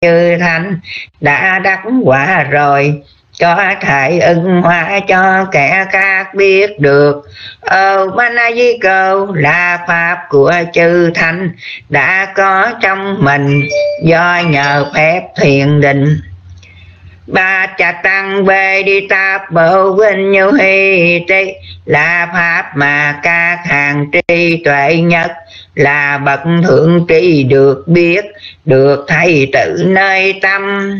chư thánh, đã đắc quả rồi có thể ưng hóa cho kẻ khác biết được. Ờ mana di câu là pháp của chư thanh đã có trong mình do nhờ phép thiền định. Ba cha tăng về đi tạp bộ vinh như hi tri là pháp mà các hàng tri tuệ nhất là bậc thượng tri được biết được thầy tự nơi tâm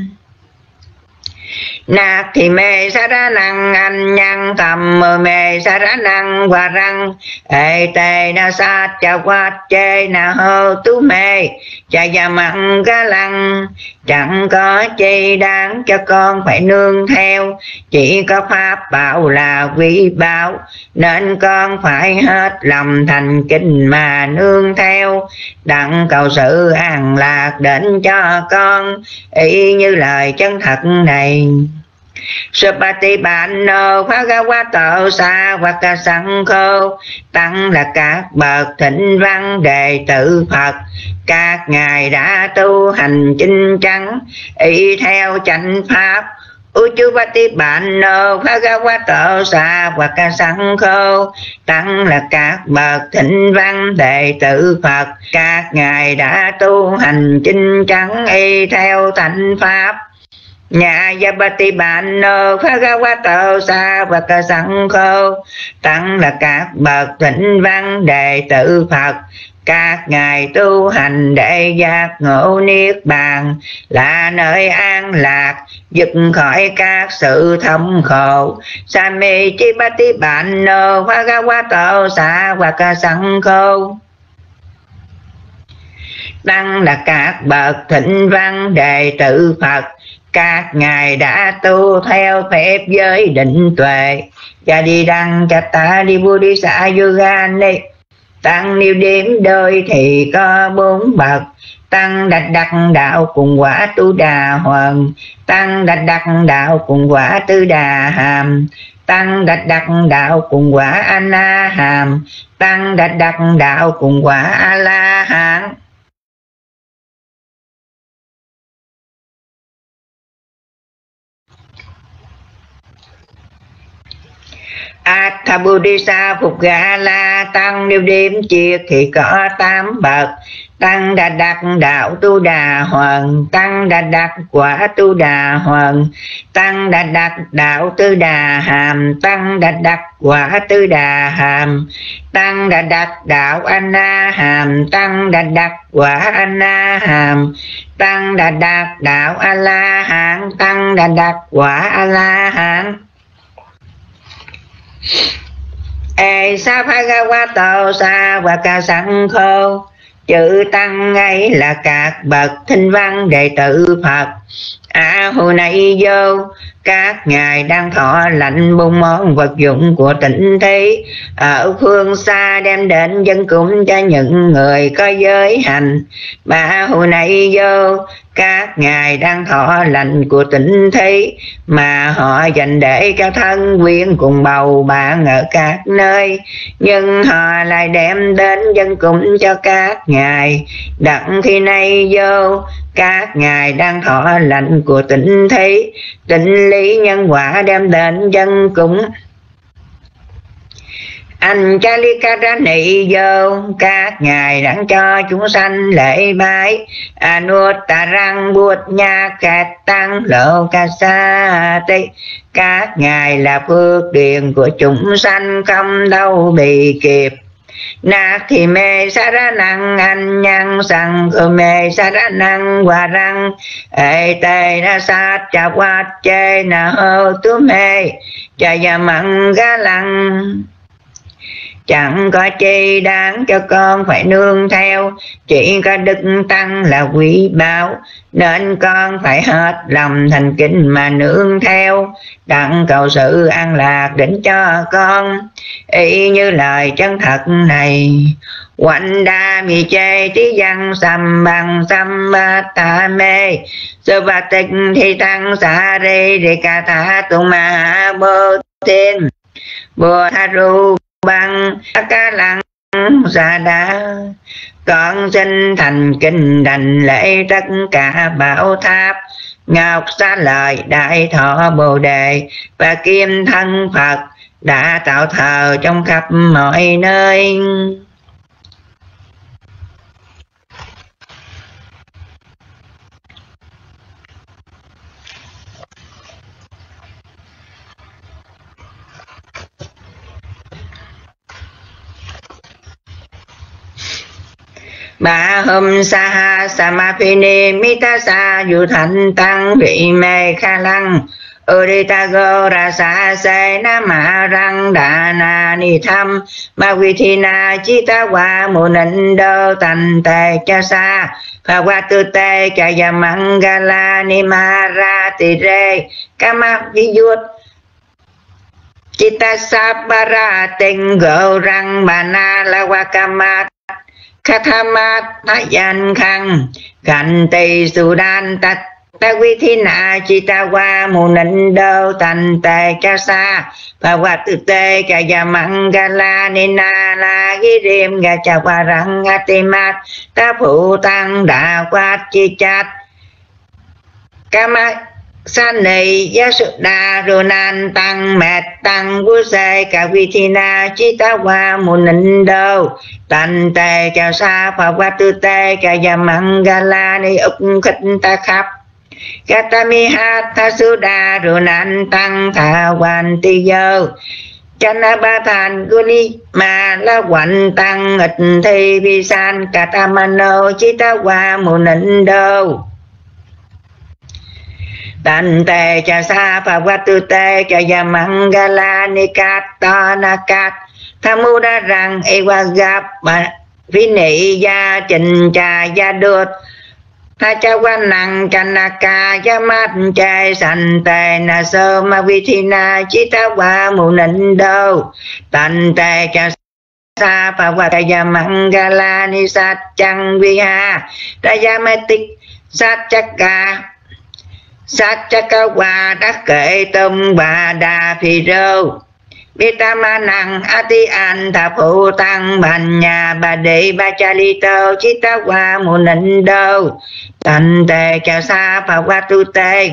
nạc thì mê sa ra năng, anh nhân tầm mê sa ra năng và răng. Ê, tê na sát cha quát chê na hô tú mê. Cha già mặn cá lăng, chẳng có chi đáng cho con phải nương theo. Chỉ có pháp bảo là quý bảo nên con phải hết lòng thành kinh mà nương theo. Đặng cầu sự an lạc đến cho con, y như lời chân thật này. Sapatipano Bhagavato Sa hoặc ca sẵn khô. Tăng là các bậc thịnh văn đệ tử Phật. Các ngài đã tu hành chinh chắn, Y theo chánh pháp. Uchupatipano Bhagavato Sa và là sẵn khô. Tăng là các bậc thịnh văn đệ tử Phật. Các ngài đã tu hành chinh chắn, Y theo thánh pháp nhà Yapati Bano tờ Sa và Ca Sẵn Khô. Tăng là các bậc thịnh văn đệ tử Phật. Các ngài tu hành để giác ngộ niết bàn là nơi an lạc dứt khỏi các sự thống khổ. Sami Ga Bano tờ Sa và Ca Sẵn Khô. Tăng là các bậc thịnh văn đệ tử Phật các ngài đã tu theo phép giới định tuệ. Và đi đăng, cha ta đi bu đi xã yoga ni. Tăng niêu điểm đời thì có bốn bậc. Tăng đạch đặt đạo cùng quả tu đà hoàng tăng đạch đặt đạo cùng quả tư đà hàm. Tăng đạch đặt đạo cùng quả a na hàm. Tăng đạch đặt đạo cùng quả a la hán. Athabudisa Phục Gà La Tăng Niêu Đêm Chiệt thì có tám bậc. Tăng Đà đạt Đạo Tu Đà Hoàng Tăng Đà đạt Quả Tu Đà Hoàng Tăng Đà đạt Đạo Tư Đà Hàm. Tăng Đà đạt Quả Tư Đà Hàm. Tăng Đà đạt Đạo Anna Hàm. Tăng Đà đạt Quả Anna Hàm. Tăng Đà đạt Đạo A La Hán. Tăng Đà đạt Quả A La Hán. Ê, sa Bhagavato sa và ca sẵn khô. Chữ tăng ấy là các bậc thinh văn đệ tử Phật. À hồi nay vô, các ngài đang thọ lạnh bông món vật dụng của tỉnh thế ở phương xa đem đến dân cúng cho những người có giới hành. Bà hồi nay vô các ngài đang thọ lành của tỉnh thế, mà họ dành để cho thân quyến cùng bầu bạn ở các nơi. Nhưng họ lại đem đến dân cúng cho các ngài. Đặng khi nay vô, các ngài đang thọ lành của tịnh thế. Tịnh lý nhân quả đem đến dân cúng anh cha li ca ra nị vô các ngài đặng cho chúng sanh lễ bái. Anuột tà răng buột nha kẹt tăng lộ ca sa tây các ngài là phước điền của chúng sanh không đâu bị kịp. Nạc thì mê sa ra năng anh nhân sang cơ ừ, mê sa ra năng hòa răng. Ê tê na sát cha quát chê na hô tu mê, cha ya mặn ga lăng chẳng có chi đáng cho con phải nương theo. Chỉ có đức tăng là quý báu, nên con phải hết lòng thành kính mà nương theo. Đặng cầu sự an lạc đến cho con. Y như lời chân thật này, quanh đa mi chê tí văn sam bằng sam ba ta mê. Sơ ba tịch thi tăng sa rê đề ca tha tu ma bơ thiên bồ tha ru bằng. Ca lăng ra đa, con xin thành kinh đành lễ tất cả bảo tháp. Ngọc xá lời đại thọ bồ đề và kim thân phật đã tạo thờ trong khắp mọi nơi. Bà hôm sa ha sa ma phi ni mi ta sa, yu thành tăng, vị mê kha lăng. Urita ra sa se na ma răng đà na ni tham. Ma quy thi na chi ta qua mu nịnh đô thành tề cha sa. Phà qua tư tê cha ya mangala ni ma ra ti re kama vi yut Chita sabara tình gỡ răng bà na Thayan Khang Cảnh Tây Su Đan Tạch ta quy thi nạ chi ta qua mù nịnh đô thành tề ca sa và qua tự tê ca gia măng ca la ni na la ghi riêng ga cha qua răng a ti mát ta phụ tăng đà quát chi chát. Kama san này, giá sự đa rồi nan, tăng mệt tăng vô sai cả vi thi na chi ta qua mù nịnh đâu tan tề chào sa phà qua tư tê cả gia măng ga la ni úc, khích ta khắp mi ha, tha su đa rồi nan, tăng thà hoàn ti dơ Chana ba than guli ma, la quạnh, tăng ịch thi, vi san cả ta mano chi ta qua mù nịnh đâu tàn tề cha sa pa qua tư tê cha ya mangala ni kat ta na tham mưu đa rằng e qua gặp mà vi gia trình cha gia đột tha cha quan năng cha na ca ya mát cha sanh tề na sơ ma vi thi na chi ta qua mù nịnh đâu tàn tề cha sa pa qua ta ya mangala ni sa chăng vi ha ta ya ma tích sát chắc ca sát chắc ca qua đắc kệ tâm bà đà phi râu Vitama năng ati an thà phụ tăng bành nhà bà đệ ba cha li tơ chi ta qua mù nịnh đâu thành tề cha sa phà qua tu tê.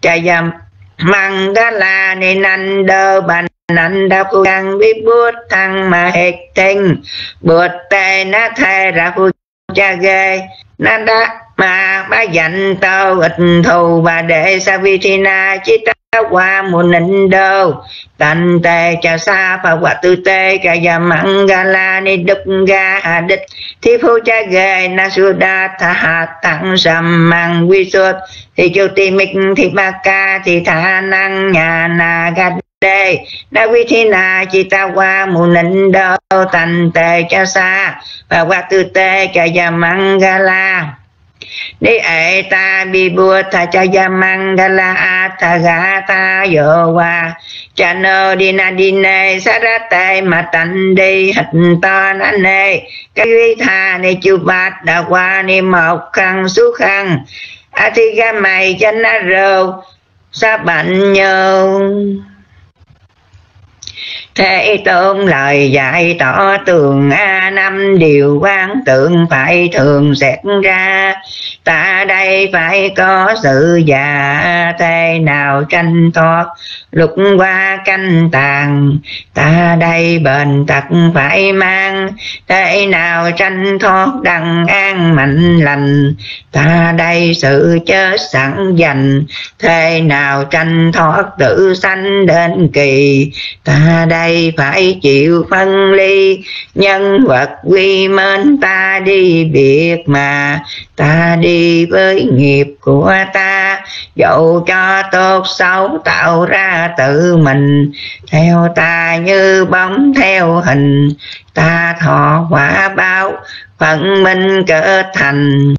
Cha dầm măng đá la ni nanh đơ bành nanh đa phu gan vi bút thăng mà hệt tinh. Bột tê na thê ra phu cha ghê. Na đa mà ba dành tao ít thù bà đệ sa vi thi na chi ta qua mù nịnh đâu tành tề cha sa phà quả tư tê ca ya mặn ga la ni đức, ga hà đích. Thi phu cha ghê, na su đa tha hà tặng sầm mang quy xuất thì chu ti mịch thì ba ca thì tha năng nhà na ga đê. Na vi thi na chi ta qua mù nịnh đâu tành, tề cha sa và qua tư tê ca gia măng, ga la. Ni ệ ta, bi bua, tha cha ya mangala a, tha ga ta yo wa cha no di na di nê sa ra tê ma tành đi, hịch ta na nê. Cái vi tha, ni chu bát, đà qua ni một khăn su khăn. A thi ga mày cha na râu sa bệnh nhau Thế tôn lời dạy tỏ tường A năm điều quan tượng phải thường xét ra. Ta đây phải có sự già thế nào tranh thoát? Lục qua canh tàn, Ta đây bền tật phải mang. Thế nào tranh thoát đằng an mạnh lành? Ta đây sự chết sẵn dành. Thế nào tranh thoát tự sanh đến kỳ? Ta đây đây phải chịu phân ly. Nhân vật quy mến ta đi biệt mà, ta đi với nghiệp của ta. Dẫu cho tốt xấu tạo ra tự mình, theo ta như bóng theo hình. Ta thọ quả báo, phận minh cỡ thành.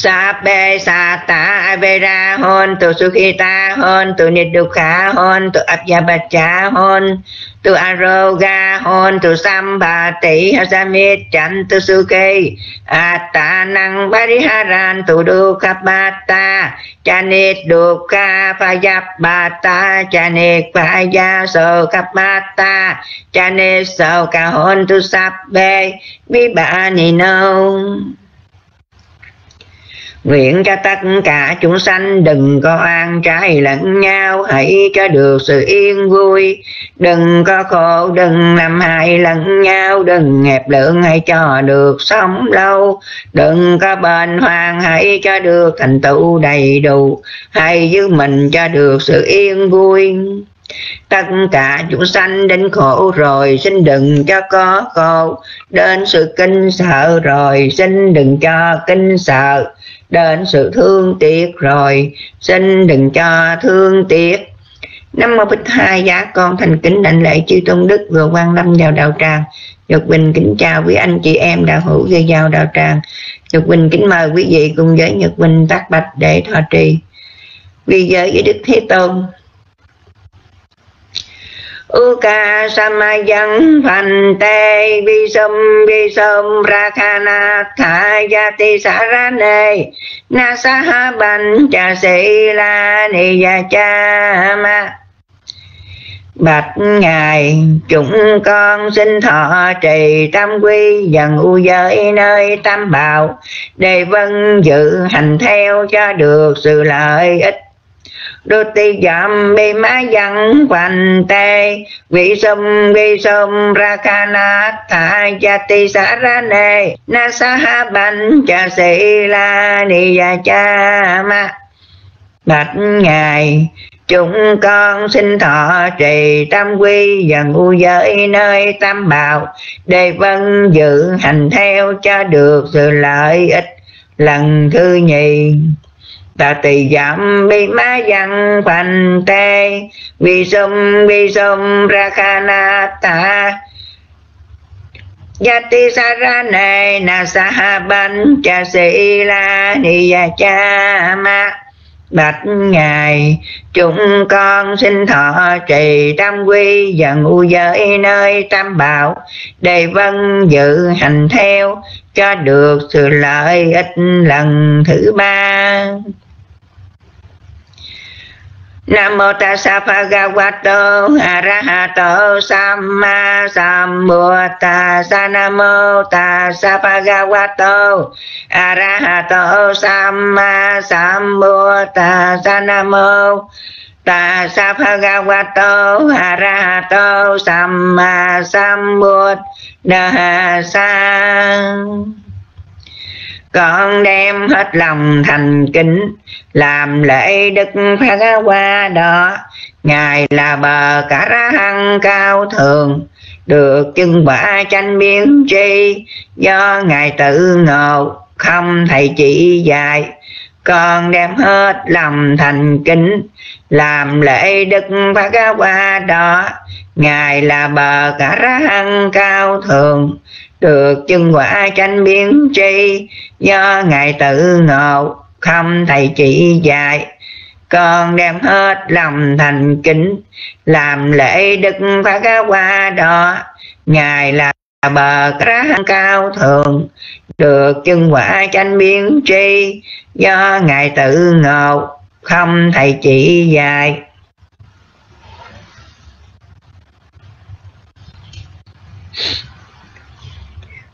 Sabe sata avera hôn tu sukhita hôn tu nidukha hôn tu abhyabhacha hôn tu aroga hôn tu sambhati hasamit chan tu sukhi atta năng pariharan tu dukkhabata chanit dukkha phayabhata chanit phaya ta, cha chanit so ka hon tu sabbe vibani no Nguyện cho tất cả chúng sanh đừng có an trái lẫn nhau Hãy cho được sự yên vui. Đừng có khổ, đừng làm hại lẫn nhau Đừng hẹp lượng, hãy cho được sống lâu. Đừng có bền hoàng, hãy cho được thành tựu đầy đủ Hãy giữ mình cho được sự yên vui. Tất cả chúng sanh đến khổ rồi xin đừng cho có khổ. Đến sự kinh sợ rồi xin đừng cho kinh sợ đến sự thương tiếc rồi. Xin đừng cho thương tiếc. Năm mô bích hai giá con thành kính đảnh lễ chư tôn đức vừa quan lâm vào đạo tràng. Nhật Bình kính chào quý anh chị em đạo hữu gây giao đạo tràng. Nhật Bình kính mời quý vị cùng với Nhật Bình tác bạch để thọ trì. Vì giới với Đức Thế Tôn Uka samayang phante vi sum vi sum tha sarane na sahaban cha sĩ la ni ya cha ma Bạch Ngài, chúng con xin thọ trì tam quy dần u giới nơi tam bảo, Để vân dự hành theo cho được sự lợi ích đô ti giảm bi má dân quanh tê, vị sum vi sum ra ca na tha cha ti sa ra nê. Na sa ha ban cha sĩ la ni ya cha ma. Bạch ngài, chúng con xin thọ trì tam quy dần u giới nơi tam bảo để vân dự hành theo cho được sự lợi ích lần thứ nhì ta tỳ giảm bi ma văn phành tê vi sum vi sum ra kha na ta Yati sarane na sahaban cha sĩ la ni ya cha ma. Bạch Ngài, chúng con xin thọ trì tam quy và u giới nơi tam bảo, Đề vân dự hành theo cho được sự lợi ích lần thứ ba. Nam mô ta sa pa tassa bhagavato arahato samma sambuddhassa Nam mô ta sa pa tassa bhagavato arahato samma sambuddhassa Nam mô ta sa pa tassa bhagavato arahato samma sambuddhassa con đem hết lòng thành kính, làm lễ đức phá qua đó ngài là bờ cả ra hăng cao thường, được chân quả tranh biến tri. Do ngài tự ngộ, không thầy chỉ dạy. Con đem hết lòng thành kính, làm lễ đức phá qua đó ngài là bờ cả ra hăng cao thường, được chân quả tranh biến tri do ngài tự ngộ, không thầy chỉ dạy. Con đem hết lòng thành kính, làm lễ đức phá cá qua đó ngài là bờ rá cao thường được chân quả tranh biến tri. Do ngài tự ngộ, không thầy chỉ dạy.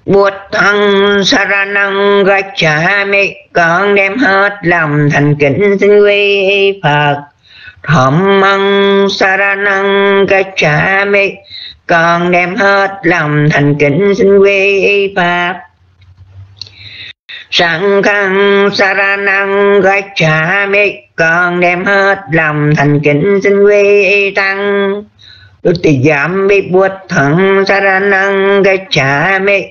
Bụt thân saranang gacchami Con đem hết lòng thành kính xin quy Phật. Thẩm măng saranang gacchami Con đem hết lòng thành kính xin quy Phật. Sẵn khăn saranang gacchami Con đem hết lòng thành kính xin quy Tăng. Tuti giảm bi buốt, thẳng saranang gacchami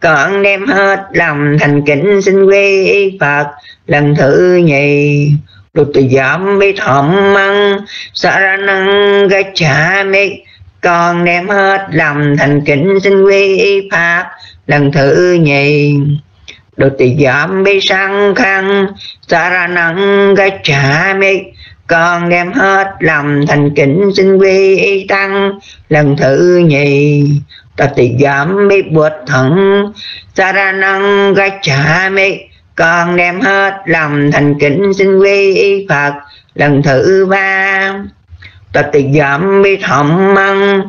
Con đem hết lòng thành kính xin quy y Phật, lần thứ nhì. Tuti giảm bi thẩm măng saranang gacchami Con đem hết lòng thành kính xin quy y Phật, lần thứ nhì. Đồ giảm bi sang khăn saranang gacchami con đem hết lòng thành kính xin quy y tăng, lần thứ nhì, ta tỳ giảm mi buộc thận trả mi. Con đem hết lòng thành kính xin quy y phật, lần thứ ba, ta tỳ giảm mi thẩm măng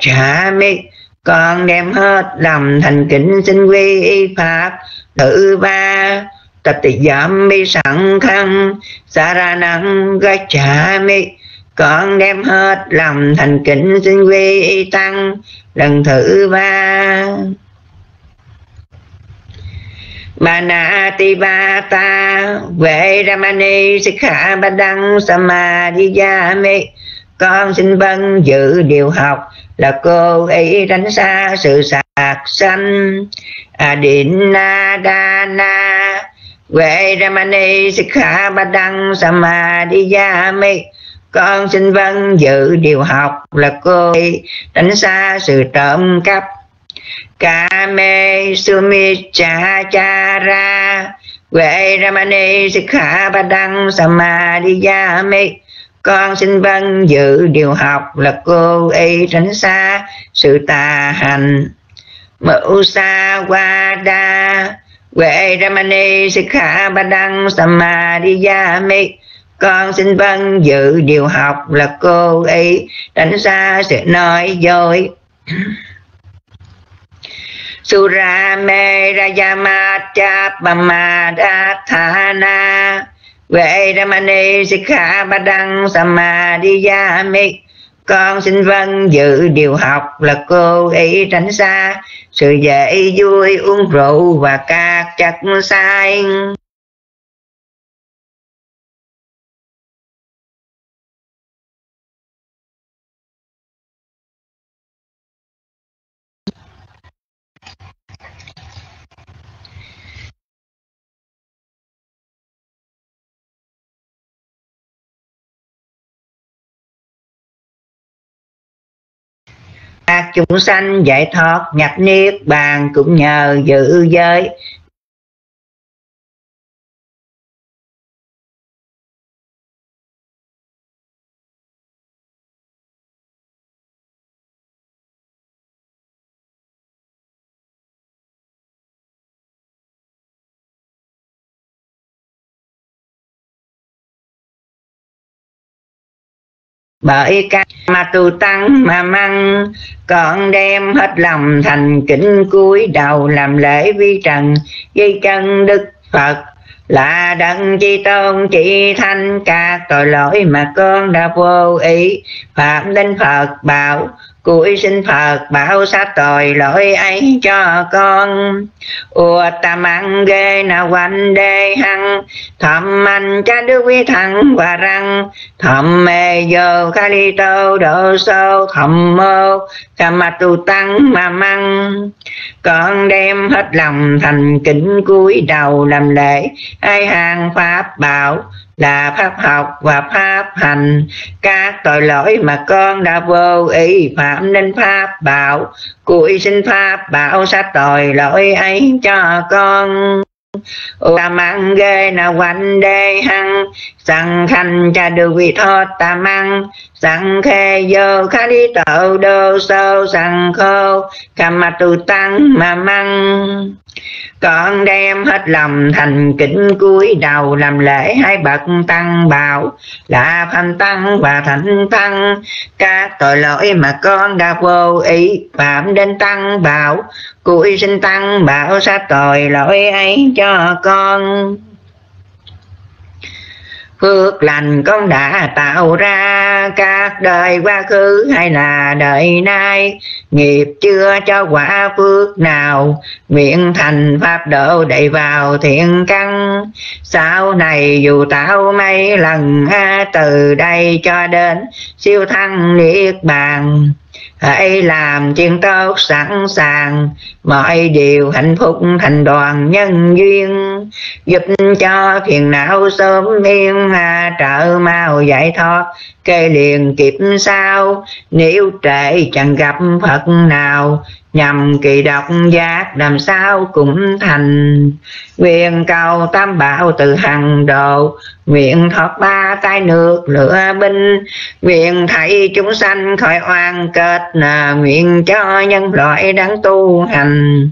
trả mi. Con đem hết lòng thành kính xin quy y pháp thứ ba tập giảm mi sẵn khăn, xa ra năng ga trả mi. Con đem hết lòng thành kính xin quy y tăng, lần thứ ba. Manatibata Vệ Ramani Sikha Badang Samadhiyami Con xin vâng giữ điều học là cô ấy tránh xa sự sạc sanh. Adinadana Vệ Ramani Sikha Badang Samadhiyami Con xin vâng giữ điều học là cô ấy tránh xa sự trộm cắp. Kame Sumichachara Vệ Ramani Sikha Badang Samadhiyami con xin vâng giữ điều học là cô ấy tránh xa sự tà hành. Mẫu sa qua đa. Huệ Ramani Sikha Badang Samadhiyami Con xin vâng giữ điều học là cô ấy tránh xa sự nói dối. Sura me rajama chapama dathana Vệ Ramani Sikha Badang Samadhiyami Con xin vâng giữ điều học là cô ấy tránh xa sự dễ vui uống rượu và các chất sai. Chúng sanh giải thoát nhập niết bàn cũng nhờ giữ giới. Bởi các mà tu tăng mà măng, còn đem hết lòng thành kính cúi đầu làm lễ vi trần dây chân đức phật. Là đấng chi tôn chỉ thanh ca tội lỗi mà con đã vô ý phạm đến phật bảo. Cúi xin Phật, bảo sát tội lỗi ấy cho con. Ủa ta mang ghê na quanh đê hăng, Thầm anh cha đức quý thắng và răng. Thầm mê vô kha ly tô độ sâu thầm mô Khà mà tu tăng mà măng. Con đem hết lòng thành kính cúi đầu làm lễ, Ai hàng pháp bảo là pháp học và pháp hành. Các tội lỗi mà con đã vô ý phạm nên pháp bảo cụi xin pháp bảo sát tội lỗi ấy cho con. Ta mang ghê na quanh đê hăng? Sẵn khanh cha được vị thọ ta mang. Sẵn khe vô khá đi tậu đô sâu Sẵn khô. Khả mà tu tăng mà măng con đem hết lòng thành kính cúi đầu làm lễ hai bậc tăng bảo, là thanh tăng và thánh tăng. Các tội lỗi mà con đã vô ý phạm đến tăng bảo, cúi xin tăng bảo xa tội lỗi ấy cho con phước lành con đã tạo ra các đời quá khứ hay là đời nay. Nghiệp chưa cho quả phước nào, nguyện thành pháp độ đầy vào thiện căn. Sau này dù tạo mấy lần từ đây cho đến siêu thăng niết bàn hãy làm chuyện tốt sẵn sàng. Mọi điều hạnh phúc thành đoàn nhân duyên. Giúp cho phiền não sớm yên hà trợ mau giải thoát. Kê liền kịp sao nếu trễ chẳng gặp phật nào nhằm kỳ độc giác, làm sao cũng thành. Nguyện cầu tam bảo từ hằng độ. Nguyện thoát ba tay nước lửa binh. Nguyện thầy chúng sanh khỏi oan kết là nguyện cho nhân loại đáng tu hành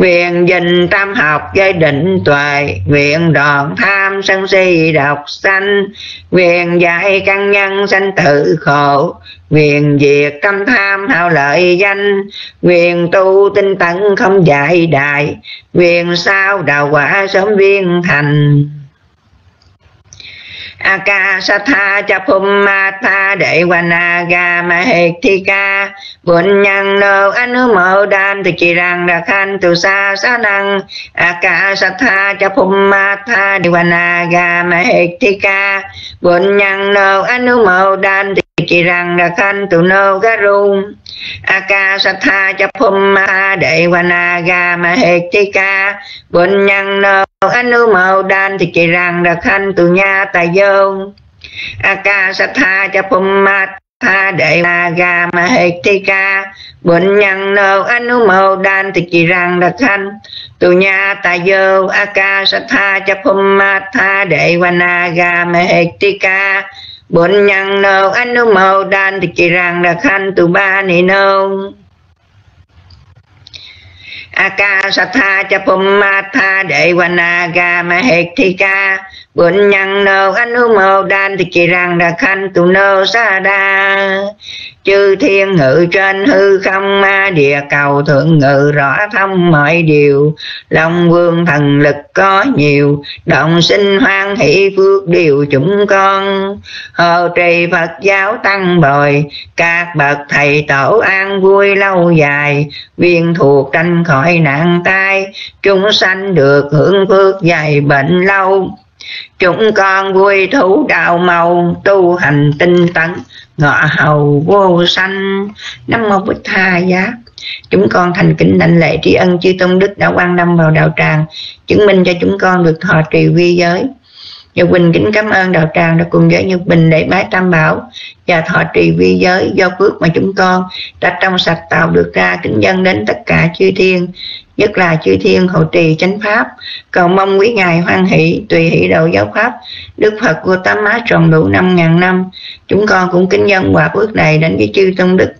nguyện dình tam học giới định tuệ, nguyện đoạn tham sân si độc sanh, nguyện dạy căn nhân sanh tự khổ, nguyện diệt tâm tham hào lợi danh, nguyện tu tinh tấn không dạy đại, nguyện sao đào quả sớm viên thành akasatha cha phummatha đệ vanaga mahethika Bụn nhân nô anh hứa mộ đan thì chỉ rằng là khanh tu sa sa năng akasatha cha phummatha đệ vanaga mahethika Bụn nhân nô anh mộ đan thì chỉ rằng là khanh từ nô garum akasatha cha phummatha đệ vanaga mahethika bun nhân nô anu mau đan thì chỉ rằng là khanh từ nha tài vô akasatha cha phummatha tha đệ la ga ma hê ti ca bệnh nhân nô anu mô đan thì chỉ rằng là khanh tu nha ta dơ a ca sa tha cha phum ma tha đệ wa na ga ma hê ti ca bệnh nhân nô anu màu đan thì chỉ rằng là khăn tu ba ni nô a ca sa tha cha pumma tha đệ vana ga ma hê thi ca Bụn nhân nô anh hữu mô đan thì chỉ rằng là khanh tu nô sa đa. Chư thiên ngự trên hư không ma địa cầu thượng ngự rõ thông mọi điều. Long vương thần lực có nhiều động sinh hoan hỷ phước điều chúng con. Hồ trì phật giáo tăng bồi, các bậc thầy tổ an vui lâu dài. Viên thuộc tranh khỏi nạn tai, chúng sanh được hưởng phước dài bệnh lâu chúng con vui thủ đạo màu, tu hành tinh tấn, ngọ hầu vô sanh. Năm mô bích tha giá. Chúng con thành kính đảnh lễ tri ân chư tôn đức đã quan tâm vào đạo tràng, chứng minh cho chúng con được thọ trì vi giới. Nhật Bình kính cảm ơn đạo tràng đã cùng với Nhật Bình để bái tam bảo và thọ trì vi giới do phước mà chúng con đã trong sạch tạo được ra kính dân đến tất cả chư thiên, nhất là chư thiên hộ trì chánh pháp. Cầu mong quý ngài hoan hỷ, tùy hỷ độ giáo pháp. Đức phật của tám má tròn đủ năm ngàn năm. Chúng con cũng kính dân quả phước này đến với chư tôn đức.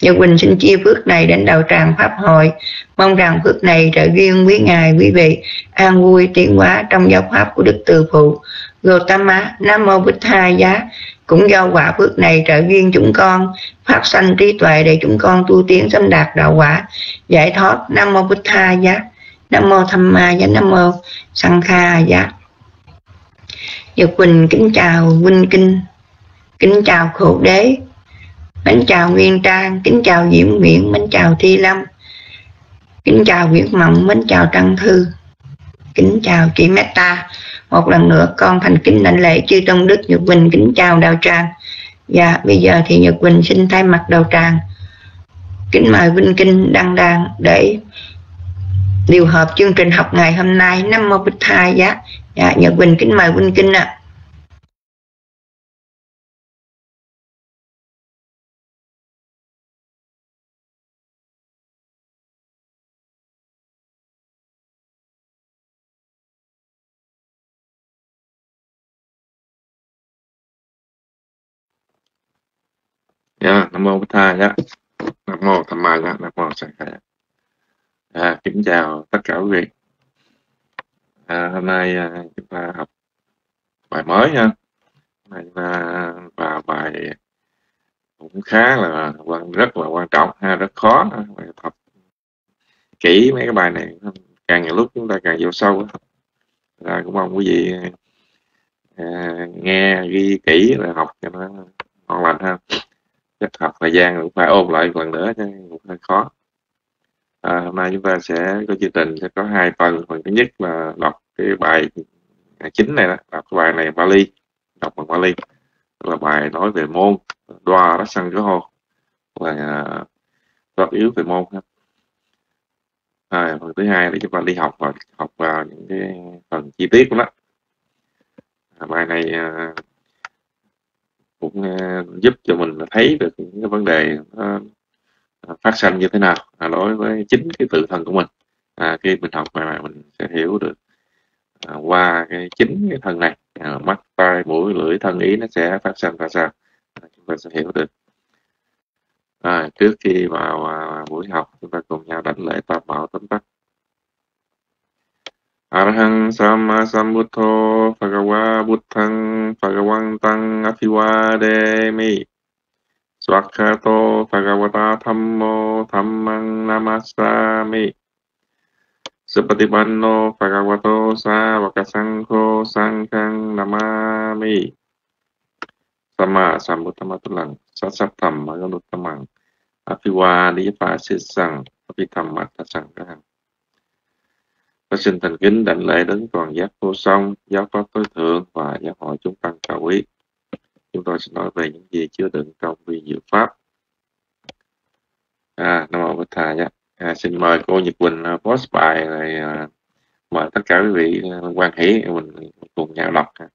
Nhật Quỳnh xin chia phước này đến đạo tràng Pháp hội. Mong rằng phước này trợ duyên quý Ngài, quý vị An vui tiến hóa trong giáo pháp của Đức Từ Phụ. Gautama Nam Mô Bích Tha Giá. Cũng do quả phước này trợ duyên chúng con Phát sanh trí tuệ để chúng con tu tiến sớm đạt đạo quả. Giải thoát Nam Mô Bích Tha Giá. Nam Mô Tham Ma Giá. Nam Mô Sang Kha Giá. Nhật Quỳnh kính chào Huynh Kinh. Kính chào Khổ Đế. Mến chào Nguyên Trang, kính chào Diễm Nguyễn, mến chào Thi Lâm, kính chào Nguyễn Mộng, mến chào Trăng Thư, kính chào chị Meta. Một lần nữa con thành kính lãnh lễ chư Tôn Đức Nhật Quỳnh kính chào đào Tràng. Và dạ, bây giờ thì Nhật Quỳnh xin thay mặt đào Tràng kính mời Vinh Kinh đăng đàn để điều hợp chương trình học ngày hôm nay năm mô bích thai giá dạ, Nhật Quỳnh kính mời Vinh Kinh ạ à. Nha nam mô bích tha dạ nam mô tham ma dạ nam mô sanh khai à, kính chào tất cả quý vị. À, hôm nay à, chúng ta học bài mới nha hôm nay và bài cũng khá là quan rất là quan trọng ha rất khó bài tập kỹ mấy cái bài này. Càng nhiều lúc chúng ta càng vô sâu ra cũng mong quý vị à, nghe ghi kỹ rồi học cho nó ngon lành ha chắc học thời gian cũng phải ôn lại một lần nữa chứ cũng hơi khó. À, hôm nay chúng ta sẽ có chương trình sẽ có hai phần. Phần thứ nhất là đọc cái bài chính này đó đọc cái bài này Bali đọc bằng Bali. Là bài nói về môn đoa đó sang cái hồ là góp yếu về môn à, phần thứ hai là chúng ta đi học và học vào những cái phần chi tiết của nó. À, bài này à, cũng ờ, giúp cho mình thấy được những cái vấn đề ờ, ờ, phát sinh như thế nào à, đối với chính cái tự thân của mình. À, khi mình học bài này mình sẽ hiểu được à, qua cái chính cái thân này à, mắt tai mũi lưỡi thân ý nó sẽ phát sinh ra sao à, chúng ta sẽ hiểu được. À, trước khi vào à, buổi học chúng ta cùng nhau đánh lễ tam bảo อรหังสัมมาสัมพุทโธภะคะวะพุทธังภะคะวังตังอภิวาเดมิสวัคคะโตภะคะวะตาธัมโมธัมมังนามาสสามิสปฏิปันโนภะคะวะโตสาวกสังโฆสังฆังนามามิสัมมาสัมพุทธมตุลังสัจธรรมมะกนุตตมังอภิวาลิปัสิสังอภิธรรมัตสังฆัง Tôi xin thành kính đảnh lễ đến toàn giác vô song, giáo pháp tối thượng và giáo hội chúng tăng cao quý. Chúng tôi sẽ nói về những gì chứa đựng trong vi diệu pháp. À, Nam Mô Bích Thà nhé. À, xin mời cô Nhật Quỳnh à, post bài rồi à, mời tất cả quý vị à, quan hỷ mình cùng nhau đọc. À,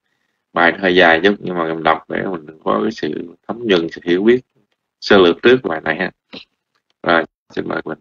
bài hơi dài chút nhưng mà mình đọc để mình có cái sự thấm nhuận, sự hiểu biết sơ lược trước bài này ha. Rồi, xin mời Quỳnh.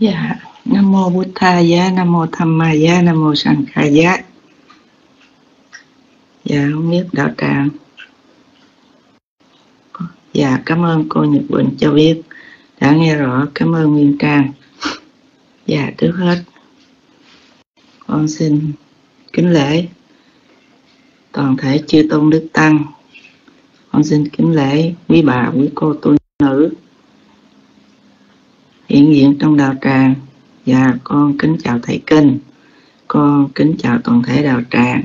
Dạ, Nam mô Bụt Tha Giá, Nam mô Tham Ma Giá, Nam mô Sanh Kha Giá. Dạ, không biết đạo tràng. Dạ, cảm ơn cô Nhật bình cho biết đã nghe rõ. Cảm ơn Nguyên Trang. Dạ, trước hết con xin kính lễ toàn thể chư tôn đức tăng. Con xin kính lễ quý bà, quý cô tu nữ hiện diện trong đạo tràng. Và con kính chào thầy kinh, con kính chào toàn thể đạo tràng.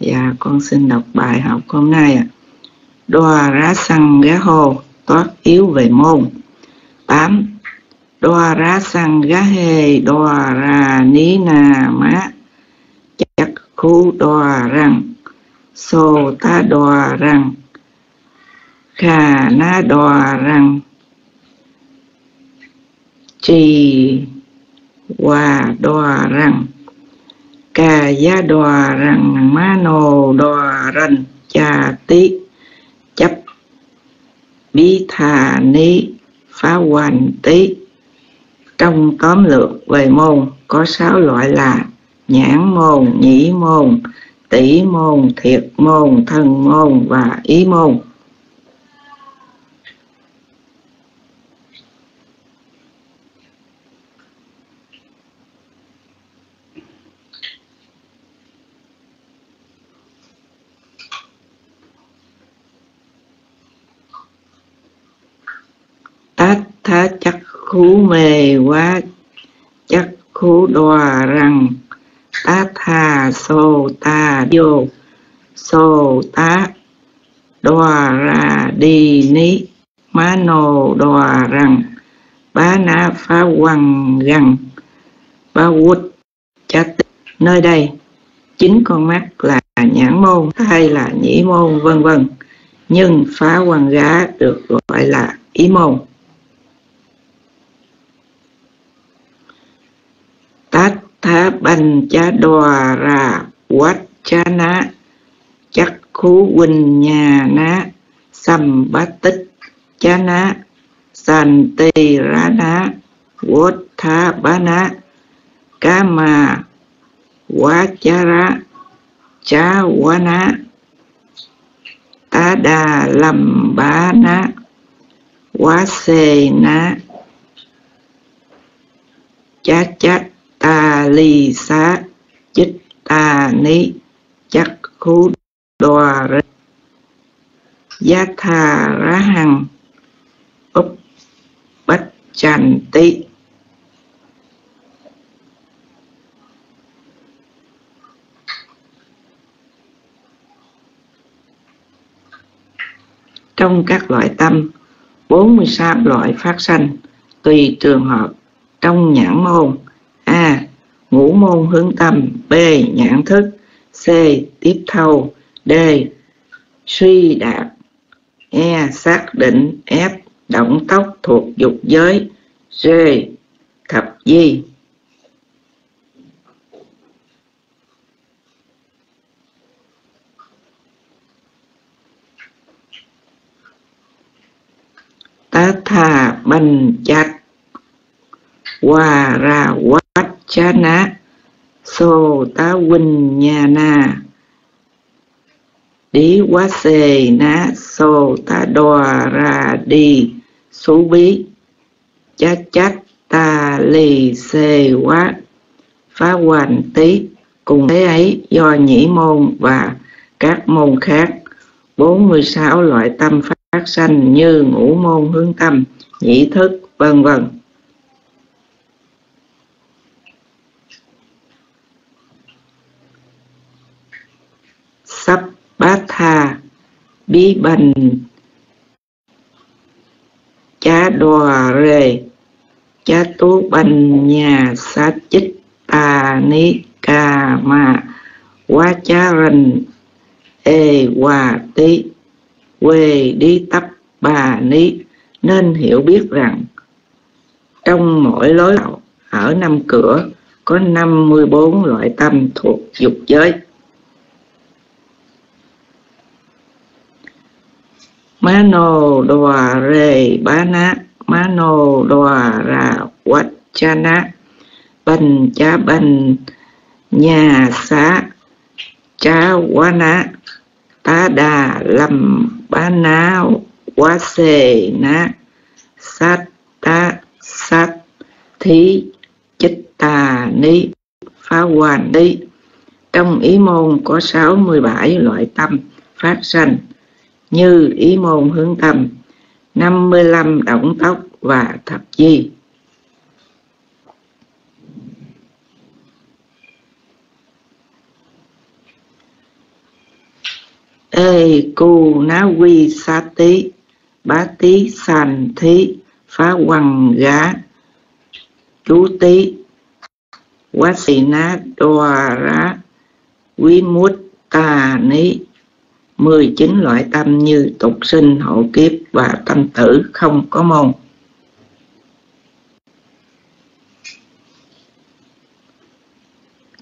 Và con xin đọc bài học hôm nay ạ. Đoa rá xăng gá hô toát yếu về môn. 8 đoa rá xăng gá hê đoa ra ní na má. Chắc khu đoa răng, sô ta đoa răng, khà na đoa răng trì hòa đòa rằng. Cà gia đòa rằng. Ma nồ đòa rành. Cha tí chấp. Bí thà ni phá hoàn tí trong tóm lược về môn, có sáu loại là nhãn môn, nhĩ môn tỷ môn, thiệt môn, thân môn và ý môn. Tha chắc khú mê quá, chắc khú đòa rằng tá tha sô ta vô, sô tá đòa ra đi ní. Má nô đòa rằng, bá na phá quăng rằng ba quýt chắc nơi đây, chính con mắt là nhãn môn hay là nhĩ môn, vân vân. Nhưng phá quăng gá được gọi là ý môn. Tát tha bành cha đòa ra quát cha ná chắc khú huynh nhà ná sầm bát tích cha ná sàn tì ra ná quốt tha ba ná cá mà quá cha ra cha quá ná ta đà lầm bá ná quá xê ná cha chát ta ly xá chích ta ní chắc khu đòa rê giá thà rá hằng úp bách chành tị trong các loại tâm 46 loại phát sanh, tùy trường hợp trong nhãn môn a. Ngũ môn hướng tâm. B. Nhãn thức. C. Tiếp thâu. D. Suy đạt e. Xác định. F. Động tốc thuộc dục giới. G thập di. Tá thà bành chát. Hòa ra quá chá na so ta huynh nhà na đi quá xề na so ta đòa ra đi. Số bí cha chát ta lì xề quá. Phá hoành tí cùng thế ấy do nhĩ môn và các môn khác. 46 loại tâm phát sanh như ngũ môn hướng tâm, nhĩ thức, vân vân. Sắp bát tha, bí bần cha đòa rề, cha tú bần nhà sát chích tà ni ca ma, quá cha rình ê hòa tí quê đi tấp bà ni nên hiểu biết rằng trong mỗi lối ở năm cửa có 54 loại tâm thuộc dục giới. Mano đòa rề bá ná, mano đòa ra quách cha ná, bành cha bành nhà xá, cha quá ná, tá đà lầm ba na quá xề na sát ta sát thí chích tà ni phá hoàn đi trong ý môn có 67 loại tâm phát sanh như ý môn hướng tâm 55 động tóc và thập di ê, cu ná quy sa tí, bá tí sàn thí, phá quăng gá, chú tí quá xì ná đoà rá, quý mút tà ní mười chín loại tâm như tục sinh hộ kiếp và tâm tử không có môn.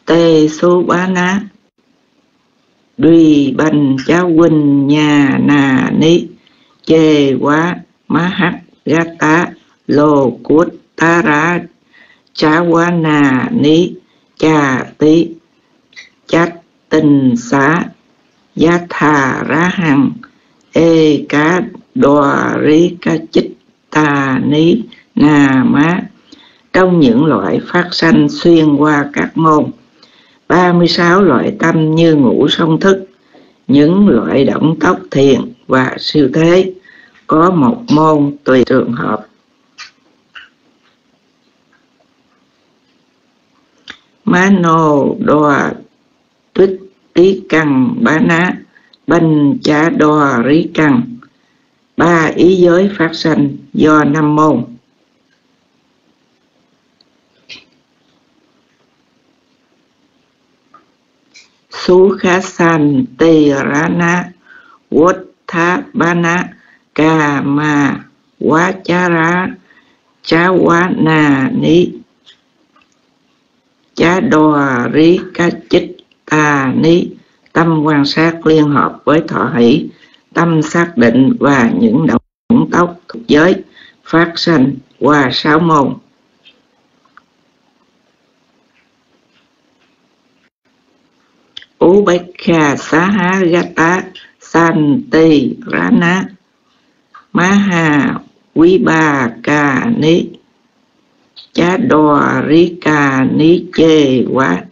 Tê số bá ná, Duy bành cháu huynh nhà nà ni chê quá má hắc gá tá, lô cút tá rá, chá quá nà ni cha tí chát tình xá giá thà ra hằng ê cá đòa rí cá chích tà ní nà má trong những loại phát sanh xuyên qua các môn 36 loại tâm như ngũ song thức, những loại động tốc thiền và siêu thế có một môn tùy trường hợp. Mano đòa tuyết tí cằn bá ná, banh chá đo, rí cằn ba ý giới phát sanh, do năm môn. Sukhasantirana Wattabana Kama Vachara Chawana Ni Chá đo rí cá chích tà ni. Tâm quan sát liên hợp với thọ hỷ, Tâm xác định và những động tốc thuộc giới, Phát sanh qua sáu môn. Ubekha Sahagata Santi Rana. Maha Viba Ca Ni Chá Đòa Ri Ca Ni Chê Quá.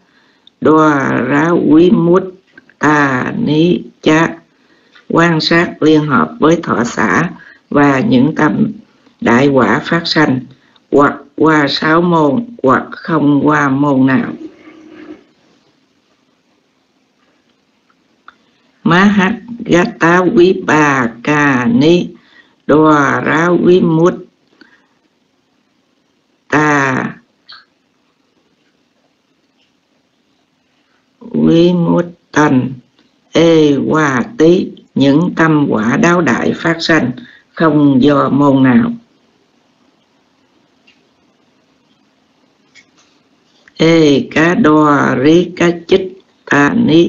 Đòa Rá Quý Mút ta Ni Chá quan sát liên hợp với thọ xã và những tâm đại quả phát sanh, hoặc qua sáu môn, hoặc không qua môn nào. Mahagata Vipaka Ni Dwara quý mút Vimutan Ê, Hòa Tí, những tâm quả đáo đại phát sanh, không do môn nào. Ê, cá đo rí cá chích ta ni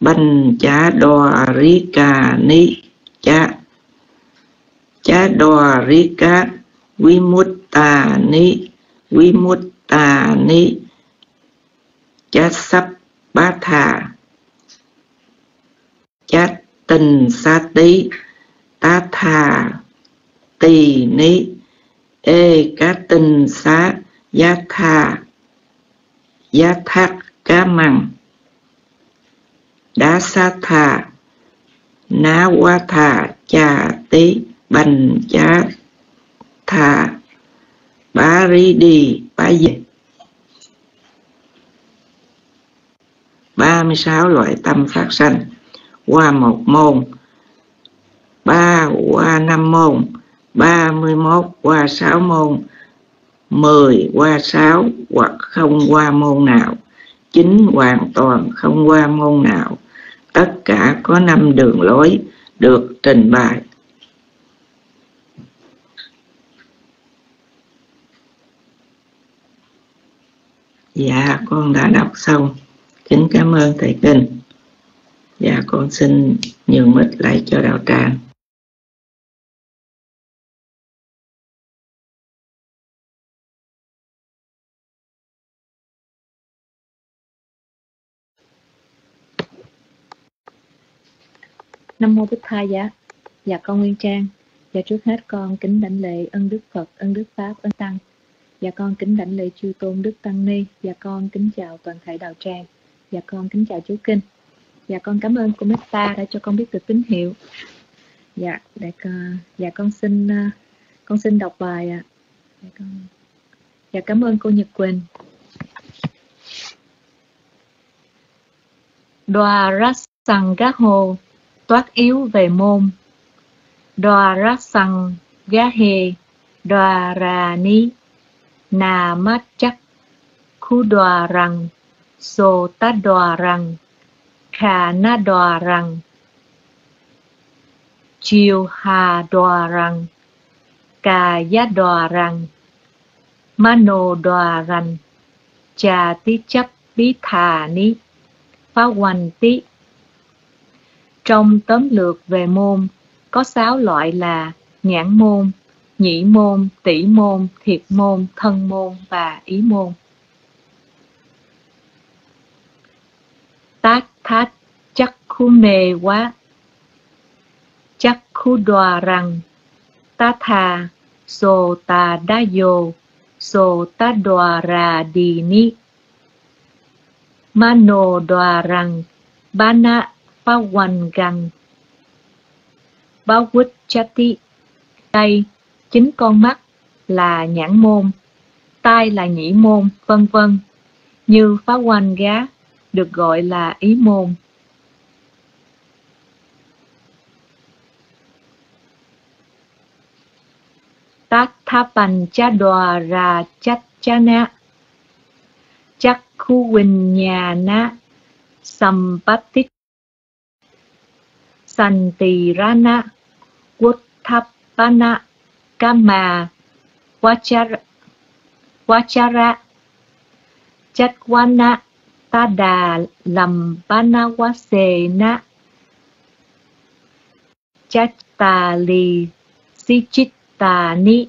banh chá đo rí cà ni chá. Chá đo rí cá quý mút ta ni quý mút ta ni chá sắp ba thà. Chát tình sa tí tá thà. Tỳ ni ê cá tình xá. Giá tha giá thác cá măng đá sa thà. Ná qua thà chà tí bành chá thà. Bá rí đi bá dịch. 36 loại tâm phát sanh. Qua một môn, ba qua năm môn, ba mươi mốt qua sáu môn, mười qua sáu hoặc không qua môn nào, chín hoàn toàn không qua môn nào. Tất cả có năm đường lối được trình bày. Dạ con đã đọc xong kính cảm ơn thầy kinh và con xin nhường mít lại cho đạo tràng Nam mô Bích Thai Giá. Dạ con Nguyên Trang. Dạ trước hết con kính đảnh lễ ân Đức Phật, ân Đức Pháp, ân Tăng. Dạ con kính đảnh lễ chư tôn Đức Tăng Ni. Dạ con kính chào toàn thể đạo tràng. Dạ con kính chào chú Kinh. Dạ con cảm ơn cô Meta đã cho con biết được tín hiệu. Dạ, để con, dạ con xin ờ, con xin đọc bài ạ. Dạ, con, dạ cảm ơn cô Nhật Quỳnh. Đoà rát sằng gác hồ toát yếu về môn đoà rát sằng gá hề đoà rà ni nà mát chắc khu đoà rằng sô tá đoà rằng Khả na đoà rằng. Chiều hà đoà rằng cà giá đoà rằng. Mano đoà rằng trà tí chấp bí thà ni, phá hoành tí. Trong tóm lược về môn, có sáu loại là nhãn môn, nhĩ môn, tỷ môn, thiệt môn, thân môn và ý môn. Tát thát chắc khu mê quá. Chắc khu đòa rằng ta thà sô ta đa dô sô ta đòa ra đi ni mano đòa rằng ba na Pawangang chati Đây, chính con mắt là nhãn môn, tai là nhĩ môn, vân vân. Như phá quanh gá được gọi là ý môn. Tát tha bành ra chát cha na sampatit Santirana, Uttapana Kama, Vachara, Vachara, Chakwana. Tada, Lambana Vasena, Chattali, Sichittani,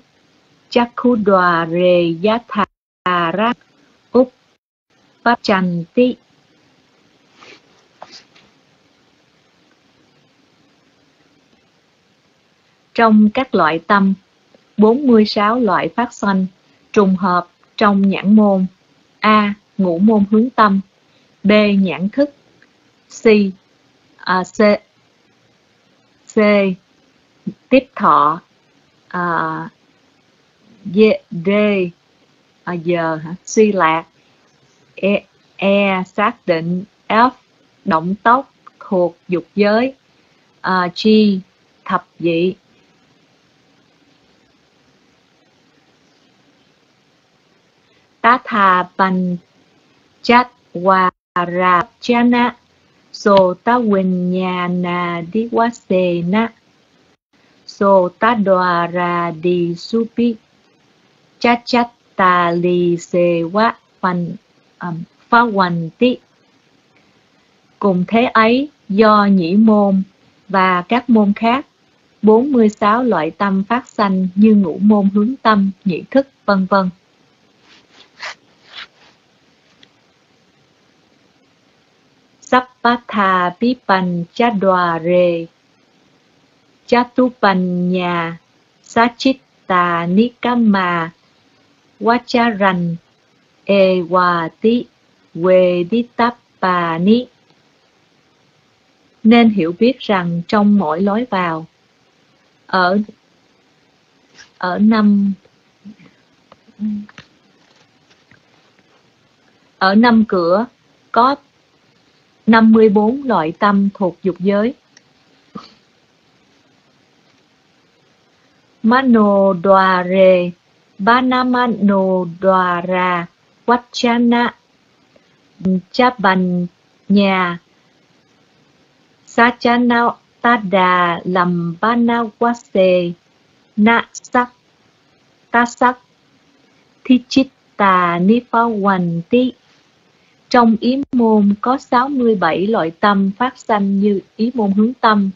Chakudware Yathara, Uppachanti, Trong các loại tâm, 46 loại phát sanh trùng hợp trong nhãn môn A. Ngũ môn hướng tâm B. Nhãn thức C. À, C. C. Tiếp thọ à, D. D à, giờ hả? suy lạc E. E. Xác định F. Động tốc thuộc dục giới à, g thập dị tá thà bành chát hòa ra chana so ta quỳnh nhà na đi quá xề na so ta đoa ra đi su pi chát chát ta li xề quá phần um, phá hoành tí cùng thế ấy do nhĩ môn và các môn khác 46 loại tâm phát sanh như ngũ môn hướng tâm, nhị thức, vân vân. Sappatha Pipanchadwa Re Chatupanya Sachitta Nikama Vacharan Ewati Veditapani nên hiểu biết rằng trong mỗi lối vào, ở ở năm ở năm cửa, có 54 loại tâm thuộc dục giới. Mano Dware Banamano Dwara Vachana Chabanya Sachana, Tada Lambanawase Na Sắc Ta Sắc Thichitta Nipawanti trong ý môn có 67 loại tâm phát sanh như ý môn hướng tâm,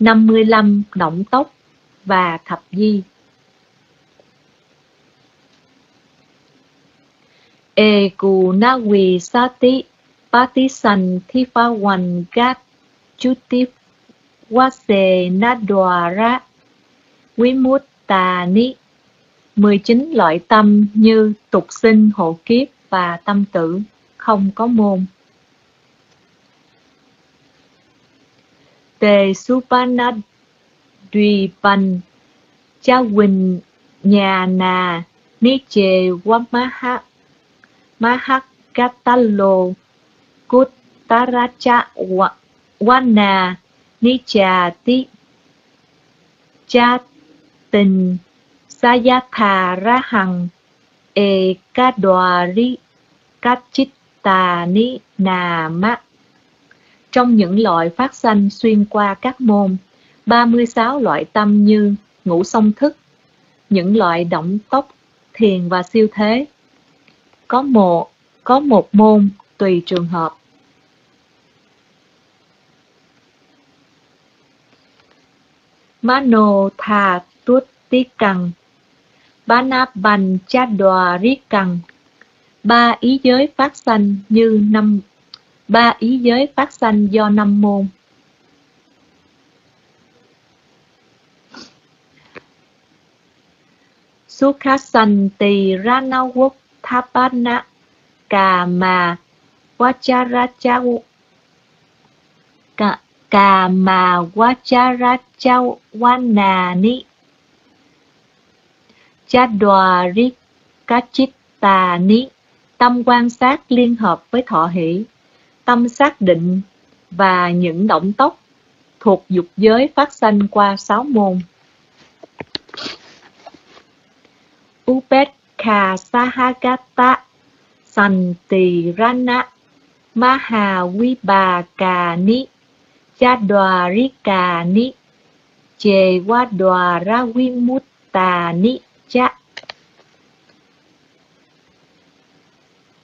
55 động tốc và thập di. E cù na quỳ sa tí pa tí sanh thi pha hoành gát chú tí qua xề na đòa ra quý mút tà ni. 19 loại tâm như tục sinh hộ kiếp và tâm tử không có môn. Tề Supanadvipan Cha Quỳnh Nhà Nà Ni Chề Wamaha Mahakatalo Kuttaracha Wana Ni Chà Ti Cha Tình Sayatha Ra Hằng Ekadwari kachittani nama. Trong những loại phát sanh xuyên qua các môn 36 loại tâm như ngũ song thức, những loại động tốc thiền và siêu thế. Có một có một môn tùy trường hợp. Mano tha tuốt tí căng. Banaban Chadwarikang ba ý giới phát sanh như năm, ba ý giới phát sanh do năm môn. Sukhasanti Ranawuk Thapana Kama Vacharachaw Kama Chadwarikachitta ni tâm quan sát liên hợp với thọ hỷ, tâm xác định và những động tốc thuộc dục giới phát sanh qua sáu môn. Upekha Sahagata Santirana Mahavibhakani Chadwarikani Chevadwaravimutani cha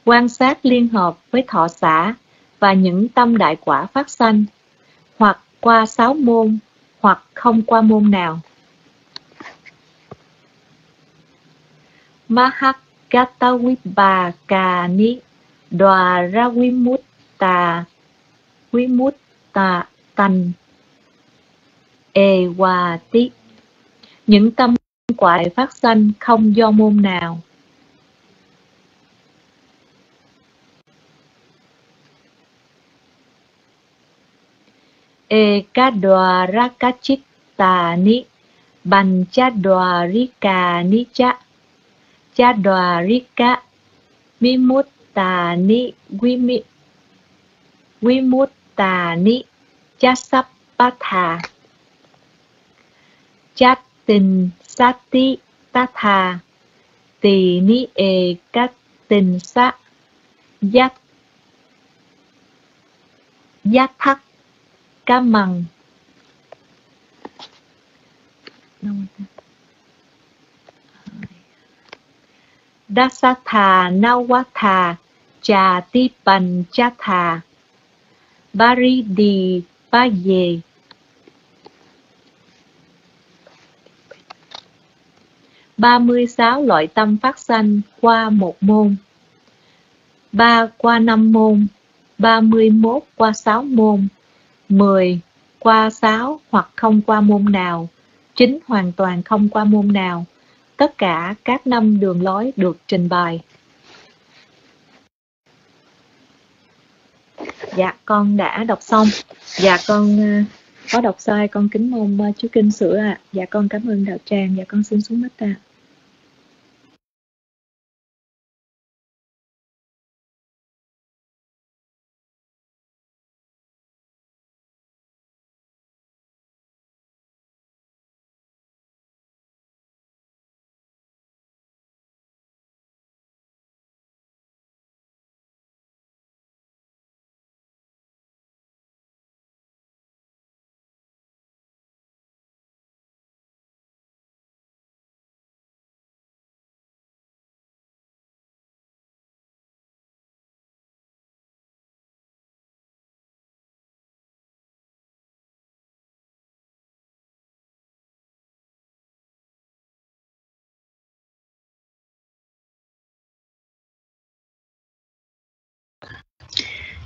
quan sát liên hợp với thọ xã và những tâm đại quả phát sanh, hoặc qua sáu môn, hoặc không qua môn nào. Mahakatawibhakani Dwara Vimutta Vimutta tan Ewati. Những tâm quả phát sanh không do môn nào. Ekadwarakachitani Banchadwarikani cha Chadwarika Vimuttani vimi vimuttani ni chat tình sát tí tát thà tỳ ni ê các tình sát giác giác thắc cá mằng. Dasatha Nawatha Chati Panchatha Baridi Paye ba mươi sáu loại tâm phát sanh qua một môn. Ba qua năm môn. Ba mươi mốt qua sáu môn. Mười qua sáu hoặc không qua môn nào. 9 hoàn toàn không qua môn nào. Tất cả các năm đường lối được trình bày. Dạ con đã đọc xong. Dạ con ờ, có đọc sai, con kính mong chú kinh sửa ạ à. dạ con cảm ơn đạo tràng dạ con xin xuống mít ạ à.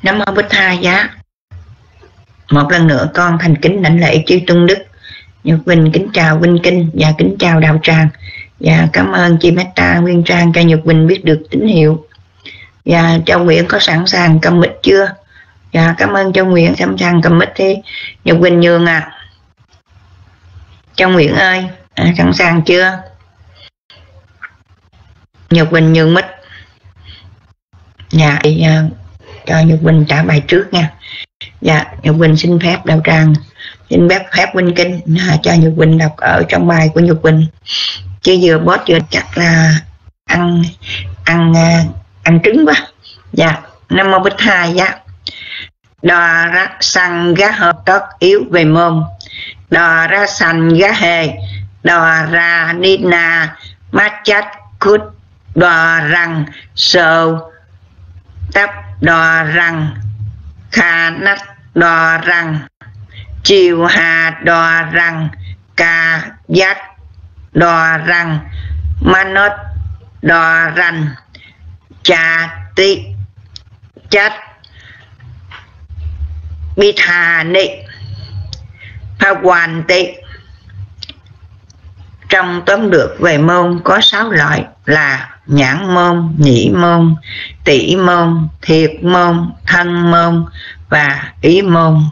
Nam mô Bích Tha giá Một lần nữa con thành kính lãnh lễ chư tôn đức. Nhật Vinh kính chào Vinh Kinh và kính chào Đạo Tràng. Và cảm ơn chị Meta Nguyên Trang cho Nhật Vinh biết được tín hiệu. Và Châu Nguyễn có sẵn sàng cầm mít chưa? Dạ cảm ơn Châu Nguyễn sẵn sàng cầm mít thế Nhật Vinh nhường à Châu Nguyễn ơi à, sẵn sàng chưa? Nhật Vinh nhường mít. Dạ, dạ cho Nhật Quỳnh trả bài trước nha. Dạ Nhật Quỳnh xin phép đạo tràng. Xin phép phép Quỳnh Kinh à, cho Nhật Quỳnh đọc ở trong bài của Nhật Quỳnh. Chứ vừa bót vừa chắc là ăn ăn à, ăn trứng quá. Dạ năm mô bích hai dạ. Đò ra săn gá hợp tất yếu về môn đò ra sành gá hề. Đò ra ni na. Mát chát cút đò răng sầu tắp đo răng. Kha nách đo răng. Chiều hà đo răng. Ca giác đo răng, manot đo răng, cha tị chất. Bi thà nị. Pha hoàn tị. Trong tóm được về môn có sáu loại là nhãn môn, nhĩ môn, tỷ môn, thiệt môn, thân môn và ý môn.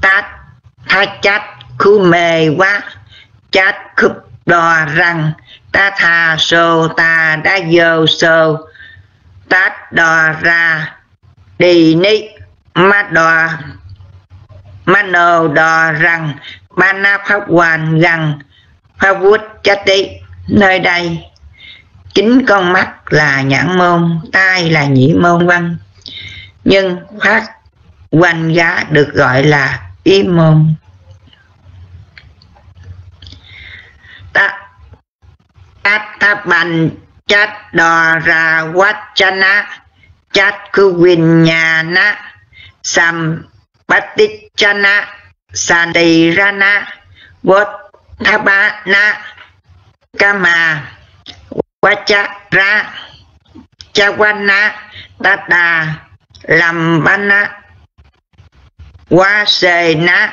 Tát tha chát khu mê quá. Chát khúc đò răng. Ta thà sô ta đã dô sô. Tát đò ra đi ni. Ma đò ma nô đò răng. Mana Pháp Hoàn rằng Pháp Vút Chati nơi đây, chính con mắt là nhãn môn, tai là nhĩ môn văn. Nhưng phát quanh giá được gọi là ý môn. Ta ta ta bành chát đò ra quát chana chát khu quỳnh nhà na ra bát tích chana Santirana Votthapana Kama Vachara Chawana Tata Lambana Wasena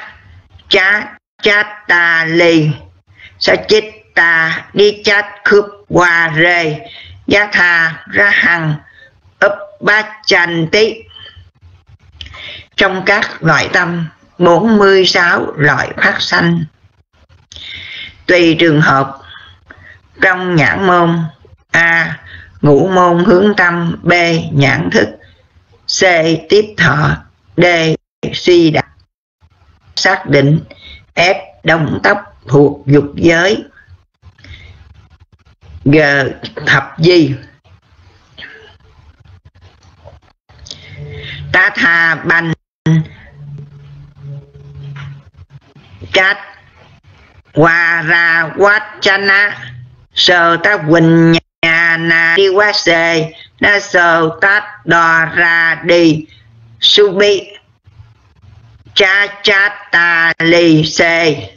Cha Chata Lì Sachitta Đi Chát Khúc Hòa rề gia Thà Ra Hằng Ấp ba Chành Tí Trong các loại tâm 46 loại phát sanh tùy trường hợp trong nhãn môn a, ngũ môn hướng tâm, b, nhãn thức, c, tiếp thọ, d, suy đạt xác định, f động tóc thuộc dục giới, g, thập di. Ta tha bành chát hòa ra quát chana sơ ta quỳnh nhà na đi quá xê na sơ tát đò ra đi. Su bi. Cha cha ta lì xê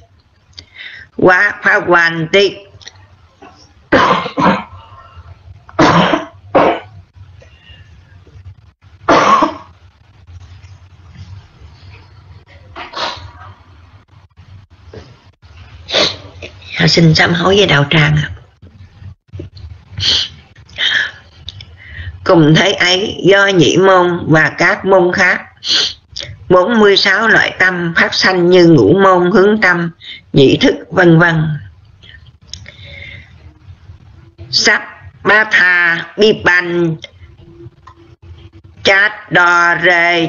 quá phá hoàn tích xin sám hối với đạo tràng cùng thế ấy, do nhị môn và các môn khác 46 loại tâm phát sanh như ngũ môn, hướng tâm, nhị thức, vân vân. Sắp ba tha, bi bành chát đò rề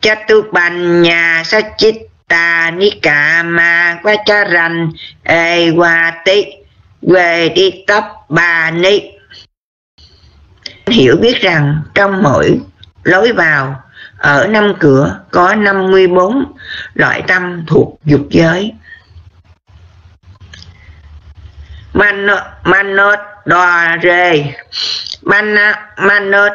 chát tu bành, nhà sa chít ta ni ca ma quá cha rành, ê qua tí, về đi tấp bà ni. Hiểu biết rằng trong mỗi lối vào, ở năm cửa có 54 loại tâm thuộc dục giới. Manot manot đò rề mana manot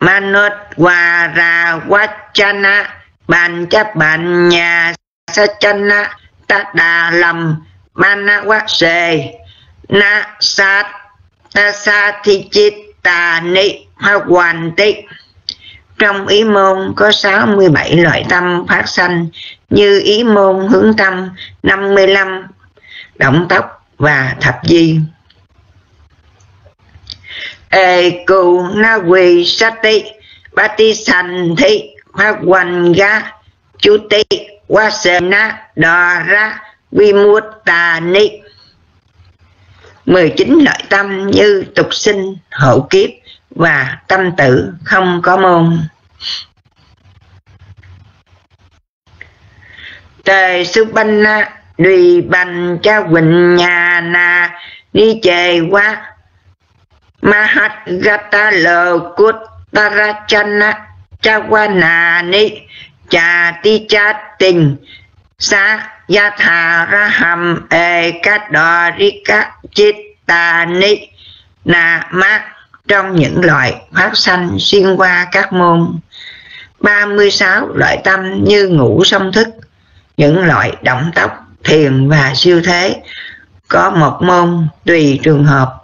manot và ra wachana ban chấp bạn nhà sa chana ta đà lầm mana quá sề na sát ta sa thi chit ta ni ha hoàn tích trong ý môn có 67 loại tâm phát sanh, như ý môn hướng tâm 55 động tóc và thập di. Ê cù na quỳ sát bati ba thị sanh thi tị ra vi mút tà ni. 19 loại tâm như tục sinh, hậu kiếp và tâm tử không có môn. Tề sư banh na đùy bành cha quỳnh nhà na, đi chề quá mahat gata lờ cút tarachana cha qua nà ni cha ti cha tình sa ya tha ra hầm ê ca đò ri ca chít ta ni nà ma trong những loại phát sanh xuyên qua các môn. 36 loại tâm như ngủ song thức, những loại động tóc, thiền và siêu thế. Có một môn tùy trường hợp.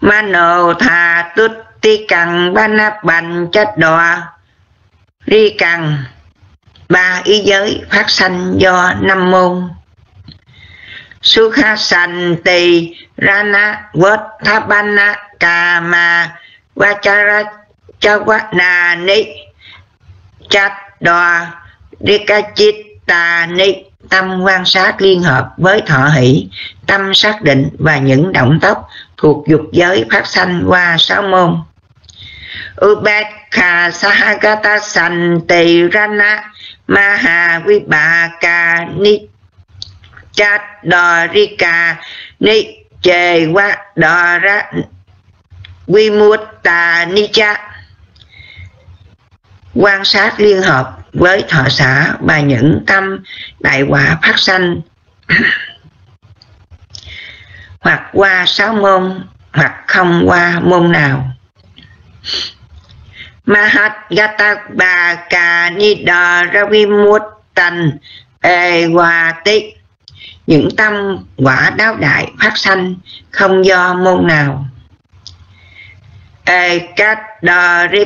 Mano tha tút ti cằn ba na bành chất đọa ri cằn ba ý giới phát sanh do năm môn. Sukha sanh tỳ rana vốt thabana kama vachara chawana ni chát đòa Rikachit tà ni. Tâm quan sát liên hợp với thọ hỷ, tâm xác định và những động tóc thuộc dục giới phát sanh qua sáu môn. Ubekha Sahagata Santi Rana Maha Vibhaka Ni Chat Đò Ni Chề Qua Đò Ra Vimutta Nicha quan sát liên hợp với thọ xã và những tâm đại quả phát sanh hoặc qua sáu môn, hoặc không qua môn nào. Mahat Gata Bà Cà Ni Ra Vi Hòa Tích những tâm quả đáo đại phát sanh không do môn nào. Ê Cát Đà Ri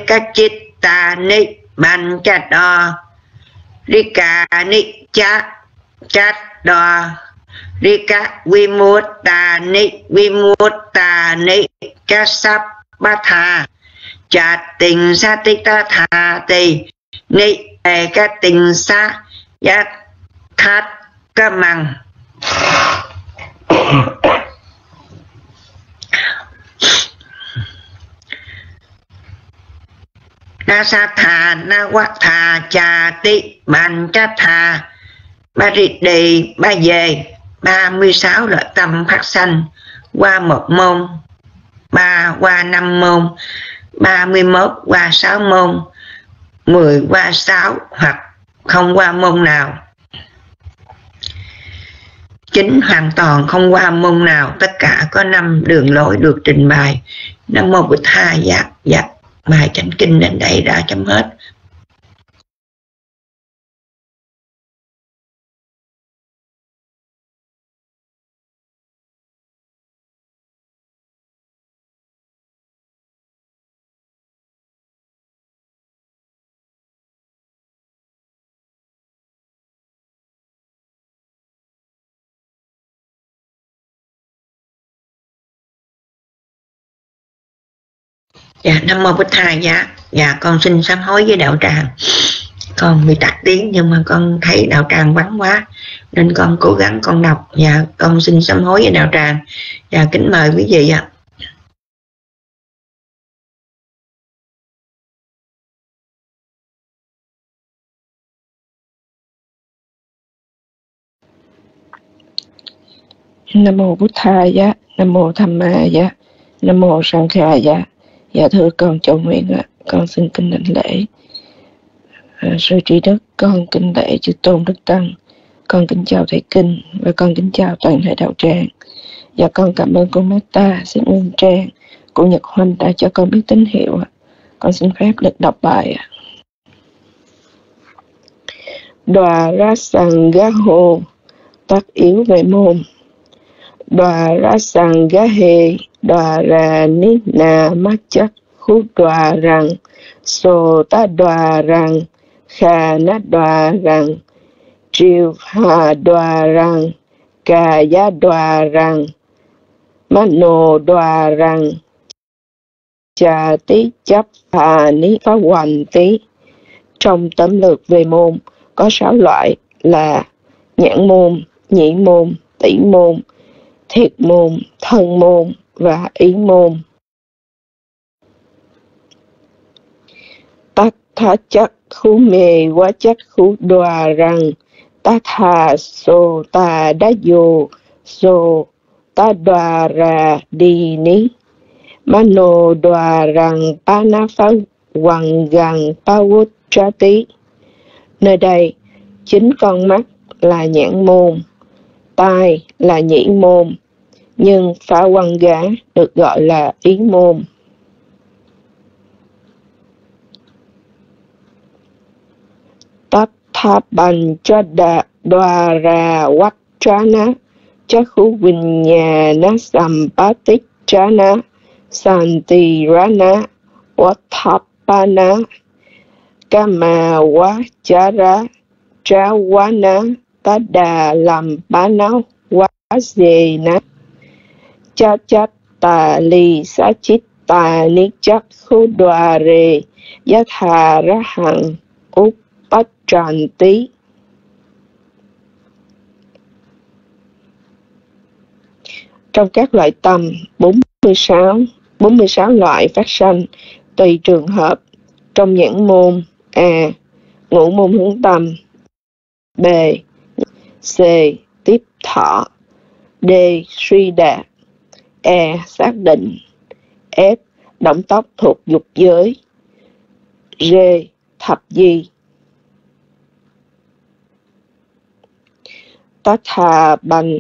Rika Vimutani Vimutani Kasapatha Chà tình sa tích ta thà tì Ni tề ca tình sa Giác thát ca mằng Na sa tha na quát tha chà tị bàn cha tha Ba rịt đi ba về 36 loại tâm phát sanh, qua một môn 3 qua 5 môn 31 qua 6 môn 10 qua 6 hoặc không qua môn nào. Chính hoàn toàn không qua môn nào, tất cả có năm đường lối được trình bày. Nam mô bụt tha giác giác bài chánh kinh đến đây đã chấm hết. Dạ nam mô bích thai dạ. Dạ con xin sám hối với đạo tràng. Con bị tắt tiếng nhưng mà con thấy đạo tràng vắng quá nên con cố gắng con đọc. Dạ con xin sám hối với đạo tràng. Dạ kính mời quý vị ạ. Nam mô Bụt Thaya, dạ. Nam mô Tham Ma dạ. Nam mô Sankhaya. Dạ. Dạ thưa con châu nguyện ạ, con xin kính đảnh lễ. À, sư trí đức, con kính lễ chư tôn đức tăng, con kính chào thầy kinh và con kính chào toàn thể đạo tràng. Dạ con cảm ơn cô Meta, xin ơn trang, cô Nhật Huynh đã cho con biết tín hiệu ạ. Con xin phép được đọc bài ạ. Đòa ra sàng gá hồ, tắc yếu về môn. Đòa ra sàng gá hề, đòa ra ni na mắt chắc khu đòa rằng sô ta đòa rằng, kha na đòa rằng, triều hà đòa rằng cà gia đòa rằng mano đòa rằng, cha tí chấp hà ni phá hoành tí. Trong tấm lược về môn, có sáu loại là nhãn môn, nhĩ môn tỷ môn, thiệt môn, thân môn và ý môn. Tát tha chắc khu mê quá chắc khu đoà rằng tát hà sô ta đá dô sô ta đoà ra đi ní. Mano đoà rằng pa na phá hoàng gần pa vút tra tí. Nơi đây, chính con mắt là nhãn môn, tai là nhĩ môn, nhưng phá quăng gá được gọi là ý môn. Tát tha bành cho đà đoà ra quát trana chắc khu vinh nhà na sampatik trana santi rana wathapana kama wa chara trawana tada làm bá náo quá dề na cha cha tà lì sa chít tà ni chắc khu đoà rề yát hà ra hằng úp bát tràn tí trong các loại tâm 46 46 loại phát sanh, tùy trường hợp trong những môn A. Ngũ môn hướng tâm B. C. Tiếp thọ, D. Suy đạt E. Xác định F. Động tóc thuộc dục giới G. Thập di Tất hà bằng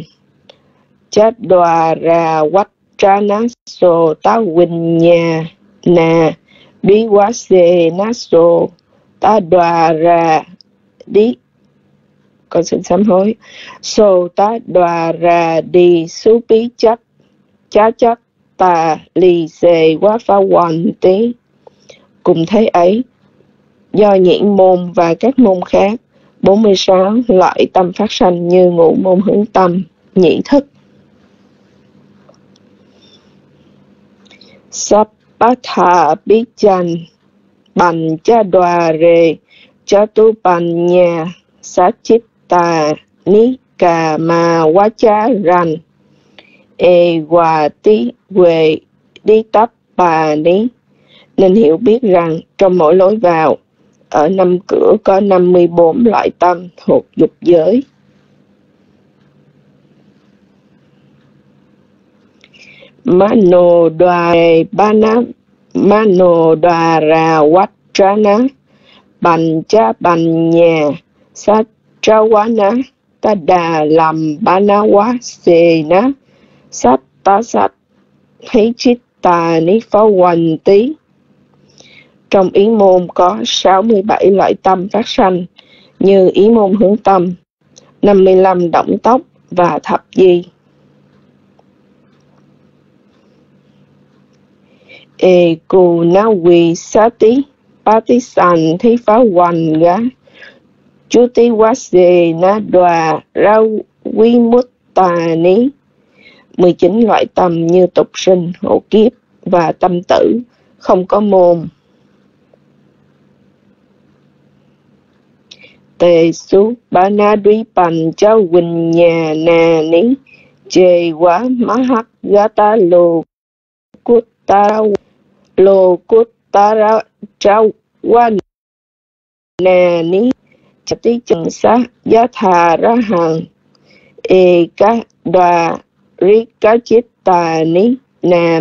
Chết đòa ra quách tra ná sô tá huynh nhà nà bí quá xê ná sô tá đoà ra đi con xin sám hối sô tá đoà ra đi su bí chấp chá chắc tà lì xề quá pha hoàn tí. Cùng thế ấy, do nhãn môn và các môn khác, 46 loại tâm phát sanh như ngũ môn hướng tâm, nhị thức. Sapatha bí chanh, bành cha đoà rề, cha tu bành nhà, sát chít tà, ní cà mà quá cha rành e hòa tí, quê đi tắp bà ní nên hiểu biết rằng trong mỗi lối vào, ở năm cửa có 54 loại tâm thuộc dục giới. Mano Dvara Mano Dvara quá Pancha ta đà làm ba na quá xề Sat Hichitta Nifawanti trong ý môn có 67 loại tâm phát sanh như ý môn hướng tâm, 55 động tốc và thập di. Ekunawi Sati Patisan thi phá hoành gá. Chú tí quá xề na đòa Rau quy mút tà ní. 19 loại tâm như tục sinh, hộ kiếp và tâm tử, không có môn. tề su ba na duy pan cha win nhà nà ní chê quá má hắc gata lô cút ta lô cút ta ra cha wa nà ní cha tí chân sa giá thà ra hàng e ca đoà ri chít tà nà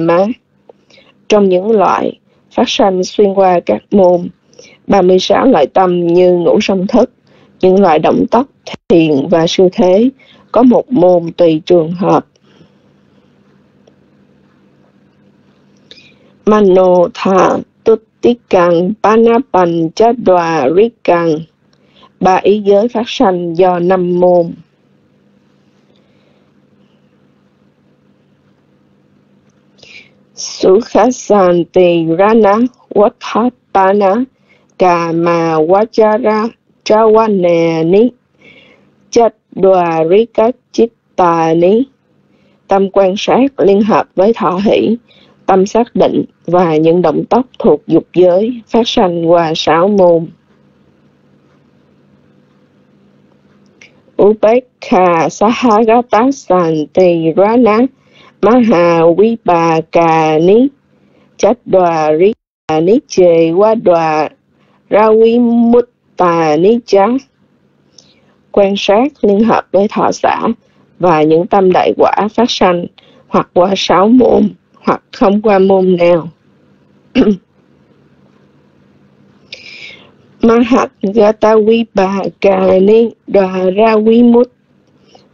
trong những loại phát sanh xuyên qua các môn 36 loại tâm như ngũ song thức những loại động tác thiền và sư thế có một môn tùy trường hợp. Mano tha tuttikang panapan chadwa ba ý giới phát sanh do năm môn. Sukhasanti rana watthapana kama wachara Chadwarika Chittani Tâm quan sát liên hợp với thọ hỷ, tâm xác định và những động tác thuộc dục giới phát sanh qua sáu môn. Upekha Sahagata Santi Rana Maha Vipakani Chadwarikani Chê Wadwa Mút tà ni chá. Quan sát liên hợp với thọ xã và những tâm đại quả phát sanh, hoặc qua sáu môn, hoặc không qua môn nào. Mahat Gata Vipakani Dwara Vimut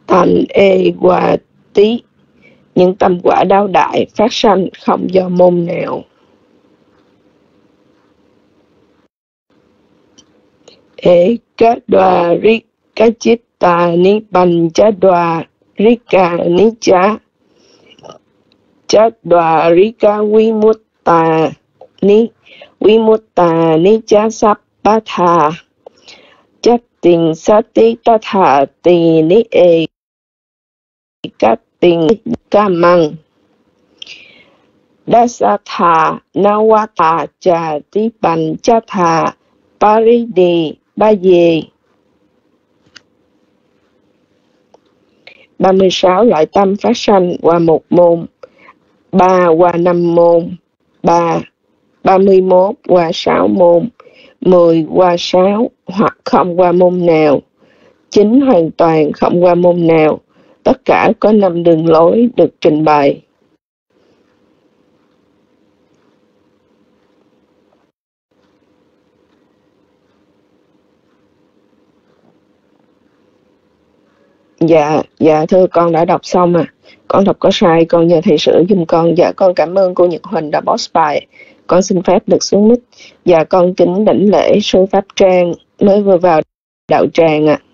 Thành E Hòa Tí những tâm quả đau đại phát sanh không do môn nào. ekadwarikachittani panchadwarikanicca chadwarika vimuttani vimuttani cha sappatha chatting sati tatha tini e tình ca măng đa sa thà kamang dasatha nawata cha ti panchatha paridi ba về 36 loại tâm phát sanh qua một môn, 3 qua 5 môn, 3, 31 qua 6 môn, 10 qua 6 hoặc không qua môn nào, 9 hoàn toàn không qua môn nào. Tất cả có năm đường lối được trình bày. Dạ, dạ thưa con đã đọc xong à. Con đọc có sai, con nhờ thầy sửa giùm con. Dạ con cảm ơn cô Nhật Huỳnh đã boss bài. Con xin phép được xuống mic. Dạ con kính đảnh lễ sư Pháp Trang mới vừa vào đạo tràng ạ. À.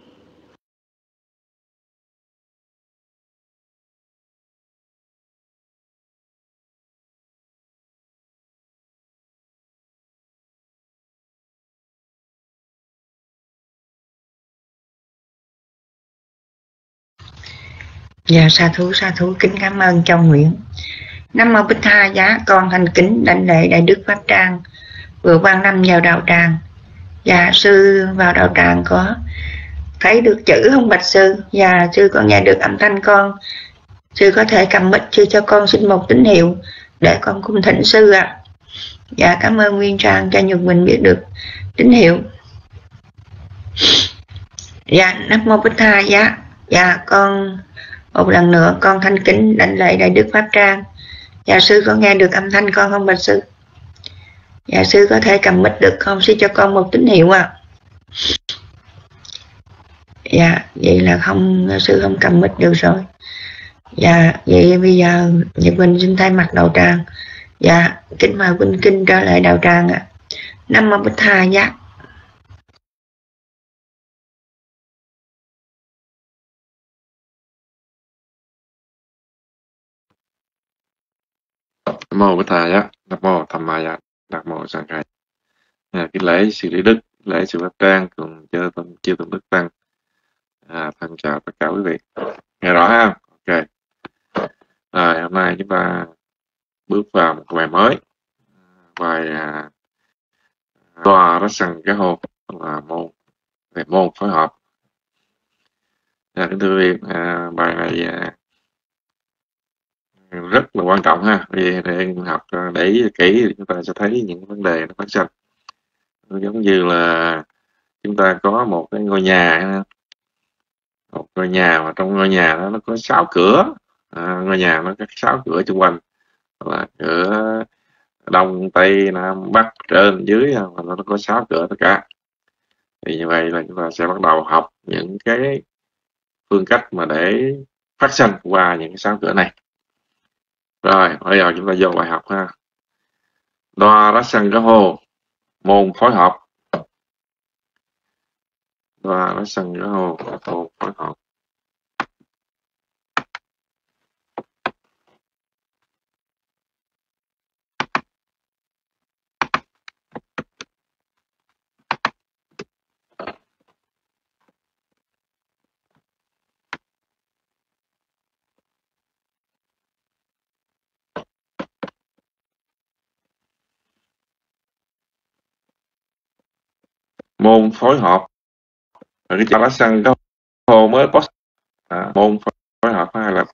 Dạ sa thú sa thú, kính cảm ơn trong nguyễn Nam mô Bích Tha giá, con thành kính đảnh lễ đại đức Pháp Trang vừa quan năm vào đạo tràng. Dạ sư vào đạo tràng có thấy được chữ không, bạch sư? Dạ sư con nghe được âm thanh con. Sư có thể cầm mic sư cho con xin một tín hiệu để con cung thỉnh sư ạ. À. dạ cảm ơn nguyên trang cho nhật mình biết được tín hiệu dạ nam mô bích tha giá dạ con một lần nữa, con thanh kính đảnh lễ đại đức pháp trang. Dạ sư có nghe được âm thanh con không, bạch sư? Dạ sư có thể cầm mic được không? Sư cho con một tín hiệu à dạ vậy là không, sư không cầm mic được rồi. Dạ vậy bây giờ nhật bình xin thay mặt đầu tràng. Dạ kính mời huynh kinh trở lại đầu tràng ạ. À. năm mô bích tha dạ Nam mô Bích Thầy á, Nam mô Tham Ma á Nam mô sanh Khai. À, cái lễ sự lý đức, lễ sự pháp trang cùng chư tôn chư tôn đức tăng. À, thân chào tất cả quý vị. Nghe rõ ha? Ok. Rồi hôm nay chúng ta bước vào một bài mới. Bài à, tòa rất sân cái hô là môn về môn phối hợp. À, kính thưa quý vị, à, bài này à, rất là quan trọng ha. Vì để học à, để ý kỹ thì chúng ta sẽ thấy những vấn đề nó phát sinh. Giống như là chúng ta có một cái ngôi nhà một ngôi nhà mà trong ngôi nhà đó nó có sáu cửa. À, ngôi nhà nó có sáu cửa xung quanh. Là cửa đông tây nam bắc trên dưới mà nó có sáu cửa tất cả. Thì như vậy là chúng ta sẽ bắt đầu học những cái phương cách mà để phát sinh qua những cái sáu cửa này rồi, bây giờ chúng ta vô bài học ha. Đo rá sân cái hồ môn phối hợp. Đo rá sân cái hồ môn phối hợp. Môn phối hợp. Rồi cái lá xăng đó hồ mới post. À, môn phối hợp hay là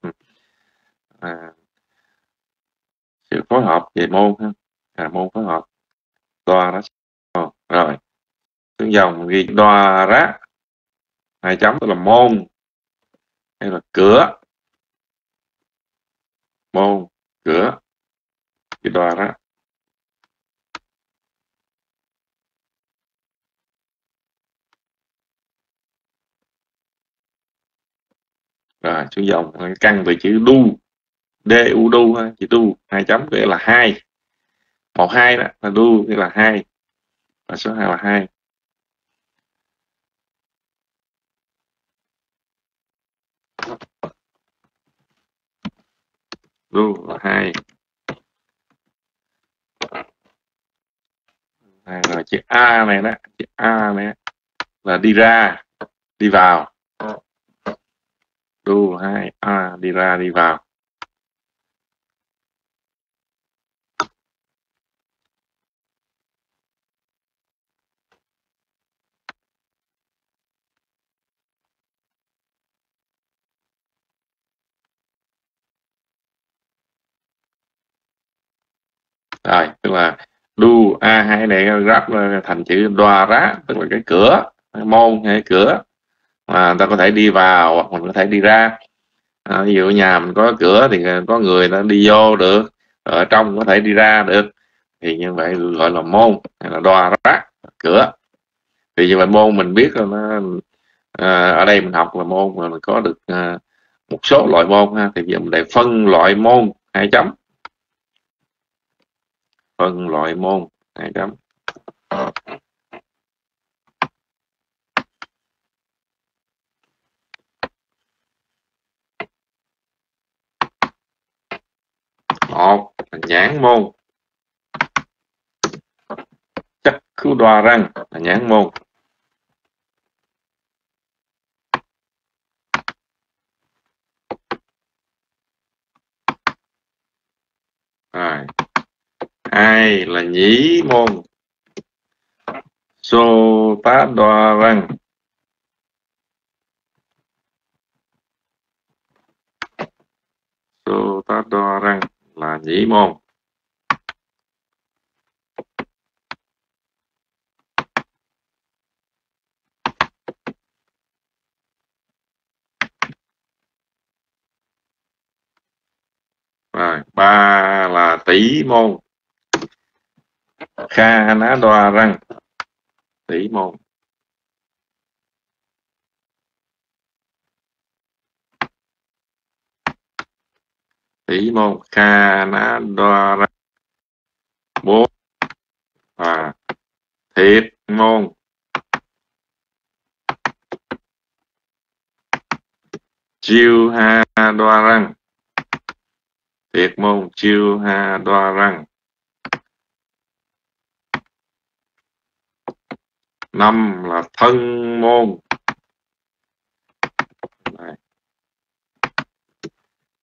à, sự phối hợp về môn ha? À, môn phối hợp. Đoa đó ờ, rồi. Xuống dòng ghi đo rá hai chấm tức là môn hay là cửa. Môn cửa. Thì đo rá rồi xuống dòng căn về chữ đu d u đu ha chữ đu, hai chấm nghĩa là hai. Một hai đó, là đu, nghĩa là hai. Và số hai là hai. Đu là hai. Này rồi chữ a này đó, chữ a này là đi ra, đi vào đu hai, a, đi ra, đi vào. Rồi, tức là đu a hai này ráp thành chữ đoa rá, tức là cái cửa, môn hay cửa mà ta có thể đi vào hoặc mình có thể đi ra. À, ví dụ nhà mình có cửa thì có người ta đi vô được ở trong có thể đi ra được. Thì như vậy gọi là môn hay là đoa rác cửa. Thì như vậy môn mình biết là nó à, ở đây mình học là môn mà mình có được à, một số loại môn ha. Thì giờ mình để phân loại môn hai chấm. Phân loại môn hai chấm. Một là nhãn môn. Chắc khu đoa răng là nhãn môn. Rồi. Hai là nhĩ môn. Sô tá đoa răng. Sô tá đoa răng là nhĩ môn. Rồi ba là tỷ môn. Kha ná đoa răng tỷ môn. Tỷ môn ca ná đo răng bốn và thiệt môn. Chiêu ha đoa răng thiệt môn chiêu ha đoa răng. Năm là thân môn Đấy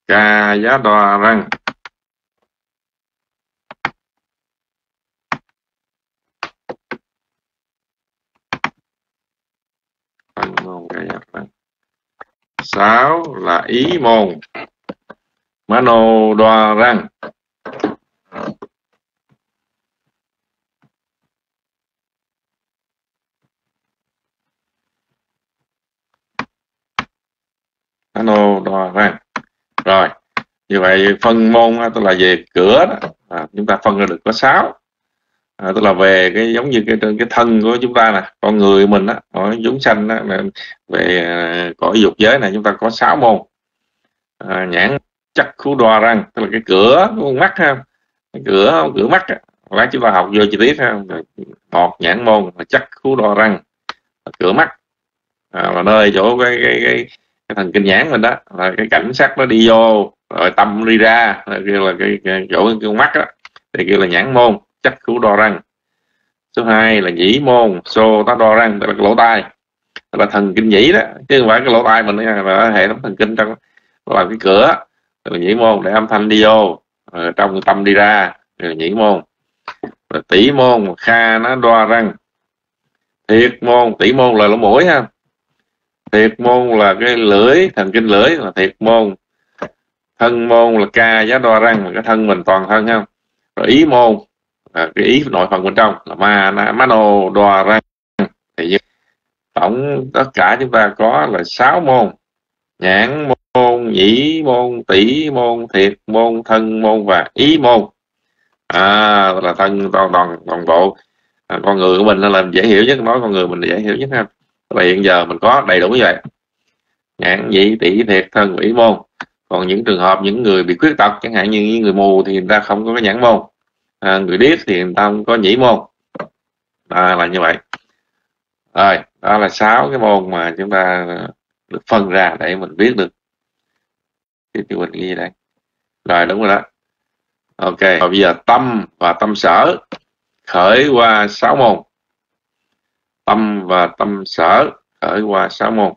ca giá đoa răng. Thân môn ca giá răng. Sáu là ý môn. Mano đoa răng. Mano đoa răng rồi. Như vậy phân môn tức là về cửa đó. À, chúng ta phân ra được có sáu. À, tức là về cái giống như cái cái thân của chúng ta nè con người mình á chúng sanh đó, về à, cõi dục giới này chúng ta có sáu môn. À, nhãn chắc khu đoa răng tức là cái cửa của con mắt ha cái cửa cửa mắt lát chúng ta học vô chi tiết ha một nhãn môn là chắc khu đoa răng cửa mắt. À, là nơi chỗ cái cái, cái cái thần kinh nhãn mình đó là cái cảnh sắc nó đi vô rồi tâm đi ra là kêu là cái, cái chỗ cái con mắt đó thì kêu là nhãn môn chắc khú đo răng. Số 2 là nhĩ môn xô tá đo răng tức là cái lỗ tai. Tức là thần kinh nhĩ đó chứ không phải cái lỗ tai mình là hệ thống thần kinh trong là cái cửa. Tức là nhĩ môn để âm thanh đi vô rồi trong tâm đi ra rồi nhĩ môn. Rồi tỷ môn kha nó đo răng. Thiệt môn tỷ môn là lỗ mũi ha thiệt môn là cái lưỡi thần kinh lưỡi là thiệt môn. Thân môn là ca giá đo răng là cái thân mình toàn thân không? Rồi ý môn là cái ý nội phần bên trong là ma mano đo răng. Thì tổng tất cả chúng ta có là sáu môn. Nhãn môn nhĩ môn tỷ môn thiệt môn thân môn và ý môn. À là thân toàn toàn toàn bộ. À, con người của mình là dễ hiểu nhất nói con người mình dễ hiểu nhất ha? Và hiện giờ mình có đầy đủ như vậy. Nhãn nhĩ tỷ thiệt thân ủy môn. Còn những trường hợp những người bị khuyết tật chẳng hạn như những người mù thì người ta không có cái nhãn môn. À, người điếc thì người ta không có nhĩ môn. À, là như vậy. Rồi đó là sáu cái môn mà chúng ta được phân ra để mình biết được. Cái tiêu mình ghi đây. Rồi đúng rồi đó. Ok và bây giờ tâm và tâm sở khởi qua sáu môn tâm và tâm sở khởi qua sáu môn.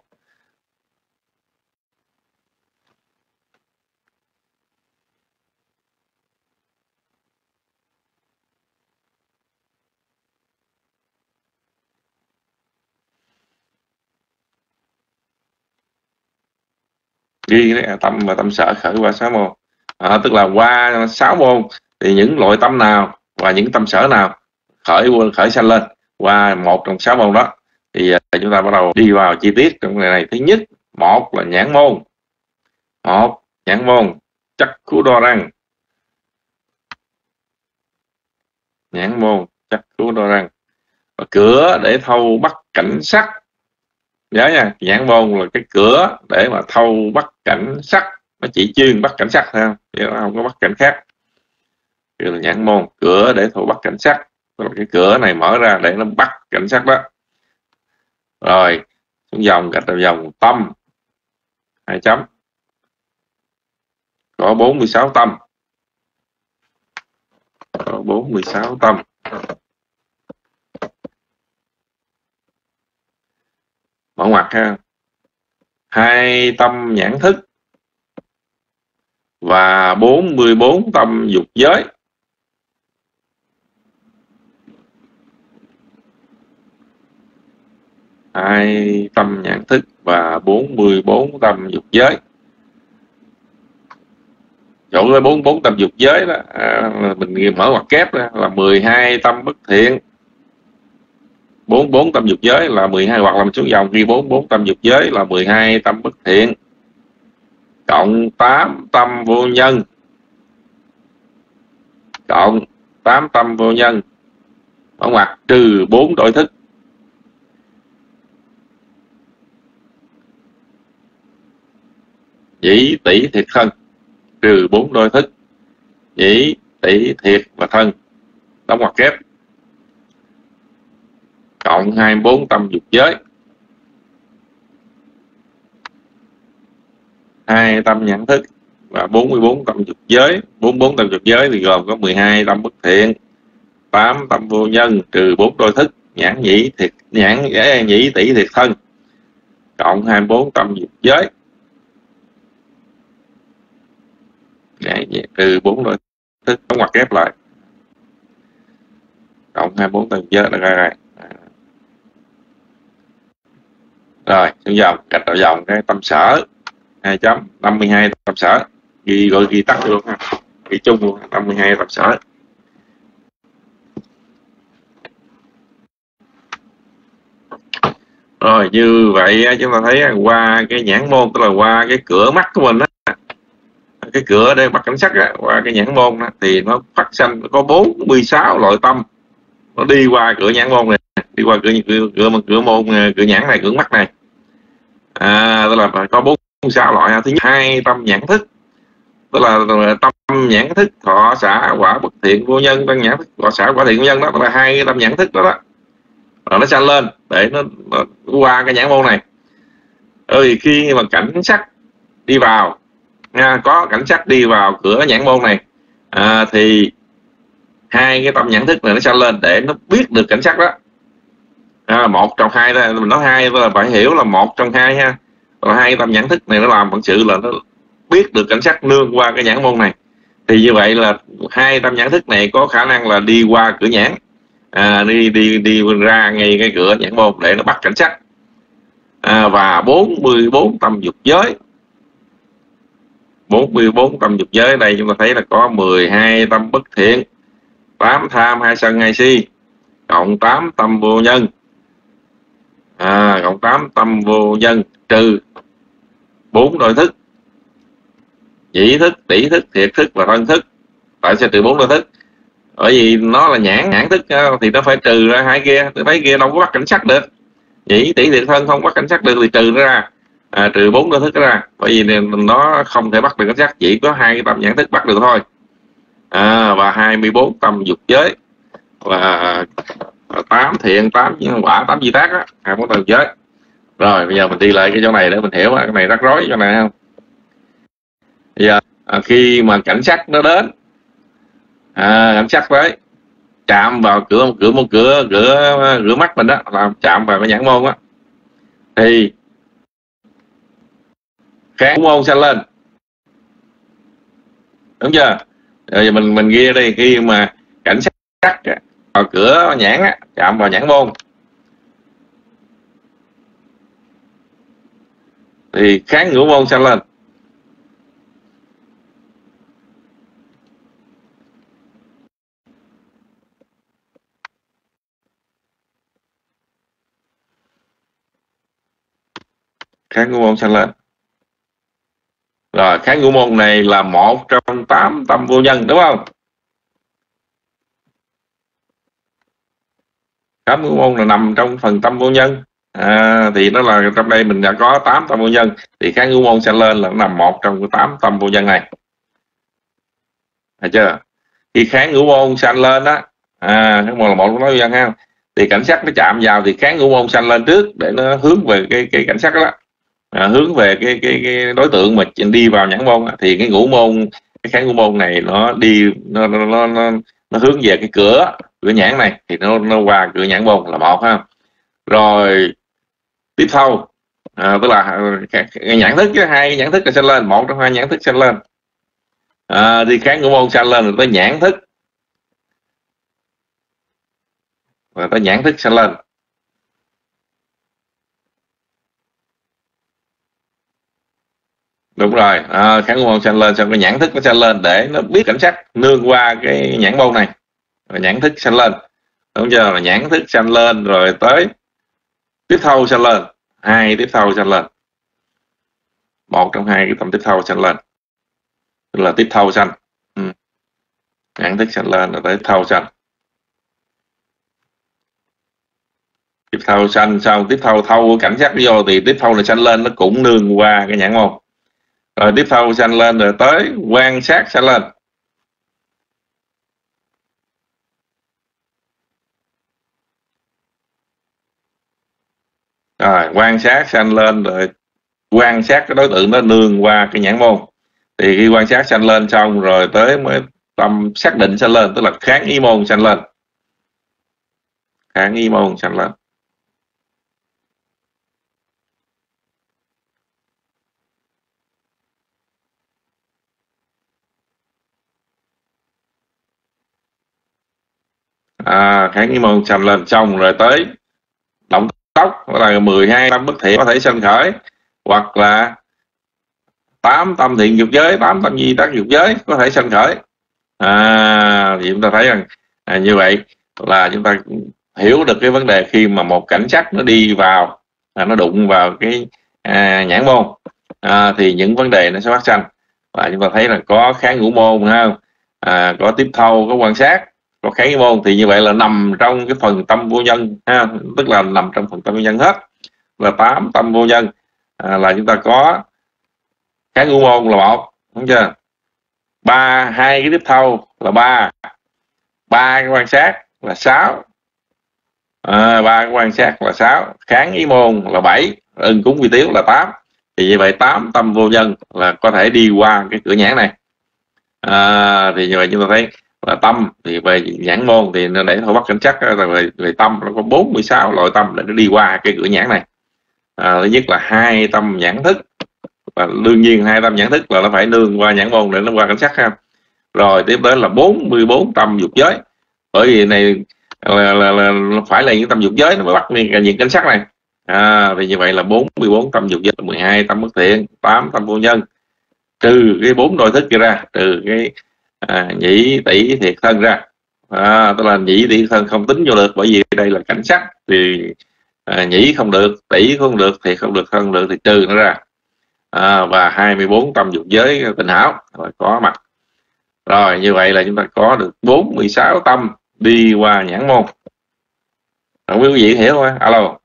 Ghi đấy, à, tâm và tâm sở khởi qua sáu môn. À, tức là qua sáu môn thì những loại tâm nào và những tâm sở nào khởi khởi sanh lên? Qua một trong sáu môn đó. Thì à, chúng ta bắt đầu đi vào chi tiết trong ngày này. Thứ nhất, một là nhãn môn. Một, nhãn môn. Chắc cú đo răng. Nhãn môn chắc cú đo răng. Và cửa để thâu bắt cảnh sắc. Nhớ nha, nhãn môn là cái cửa để mà thâu bắt cảnh sắc. Nó chỉ chuyên bắt cảnh sắc thôi chứ không có bắt cảnh khác. Thì là nhãn môn, cửa để thâu bắt cảnh sắc tức cái cửa này mở ra để nó bắt cảnh sát đó. Rồi, xuống dòng gạch vào dòng tâm. Hai chấm. Có 46 tâm. Có 46 tâm. Mở ngoặt ha. Hai tâm nhãn thức và 44 tâm dục giới. Hai tâm nhãn thức và 44 tâm dục giới. Chỗ cái 44 tâm dục giới đó à, mình mở ngoặc kép đó, là 12 tâm bất thiện. 44 tâm dục giới là 12 hoặc là mình xuống dòng ghi 44 tâm dục giới là 12 tâm bất thiện. Cộng 8 tâm vô nhân. Cộng 8 tâm vô nhân. Ở ngoặc trừ 4 đội thức. Dĩ tỷ thiệt thân, trừ bốn đôi thức dĩ tỷ thiệt và thân, đóng ngoặc kép. Cộng 24 tâm dục giới. Hai tâm nhãn thức và 44 tâm dục giới. 44 tâm dục giới thì gồm có 12 tâm bất thiện 8 tâm vô nhân, trừ 4 đôi thức nhãn nhĩ thiệt, nhãn nhĩ tỷ thiệt thân. Cộng 24 tâm dục giới. Dạ, dạ. ừ, Đấy, trừ 4 đôi thức đóng ngoặc kép lại. Cộng 24 tầng giới là ra rồi. À. Rồi xuống dòng gạch đầu dòng cái tâm sở. Hai chấm năm mươi hai tâm sở. Ghi gọi ghi tắt luôn ha. Ghi chung luôn năm mươi hai tâm sở. Rồi như vậy chúng ta thấy qua cái nhãn môn tức là qua cái cửa mắt của mình đó cái cửa để bắt cảnh sắc á, qua cái nhãn môn đó, thì nó phát sinh có 46 loại tâm. Nó đi qua cửa nhãn môn này đi qua cửa cửa cửa, cửa môn à, cửa nhãn này cửa mắt này. À, tức là có bốn sáu loại thứ nhất hai tâm nhãn thức. Tức là tâm nhãn thức thọ xã quả bất thiện vô nhân. Tâm nhãn thức thọ xã quả thiện vô nhân đó tức là hai cái tâm nhãn thức đó đó. Rồi nó sanh lên để nó, nó qua cái nhãn môn này. Ơi khi mà cảnh sắc đi vào nha, có cảnh sát đi vào cửa nhãn môn này. À, thì hai cái tâm nhãn thức này nó sẽ lên để nó biết được cảnh sát đó. À, một trong hai đó mình nói hai là phải hiểu là một trong hai ha. Rồi hai tâm nhãn thức này nó làm phận sự là nó biết được cảnh sát nương qua cái nhãn môn này. Thì như vậy là hai tâm nhãn thức này có khả năng là đi qua cửa nhãn. À, đi đi đi ra ngay cái cửa nhãn môn để nó bắt cảnh sát. À, và 44 tâm dục giới. 44 tâm dục giới đây chúng ta thấy là có 12 tâm bất thiện 8 tham hai sân hai si cộng 8 tâm vô nhân. À, cộng 8 tâm vô nhân trừ bốn đôi thức. Chỉ thức tỷ thức thiệt thức và thân thức. Tại sao trừ bốn đôi thức? Bởi vì nó là nhãn nhãn thức ờ, thì nó phải trừ ra hai kia. Thấy kia đâu có bắt cảnh sát được. Dĩ tỷ thiệt thân không bắt cảnh sát được thì trừ ra à, trừ bốn đôi thức ra. Bởi vì nó không thể bắt được cảnh giác chỉ có hai cái tâm nhãn thức bắt được thôi. À, và 24 tâm dục giới và à, tám thiện tám quả tám di tác á hai bốn tâm giới. Rồi bây giờ mình đi lại cái chỗ này để mình hiểu cái này rắc rối chỗ này không? Bây giờ à, khi mà cảnh sát nó đến à, cảnh sát đấy chạm vào cửa cửa một cửa cửa cửa mắt mình đó làm chạm vào cái nhãn môn á thì kháng môn sanh lên. Đúng chưa? Rồi mình mình ghi đây khi mà cảnh sát vào cửa nhãn á, chạm vào nhãn môn thì kháng ngũ môn sanh lên. Kháng ngũ môn sanh lên rồi kháng ngũ môn này là một trong tám tâm vô nhân đúng không? Kháng ngũ môn là nằm trong phần tâm vô nhân. À, thì nó là trong đây mình đã có 8 tâm vô nhân thì kháng ngũ môn sẽ lên là nó nằm một trong 8 tâm vô nhân này. Thấy chưa? Khi kháng ngũ môn sanh lên đó à kháng môn là một trong vô nhân ha thì cảnh sát nó chạm vào thì kháng ngũ môn sanh lên trước để nó hướng về cái cái cảnh sát đó à, hướng về cái, cái cái đối tượng mà đi vào nhãn môn thì cái ngũ môn cái kháng ngũ môn này nó đi nó nó, nó, nó, nó hướng về cái cửa cửa nhãn này thì nó nó qua cửa nhãn môn là một ha. Rồi tiếp sau à, tức là à, cái, nhãn thức cái hai nhãn thức là sẽ lên một trong hai nhãn thức sẽ lên. À, thì kháng ngũ môn sẽ lên tới nhãn thức. Và tới nhãn thức sẽ lên. Đúng rồi. À, kháng ngũ xanh lên xong cái nhãn thức nó xanh lên để nó biết cảnh sắc nương qua cái nhãn bông này. Rồi nhãn thức xanh lên. Đúng chưa? Là nhãn thức xanh lên rồi tới tiếp thâu xanh lên. Hai tiếp thâu xanh lên. Một trong hai cái tâm tiếp thâu xanh lên. Tức là tiếp thâu xanh. Ừ. nhãn thức xanh lên rồi tới thâu xanh. Tiếp thâu xanh sau tiếp thâu thâu cảnh sắc vô thì tiếp thâu là xanh lên nó cũng nương qua cái nhãn môn rồi tiếp theo sanh lên rồi tới quan sát sanh lên. Rồi, quan sát sanh lên rồi quan sát cái đối tượng nó nương qua cái nhãn môn. Thì khi quan sát sanh lên xong rồi tới mới tâm xác định sanh lên, tức là kháng ý môn sanh lên. Kháng ý môn sanh lên. À, kháng ý môn sanh lên xong rồi tới. Động tóc là 12 tâm bất thiện có thể sanh khởi. Hoặc là tám tâm thiện dục giới tám tâm di tác dục giới có thể sanh khởi. À, thì chúng ta thấy rằng à, như vậy là chúng ta hiểu được cái vấn đề khi mà một cảnh sắc nó đi vào à, nó đụng vào cái à, nhãn môn à, thì những vấn đề nó sẽ phát sinh và chúng ta thấy là có kháng ngũ môn ha à, có tiếp thâu có quan sát có kháng môn thì như vậy là nằm trong cái phần tâm vô nhân ha? Tức là nằm trong phần tâm vô nhân hết. Là tám tâm vô nhân à, là chúng ta có kháng ngũ môn là một đúng chưa? Ba hai cái tiếp thâu là ba. Ba cái quan sát là sáu. À, ba cái quan sát là sáu. Kháng ý môn là bảy. Ưng cúng vi tiếu là tám. Thì như vậy tám tâm vô nhân là có thể đi qua cái cửa nhãn này. À, thì như vậy chúng ta thấy là tâm thì về nhãn môn thì nó để thôi bắt cảnh chắc rồi về, về tâm nó có 46 loại tâm để nó đi qua cái cửa nhãn này. À, thứ nhất là hai tâm nhãn thức và đương nhiên hai tâm nhãn thức là nó phải nương qua nhãn môn để nó qua cảnh sắc ha. Rồi tiếp đến là 44 tâm dục giới bởi vì này là, là, là, là phải là những tâm dục giới nó mới bắt những cảnh sắc này. À, thì như vậy là 44 tâm dục giới 12 tâm bất thiện 8 tâm vô nhân. Trừ cái bốn đôi thức kia ra trừ cái à, nhĩ tỷ thiệt thân ra. À, tức là nhĩ tỷ thân không tính vô được bởi vì đây là cảnh sắc thì à, nhĩ không được tỷ không được thiệt không được thân được thì trừ nó ra. À, và 24 tâm dục giới tình hảo rồi có mặt. Rồi như vậy là chúng ta có được 46 tâm đi qua nhãn môn. Không biết quý vị hiểu không alo.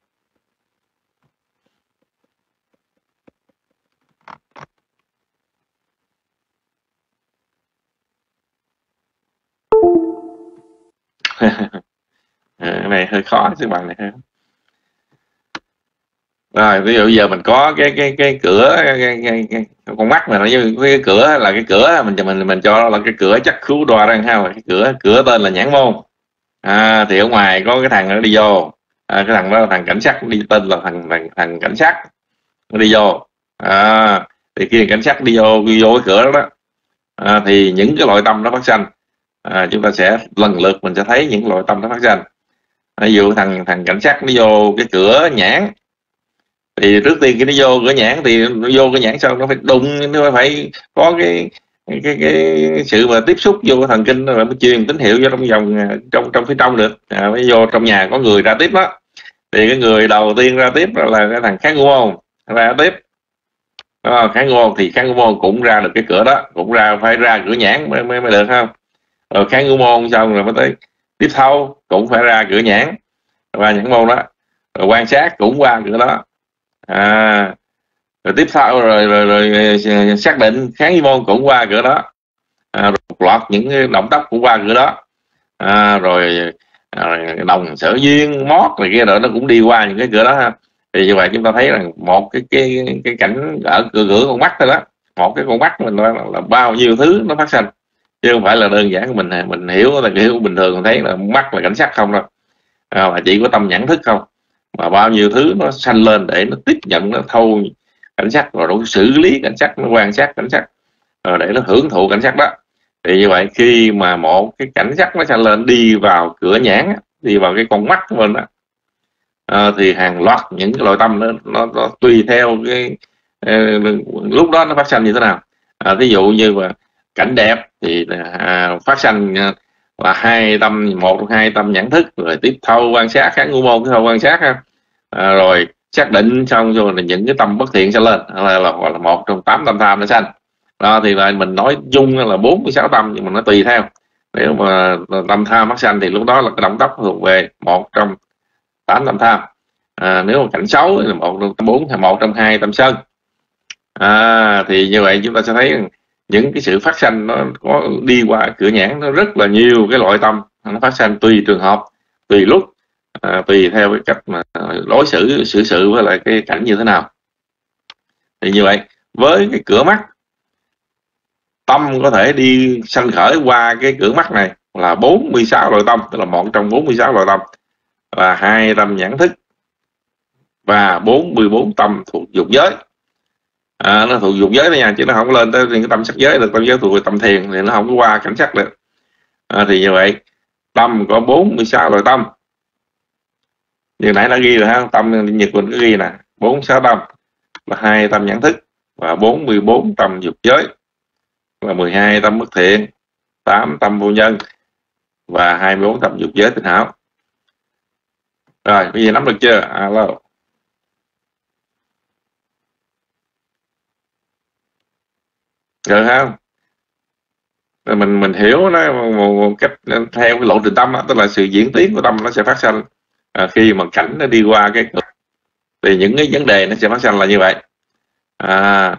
Ừ, cái này hơi khó chứ bạn này rồi ví dụ giờ mình có cái cái cái cửa cái, cái, cái, cái con mắt mà nó như cái cửa là cái cửa mình mình mình cho là cái cửa chắc khú đoa ra ha cái cửa cửa tên là nhãn môn. À, thì ở ngoài có cái thằng nó đi vô. À, cái thằng đó là thằng cảnh sát đi tên là thằng thằng, thằng cảnh sát nó đi vô. À, thì khi cảnh sát đi vô đi vô cái cửa đó, đó à, thì những cái loại tâm nó phát sinh à, chúng ta sẽ lần lượt mình sẽ thấy những loại tâm nó phát sinh ví dụ thằng thằng cảnh sát nó vô cái cửa nhãn. Thì trước tiên khi nó vô cửa nhãn thì nó vô cái nhãn sau nó phải đụng nó phải có cái cái, cái, sự mà tiếp xúc vô thần kinh rồi mới truyền tín hiệu vô trong vòng à, trong trong phía trong được. À, mới vô trong nhà có người ra tiếp đó. Thì cái người đầu tiên ra tiếp là cái thằng kháng ngôn. Ra tiếp. Đó, kháng ngôn thì kháng ngôn cũng ra được cái cửa đó cũng ra phải ra cửa nhãn mới mới, mới được không? Rồi kháng ngũ môn xong rồi mới tới tiếp thâu cũng phải ra cửa nhãn qua nhãn môn đó. Rồi quan sát cũng qua cửa đó. À rồi tiếp sau rồi, rồi, rồi, rồi xác định kháng y môn cũng qua cửa đó. À, rồi loạt những động tác cũng qua cửa đó. À, rồi, à, rồi đồng sở duyên mót này kia rồi nó cũng đi qua những cái cửa đó ha. Thì như vậy chúng ta thấy rằng một cái cái cái cảnh ở cửa cửa con mắt thôi đó. Một cái con mắt mình là, là bao nhiêu thứ nó phát sinh chứ không phải là đơn giản mình mình hiểu là hiểu bình thường thấy là mắt là cảnh sát không đâu. À, mà chỉ có tâm nhãn thức không. Mà bao nhiêu thứ nó sanh lên để nó tiếp nhận nó thâu cảnh sát rồi nó xử lý cảnh sát nó quan sát cảnh sát rồi để nó hưởng thụ cảnh sát đó. Thì như vậy khi mà một cái cảnh sát nó sanh lên đi vào cửa nhãn đi vào cái con mắt của mình đó à, thì hàng loạt những cái loại tâm nó, nó, nó tùy theo cái ờ, lúc đó nó phát sinh như thế nào. À, ví dụ như mà cảnh đẹp thì à, phát sanh à, là hai tâm một trong hai tâm nhãn thức rồi tiếp thâu quan sát khác ngũ môn cái thâu quan sát ha. À, rồi xác định xong rồi là những cái tâm bất thiện sẽ lên là, là, là, một trong tám tâm tham nó sanh. Đó thì là mình nói chung là 46 tâm nhưng mà nó tùy theo. Nếu mà tâm tham phát sanh thì lúc đó là cái động tác thuộc về một trong tám tâm tham. À, nếu mà cảnh xấu là một trong bốn hay một trong hai tâm sân. À, thì như vậy chúng ta sẽ thấy những cái sự phát sanh nó có đi qua cửa nhãn nó rất là nhiều cái loại tâm. Nó phát sanh tùy trường hợp tùy lúc à, tùy theo cái cách mà đối xử xử sự với lại cái cảnh như thế nào. Thì như vậy với cái cửa mắt tâm có thể đi sanh khởi qua cái cửa mắt này là 46 loại tâm tức là một trong 46 loại tâm và hai tâm nhãn thức và 44 tâm thuộc dục giới à, nó thuộc dục giới đó nha chứ nó không lên tới cái tâm sắc giới được tâm giới thuộc về tâm thiền thì nó không có qua cảnh sắc được. À, thì như vậy tâm có 46 loại tâm. Như nãy đã ghi rồi ha tâm nhật mình có ghi nè 46 tâm là hai tâm nhãn thức và 44 tâm dục giới và 12 tâm bất thiện 8 tâm vô nhân và 24 tâm dục giới tinh hảo. Rồi bây giờ nắm được chưa? Alo. Được không? Rồi mình mình hiểu nó một, một cách theo cái lộ trình tâm đó, tức là sự diễn tiến của tâm nó sẽ phát sinh à, khi mà cảnh nó đi qua cái thì những cái vấn đề nó sẽ phát sinh là như vậy. À.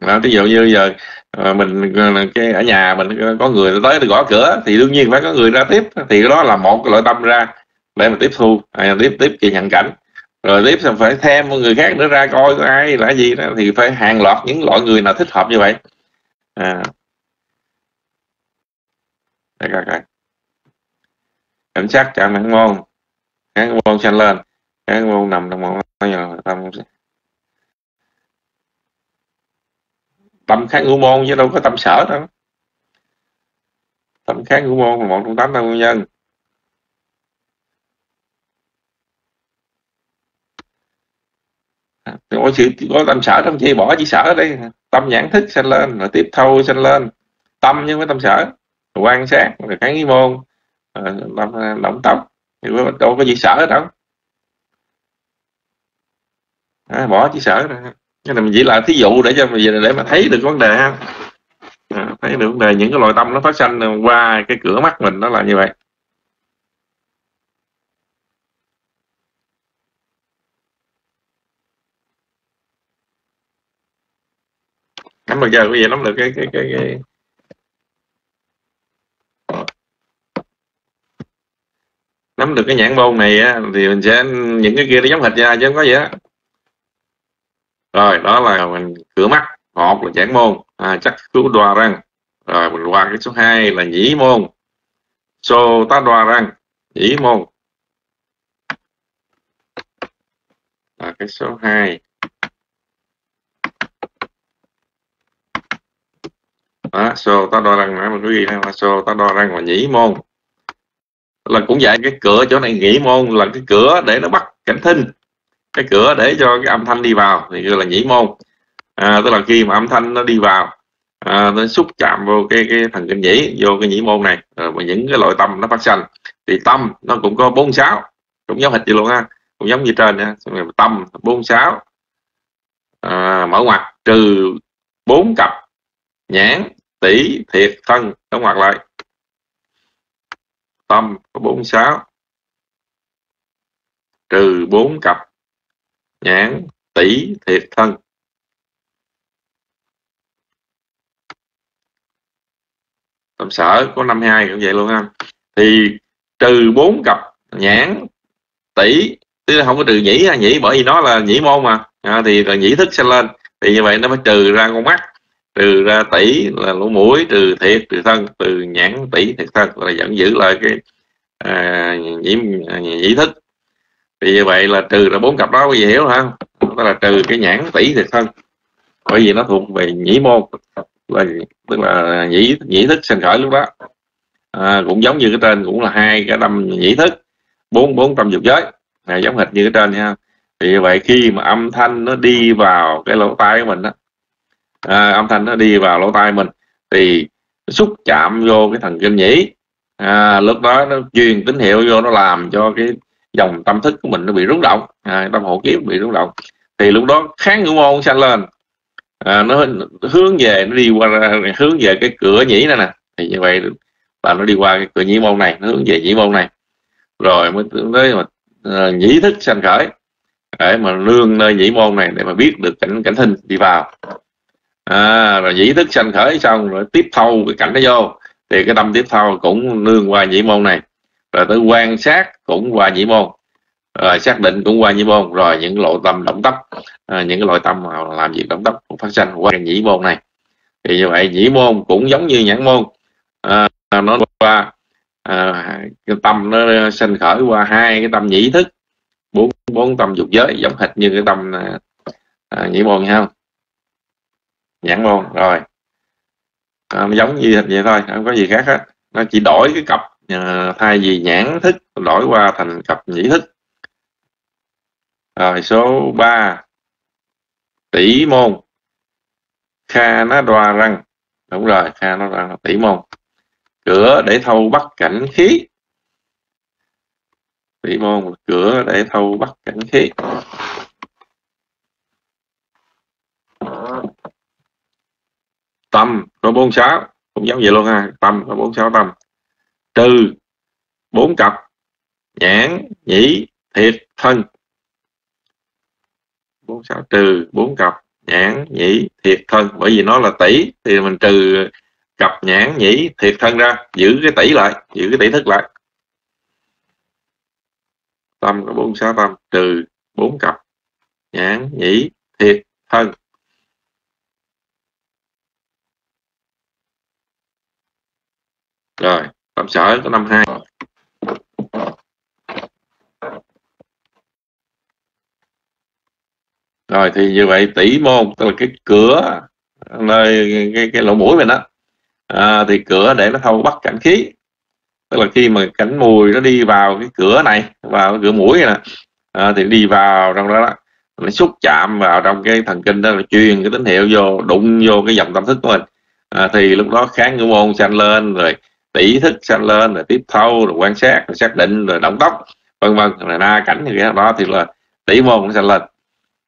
Đó, ví dụ như giờ à, mình cái ở nhà mình có người tới gõ cửa thì đương nhiên phải có người ra tiếp. Thì đó là một cái loại tâm ra để mà tiếp thu à, tiếp tiếp kỳ nhận cảnh rồi tiếp thì phải thêm một người khác nữa ra coi có ai là gì đó, thì phải hàng loạt những loại người nào thích hợp như vậy. À. Đây, coi coi. Cảnh sát chạm hạng môn. Hạng môn xanh lên. Hạng môn nằm trong một tâm tâm kháng ngũ môn chứ đâu có tâm sở đâu. Tâm kháng ngũ môn là một trong tám tâm nguyên nhân. À, có sự có tâm sở tâm chi bỏ chỉ sở ở đây. Tâm nhãn thức sanh lên rồi tiếp thâu sanh lên. Tâm nhưng với tâm sở. Quan sát rồi kháng ý môn. Ờ, ờ, động tóc. Thì đâu có gì sở đâu. À, bỏ chỉ sở rồi. Cái này mình chỉ là thí dụ để cho mình để mà thấy được vấn đề ha. À, thấy được vấn đề. Những cái loại tâm nó phát sinh qua cái cửa mắt mình nó là như vậy. Nắm được giờ quý vị nắm được cái cái cái, cái... nắm được cái nhãn môn này á, thì mình sẽ những cái kia nó giống hệt ra chứ không có gì á rồi đó là mình cửa mắt. Một là nhãn môn à, chắc cứu đoà răng. Rồi mình qua cái số 2 là nhĩ môn. Số tá đoà răng. Nhĩ môn. Là cái số 2 đó, so ta đo răng nãy mình có ghi là so ta đo răng và nhĩ môn. Là cũng vậy cái cửa chỗ này nhĩ môn là cái cửa để nó bắt cảnh thinh. Cái cửa để cho cái âm thanh đi vào thì gọi là nhĩ môn. À, tức là khi mà âm thanh nó đi vào à, nó xúc chạm vô cái cái thần kinh nhĩ vô cái nhĩ môn này. Và những cái loại tâm nó phát sinh thì tâm nó cũng có bốn sáu cũng giống hệt gì luôn ha cũng giống như trên nha. Tâm bốn sáu à, mở ngoặt trừ bốn cặp nhãn tỷ thiệt thân đóng ngoặc lại. Tâm có 46 trừ 4 cặp. Nhãn tỷ thiệt thân. Tâm sở có 52 cũng vậy luôn ha. Thì trừ 4 cặp nhãn tỷ tức là không có trừ nhĩ nhĩ bởi vì nó là nhĩ môn mà. À, thì là nhĩ thức sẽ lên. Thì như vậy nó phải trừ ra con mắt trừ ra tỷ là lỗ mũi trừ thiệt trừ thân từ nhãn tỷ thiệt thân là vẫn giữ lại cái à, nhiễm à, nhĩ thức. Thì như vậy là trừ ra bốn cặp đó quý vị hiểu không đó là trừ cái nhãn tỷ thiệt thân. Bởi vì nó thuộc về nhĩ môn là tức là nhĩ nhĩ thức sinh khởi lúc đó. À, cũng giống như cái trên cũng là hai cái tâm nhĩ thức bốn bốn tâm dục giới. À, giống hệt như cái trên nha. Thì vậy khi mà âm thanh nó đi vào cái lỗ tai của mình đó à, âm thanh nó đi vào lỗ tai mình thì xúc chạm vô cái thần kinh nhĩ. À, lúc đó nó truyền tín hiệu vô nó làm cho cái dòng tâm thức của mình nó bị rung động. À, tâm hộ kiếp bị rung động. Thì lúc đó kháng ngũ môn sanh lên. À, nó hướng về nó đi qua hướng về cái cửa nhĩ này nè. Thì như vậy là nó đi qua cái cửa nhĩ môn này nó hướng về nhĩ môn này. Rồi mới tới mà uh, nhĩ thức sanh khởi. Để mà lương nơi nhĩ môn này để mà biết được cảnh cảnh thinh đi vào à, rồi nhĩ thức sanh khởi xong rồi tiếp thâu cái cảnh nó vô. Thì cái tâm tiếp thâu cũng nương qua nhĩ môn này. Rồi tới quan sát cũng qua nhĩ môn. Rồi xác định cũng qua nhĩ môn. Rồi những lộ tâm động tấp à, những cái loại tâm mà làm việc động tấp cũng phát sinh qua nhĩ môn này. Thì như vậy nhĩ môn cũng giống như nhãn môn. À, nó qua à, cái tâm nó sanh khởi qua hai cái tâm nhĩ thức. Bốn bốn tâm dục giới giống hệt như cái tâm à, à nhĩ môn nha nhãn môn rồi. À, giống như hình vậy thôi không có gì khác hết. Nó chỉ đổi cái cặp à, thay vì nhãn thức đổi qua thành cặp nhĩ thức. Rồi số 3 tỷ môn. Kha nó đoa răng. Đúng rồi kha nó răng tỷ môn. Cửa để thâu bắt cảnh khí. Tỷ môn cửa để thâu bắt cảnh khí. Tầm có bốn sáu cũng giống vậy luôn ha. Tầm có bốn sáu trừ bốn cặp, nhãn, nhĩ, thiệt, thân. Bốn sáu trừ bốn cặp, nhãn, nhĩ, thiệt, thân. Bởi vì nó là tỷ, thì mình trừ cặp, nhãn, nhĩ, thiệt, thân ra, giữ cái tỷ lại, giữ cái tỷ thức lại. Tâm có bốn sáu tâm. Trừ bốn cặp, nhãn, nhĩ, thiệt, thân. Rồi tâm sở có năm hai. Rồi thì như vậy tỷ môn tức là cái cửa nơi cái, cái lỗ mũi mình đó à, thì cửa để nó thâu bắt cảnh khí. Tức là khi mà cảnh mùi nó đi vào cái cửa này vào cái cửa mũi này nè à, thì đi vào trong đó, đó nó xúc chạm vào trong cái thần kinh đó là truyền cái tín hiệu vô đụng vô cái dòng tâm thức của mình. À, thì lúc đó kháng ngữ môn xanh lên rồi tỷ thức sanh lên rồi tiếp thâu rồi quan sát rồi xác định rồi động tóc vân vân. Rồi na cảnh thì cái đó thì là tỷ môn cũng sanh lên.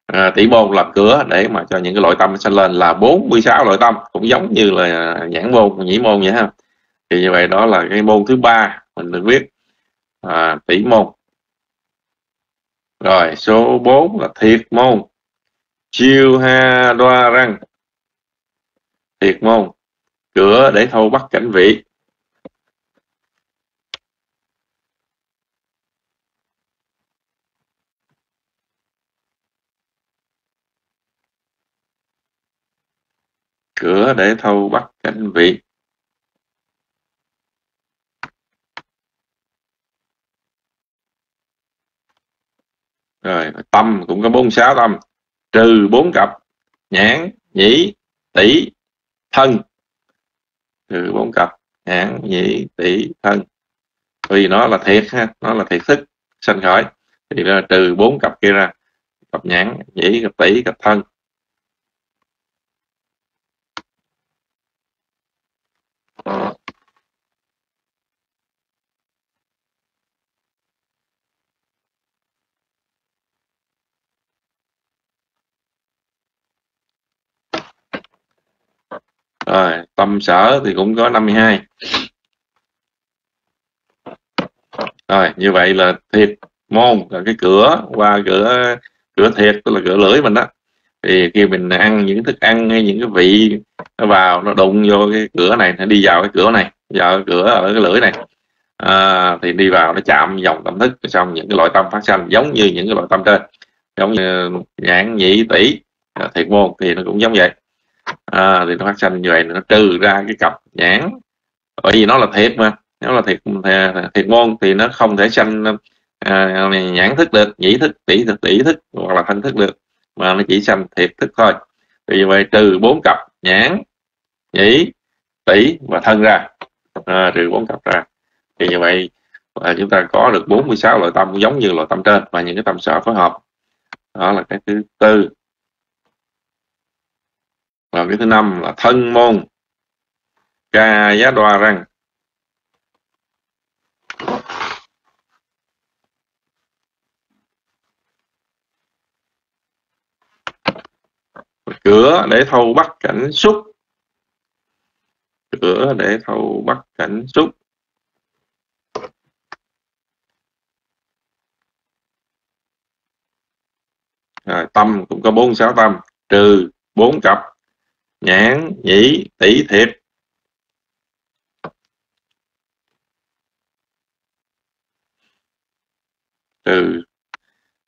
À, tỷ môn làm cửa để mà cho những cái loại tâm sanh lên là 46 loại tâm cũng giống như là nhãn môn nhĩ môn vậy ha. Thì như vậy đó là cái môn thứ ba mình được biết. À, tỷ môn. Rồi số 4 là thiệt môn. Chiêu ha đoa răng. Thiệt môn. Cửa để thâu bắt cảnh vị. Cửa để thâu bắt cảnh vị. Rồi, tâm cũng có bốn sáu tâm. Trừ bốn cặp, nhãn, nhĩ, tỷ, thân. Trừ bốn cặp, nhãn, nhĩ, tỷ, thân. Vì nó là thiệt ha, nó là thiệt thức, sanh khởi. Thì là trừ bốn cặp kia ra, cặp nhãn, nhĩ, cặp tỷ, cặp thân. Rồi tâm sở thì cũng có 52 rồi như vậy là thiệt môn là cái cửa qua cửa cửa thiệt tức là cửa lưỡi mình đó. Thì khi mình ăn những thức ăn hay những cái vị nó vào nó đụng vô cái cửa này nó đi vào cái cửa này vào cái cửa ở cái lưỡi này. À, thì đi vào nó chạm dòng tâm thức xong những cái loại tâm phát sanh giống như những cái loại tâm trên. Giống như nhãn nhị tỷ à, thiệt môn thì nó cũng giống vậy à, thì nó phát sinh như vậy nó trừ ra cái cặp nhãn. Bởi vì nó là thiệt mà nó là thiệt thiệt môn thì nó không thể sanh à, nhãn thức được nhĩ thức tỷ thức tỷ thức hoặc là thanh thức được mà nó chỉ sanh thiệt thức thôi. Vì vậy trừ bốn cặp nhãn nhĩ tỷ và thân ra. À, trừ bốn cặp ra. Thì như vậy là chúng ta có được 46 loại tâm giống như loại tâm trên và những cái tâm sở phối hợp. Đó là cái thứ tư và cái thứ năm là thân môn. Ca giá đoa răng. Cửa để thâu bắt cảnh xúc. Cửa để thâu bắt cảnh xúc. À, tâm cũng có bốn sáu tâm trừ bốn cặp nhãn nhĩ tỷ thiệt trừ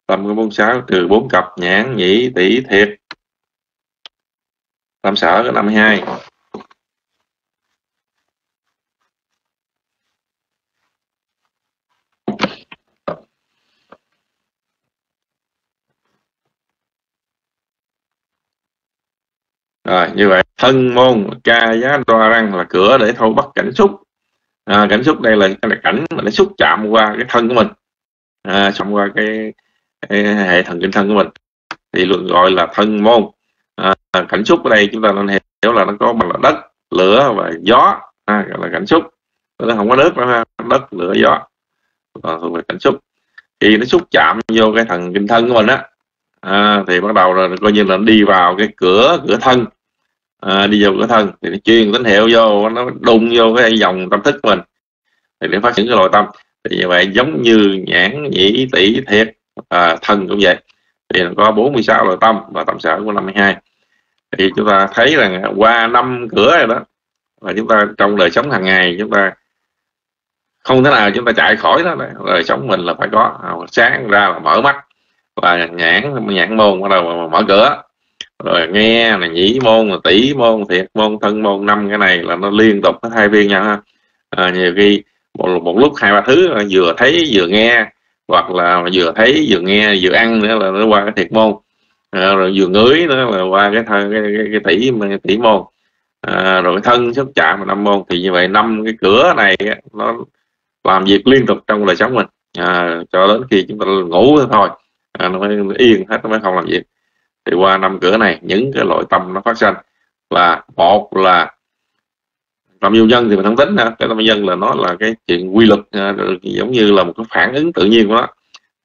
tâm của bốn sáu trừ bốn cặp nhãn nhĩ tỷ thiệt tâm sở cái năm hai. Rồi như vậy thân môn ca giá đoa răng là cửa để thâu bắt cảnh xúc. À, cảnh xúc đây là, là cảnh mà nó xúc chạm qua cái thân của mình. À, xong qua cái, cái hệ thần kinh thân của mình. Thì luận gọi là thân môn. À, cảnh xúc ở đây chúng ta nên hiểu là nó có bằng là đất lửa và gió. À, gọi là cảnh xúc. Nó không có nước nữa đất lửa gió. Còn thuộc về cảnh xúc. Thì nó xúc chạm vô cái thần kinh thân của mình á à, thì bắt đầu là coi như là đi vào cái cửa cửa thân à, đi vào cửa thân thì nó chuyên tín hiệu vô nó đụng vô cái dòng tâm thức mình thì để phát triển cái nội tâm. Thì như vậy giống như nhãn nhĩ tỷ thiệt à, thân cũng vậy. Thì nó có 46 nội tâm và tâm sở của 52 thì chúng ta thấy rằng qua năm cửa rồi đó và chúng ta trong đời sống hàng ngày chúng ta không thể nào chúng ta chạy khỏi đó đời sống mình là phải có à, sáng ra là mở mắt và nhãn nhãn môn bắt đầu mở cửa rồi nghe là nhĩ môn là tỷ môn thiệt môn thân môn năm cái này là nó liên tục nó hai viên nhau ha. À, nhiều khi một, một lúc hai ba thứ à, vừa thấy vừa nghe hoặc là vừa thấy vừa nghe vừa ăn nữa là nó qua cái thiệt môn. À, rồi vừa ngửi nữa là qua cái thân cái, cái, cái tỷ tỷ môn. À, rồi thân xúc chạm là năm môn thì như vậy năm cái cửa này nó làm việc liên tục trong đời sống mình. À, cho đến khi chúng ta ngủ thôi à, nó mới yên hết nó mới không làm việc thì qua năm cửa này những cái loại tâm nó phát sinh là một là tâm yêu nhân thì mình không tính ha cái tâm yêu nhân là nó là cái chuyện quy luật à, giống như là một cái phản ứng tự nhiên của nó.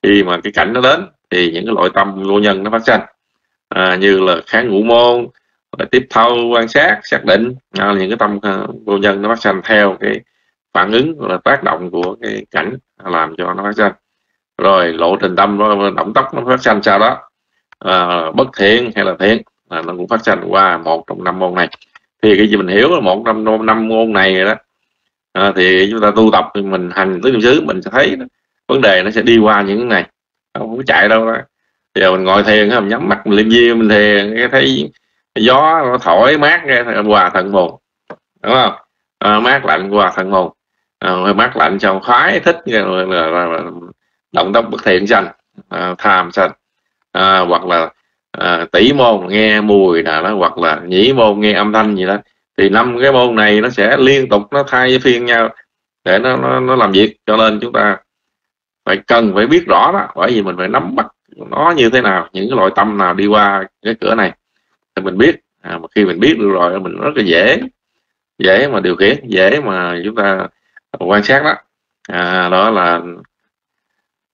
Khi mà cái cảnh nó đến thì những cái loại tâm vô nhân nó phát sinh à, như là kháng ngũ môn là tiếp thâu quan sát xác định à, những cái tâm à, vô nhân nó phát sinh theo cái phản ứng là tác động của cái cảnh làm cho nó phát sinh rồi lộ trình tâm nó động tốc nó phát sinh sau đó à, bất thiện hay là thiện là nó cũng phát sinh qua một trong năm môn này. Thì cái gì mình hiểu là một năm năm môn này đó. À, thì chúng ta tu tập thì mình hành tứ niệm xứ mình sẽ thấy đó, vấn đề nó sẽ đi qua những cái này. Không có chạy đâu đó. Giờ mình ngồi thiền mình nhắm mắt mình liêm diêm mình thiền cái thấy gió nó thổi mát ra hòa thần hồn đúng không? À, mát lạnh hòa thần hồn à, mát lạnh trong khoái thích rồi là, là, là, động tác bất thiện sanh à, tham sanh à, hoặc là à, tỷ môn nghe mùi là đó hoặc là nhĩ môn nghe âm thanh gì đó thì năm cái môn này nó sẽ liên tục nó thay phiên nhau để nó, nó nó làm việc. Cho nên chúng ta phải cần phải biết rõ đó bởi vì mình phải nắm bắt nó như thế nào những cái loại tâm nào đi qua cái cửa này thì mình biết. À, mà khi mình biết được rồi mình rất là dễ dễ mà điều khiển dễ mà chúng ta quan sát đó. À, đó là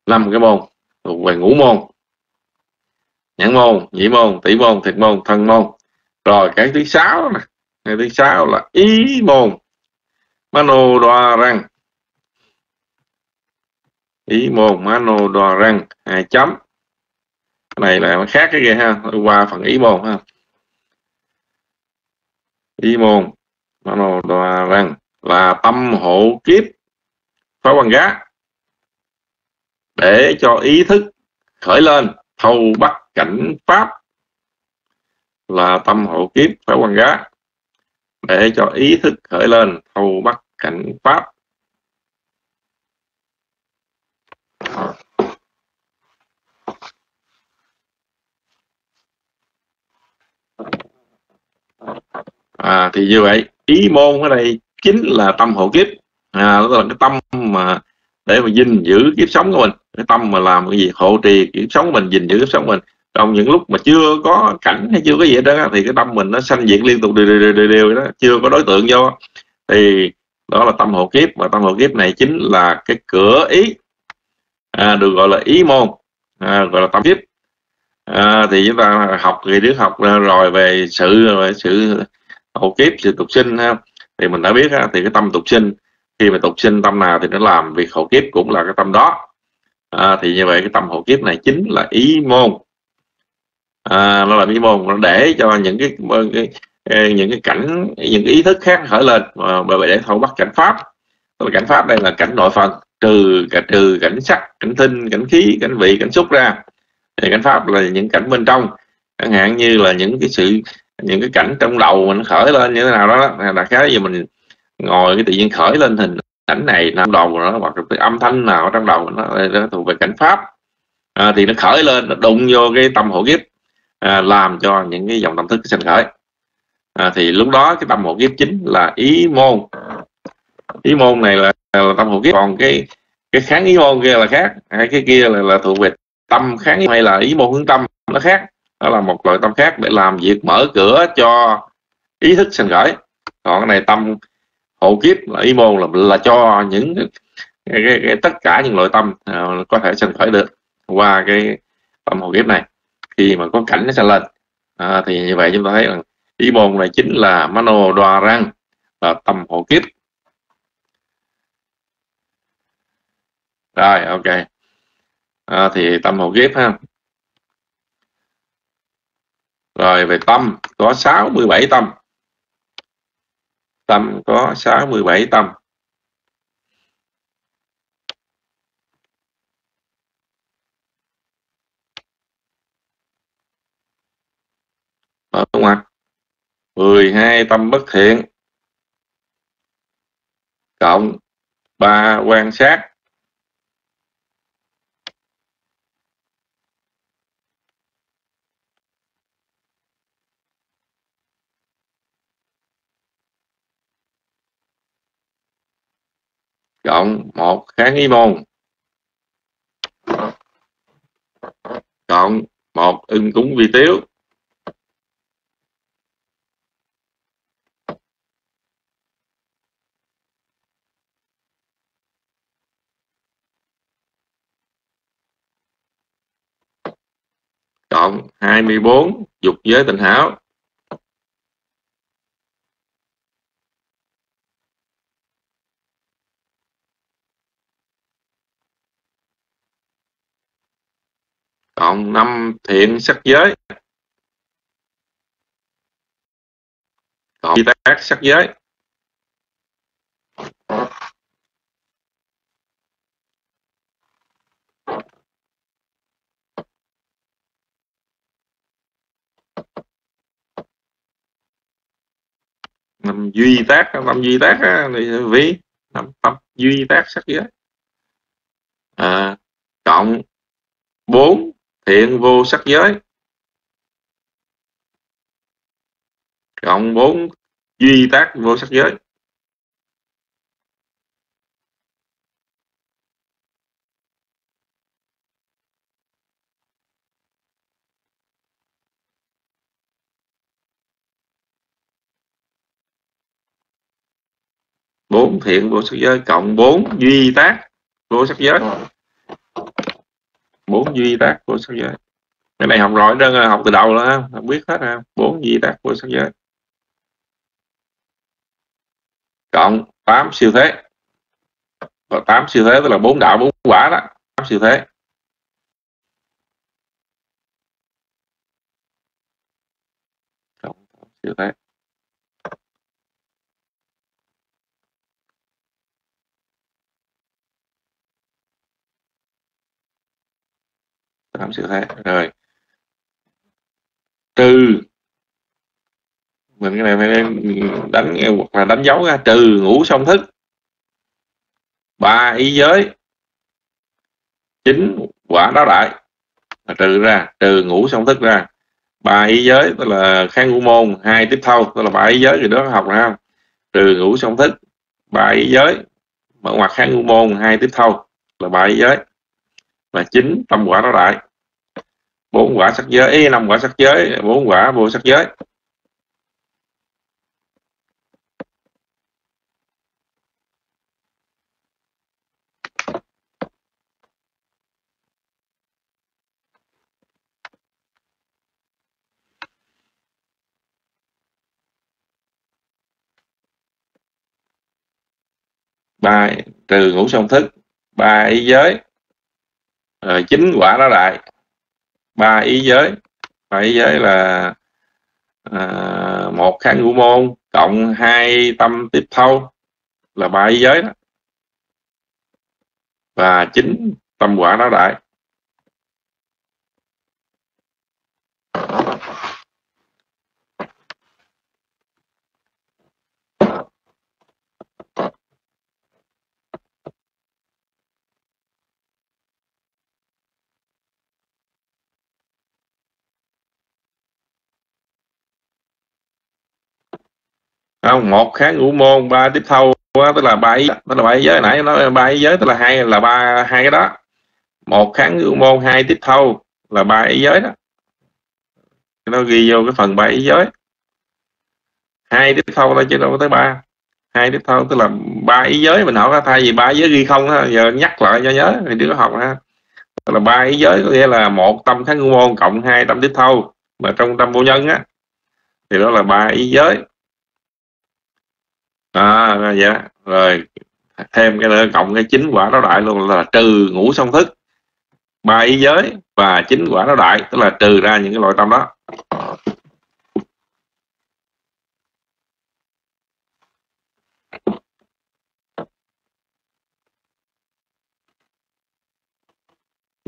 năm cái môn về ngũ môn nhãn môn, nhĩ môn tỷ môn thiệt môn, thân môn. Rồi cái thứ sáu này cái thứ sáu là ý môn. Mano đoa răng. Ý môn mano đoa răng, hai chấm. Cái này là nó khác cái kia ha qua phần ý môn ha. Ý môn mano đoa răng là tâm hộ kiếp, phá quan gá để cho ý thức khởi lên, thâu bắt cảnh pháp là tâm hộ kiếp phải quan gá để cho ý thức khởi lên, thâu bắt cảnh pháp. À thì như vậy, ý môn ở đây chính là tâm hộ kiếp. À đó là cái tâm mà để mà gìn giữ kiếp sống của mình, cái tâm mà làm cái gì, hộ trì kiếp sống của mình, gìn giữ kiếp sống của mình trong những lúc mà chưa có cảnh hay chưa có gì đó thì cái tâm mình nó sanh diệt liên tục đều đều, đều, đều đó. Chưa có đối tượng vô thì đó là tâm hộ kiếp. Và tâm hộ kiếp này chính là cái cửa ý à, được gọi là ý môn à, gọi là tâm kiếp. À, thì chúng ta học thì đứa học rồi về sự về sự hộ kiếp sự tục sinh ha. Thì mình đã biết ha, thì cái tâm tục sinh khi mà tục sinh tâm nào thì nó làm việc hộ kiếp cũng là cái tâm đó. À, thì như vậy cái tâm hộ kiếp này chính là ý môn à, nó là ý môn nó để cho những cái, cái những cái cảnh những cái ý thức khác khởi lên bởi vậy để thâu bắt cảnh pháp. Cảnh pháp đây là cảnh nội phần trừ cả trừ cảnh sắc cảnh tinh cảnh khí cảnh vị cảnh xúc ra. Thì cảnh pháp là những cảnh bên trong chẳng hạn như là những cái sự những cái cảnh trong đầu mình khởi lên như thế nào đó là cái gì mình ngồi cái tự nhiên khởi lên hình cảnh này trong đầu nó hoặc cái âm thanh nào trong đầu nó, nó thuộc về cảnh pháp. À, thì nó khởi lên nó đụng vô cái tâm hộ kiếp à, làm cho những cái dòng tâm thức sinh khởi. À, thì lúc đó cái tâm hộ kiếp chính là ý môn. Ý môn này là, là tâm hộ kiếp. Còn cái cái kháng ý môn kia là khác. Hay cái kia là, là thuộc về tâm kháng ý hay là ý môn hướng tâm nó khác. Đó là một loại tâm khác để làm việc mở cửa cho ý thức sinh khởi. Còn cái này tâm hộ kiếp là ý môn là là cho những cái, cái, cái, cái tất cả những loại tâm uh, có thể sinh khởi được qua cái tâm hộ kiếp này khi mà có cảnh nó sẽ lên. À, thì như vậy chúng ta thấy rằng ý môn này chính là mano đoà răng là tâm hộ kiếp. Rồi ok. À, thì tâm hộ kiếp ha. Rồi về tâm có 67 tâm. Tâm có 67 tâm. Ở ngoặt 12 tâm bất thiện. Cộng 3 quan sát. Cộng một kháng y môn. Cộng một ưng cúng vi tiếu. Cộng 24 dục giới tình hảo. Cộng 5 thiện sắc giới. Cộng tác sắc giới. Năm duy tác năm duy tác này ví năm tâm duy tác sắc giới. À, cộng bốn thiện vô sắc giới. Cộng bốn duy tác vô sắc giới. Bốn thiện vô sắc giới, cộng bốn duy tác vô sắc giới. Bốn duy tác của sắc giới. Cái này học rồi đơn học từ đầu đó không? Biết hết ha bốn duy tác của sắc giới. Cộng 8 siêu thế. Và 8 siêu thế tức là bốn đạo, bốn quả đó. 8 siêu thế. Cộng 8 siêu thế. Tám sự thế rồi. Trừ. Mình cái này phải đánh hoặc là đánh dấu ra. Trừ ngũ song thức. Ba ý giới. Chính quả đó đại là trừ ra. Trừ ngũ song thức ra. Ba ý giới, tức là kháng ngũ môn, hai tiếp thâu, tức là ba ý giới thì đó học ra không trừ ngũ song thức, ba ý giới. Mở ngoặc kháng ngũ môn, hai tiếp thâu, là ba ý giới. Là chín tâm quả đó đại bốn quả sắc giới năm quả sắc giới, bốn quả vô sắc giới. Ba từ ngũ song thức ba ý giới chín quả đó lại ba ý giới. Ba ý giới là à, một kháng ngũ môn cộng hai tâm tiếp thâu là ba ý giới đó. Và chính tâm quả đó đại. Không, một kháng ngũ môn, ba tiếp thâu tức là ba ý, tức là ba ý giới. Nãy nó ba ý giới, tức là hai, là ba, hai cái đó. Một kháng ngũ môn, hai tiếp thâu, là ba ý giới đó. Nó ghi vô cái phần ba ý giới. Hai tiếp thâu thôi chứ đâu có tới ba. Hai tiếp thâu, tức là ba ý giới. Mình hỏi thay vì ba ý giới ghi không giờ nhắc lại cho nhớ, thì đứa học ha. Tức là ba ý giới có nghĩa là một tâm kháng ngũ môn cộng hai tâm tiếp thâu, mà trong tâm vô nhân á, thì đó là ba ý giới. À, à dạ. Rồi thêm cái nữa cộng cái chính quả đó đại luôn là trừ ngũ song thức ba ý giới và chính quả đó đại tức là trừ ra những cái loại tâm đó.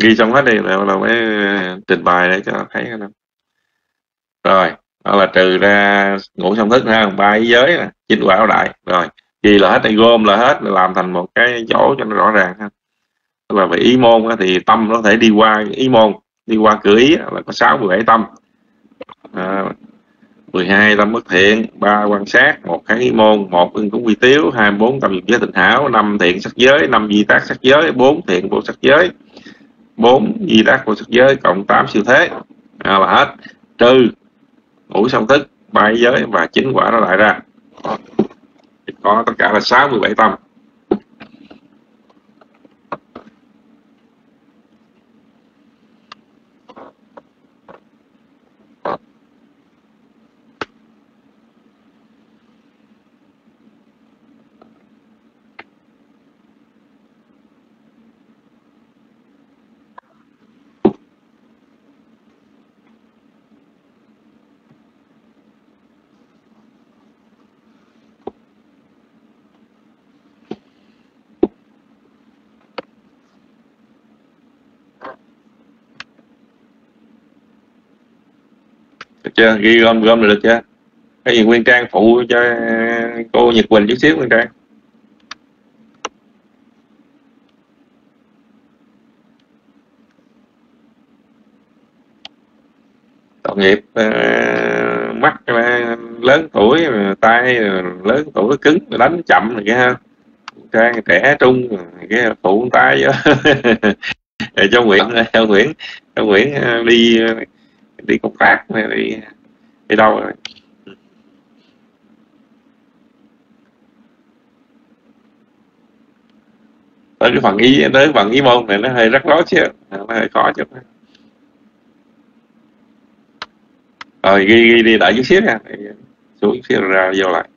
Ghi xong hết đi là, là mới trình bày để cho thấy rồi đó là trừ ra ngũ song thức ha ba ý giới nè chính quả đạo đại. Rồi gì là hết này gom là hết làm thành một cái chỗ cho nó rõ ràng ha. Tức là về ý môn thì tâm nó có thể đi qua ý môn đi qua cửa ý là có sáu mười bảy tâm. À, 12 tâm bất thiện 3 quan sát một kháng ý môn một ưng cúng quy tiếu hai bốn tâm dục giới tình hảo 5 thiện sắc giới 5 di tác sắc giới 4 thiện vô sắc giới 4 di tác vô sắc giới cộng 8 siêu thế. À, là hết. Trừ ngũ song thức ba giới và chính quả nó lại ra. Có tất cả là 67 tâm. Chưa? Ghi gom gom được chưa? Cái gì nguyên trang phụ cho cô nhật quỳnh chút xíu nguyên trang. Tội nghiệp uh, mắt uh, lớn tuổi tay lớn tuổi cứng đánh chậm rồi kia ha. Trang trẻ trung cái phụ tay cho Nguyễn cho Nguyễn cho Nguyễn ờ, đi đi công tác đi đi đâu rồi? Tới cái phần ý tới phần ý môn này nó hơi rắc rối chứ nó hơi khó chút. Rồi ghi, ghi đi đợi chút xíu nha. Xuống xíu ra vô lại.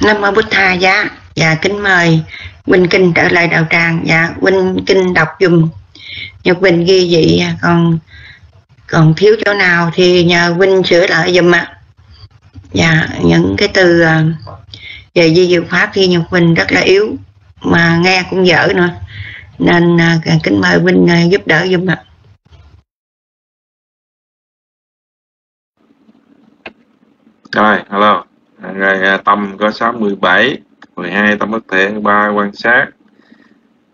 Nam Mô Bích Tha Giá Dạ kính mời Quỳnh Kinh trở lại đạo tràng. Dạ Quỳnh Kinh đọc dùm. Nhật Quỳnh ghi vậy à, Còn còn thiếu chỗ nào thì nhờ Quỳnh sửa lại dùm ạ. À. Dạ những cái từ à, về di diệu pháp thì Nhật Quỳnh rất là yếu Mà nghe cũng dở nữa. Nên à, kính mời Quỳnh giúp đỡ dùm ạ. À. Rồi, hello rồi à, tâm có 67 12 tâm bất thiện ba quan sát.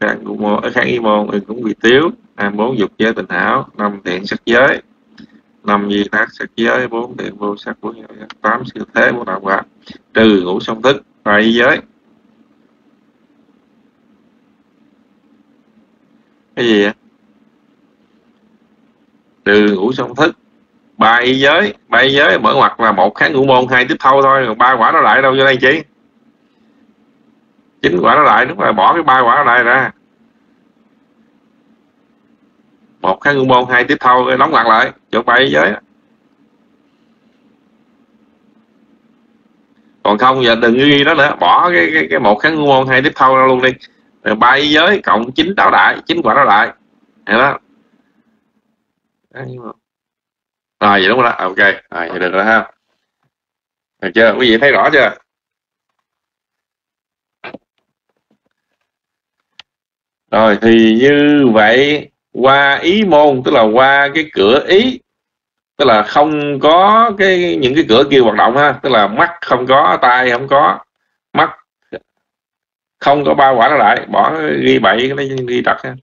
Kháng ngũ môn ở kháng y môn thì cũng bị tiếu hai bốn dục giới tình hảo năm thiện sắc giới. Năm di tác sắc giới bốn thiện vô sắc bốn tám siêu thế của đạo quả. Trừ ngũ song thức và y giới. Cái gì vậy? Trừ ngũ song thức ba y giới ba y giới mở ngoặt là một kháng ngũ môn hai tiếp thâu thôi còn ba quả nó lại đâu vô đây chị? Chín quả nó lại đúng là bỏ cái ba quả nó lại ra. Một kháng ngũ môn hai tiếp thâu đóng ngoặt lại chỗ ba y giới còn không giờ đừng ghi đó nữa bỏ cái cái, cái một kháng ngũ môn hai tiếp thâu ra luôn đi. Rồi ba y giới cộng chín táo đại chín quả đó lại. Hiểu đó rồi vậy đúng rồi đó. À, ok. Rồi vậy được rồi ha. Được chưa? Quý vị thấy rõ chưa? Rồi, thì như vậy, qua ý môn, tức là qua cái cửa ý, tức là không có cái, những cái cửa kia hoạt động ha. Tức là mắt không có tay không có, mắt không có ba quả nó lại. Bỏ ghi bậy cái ghi đặt ha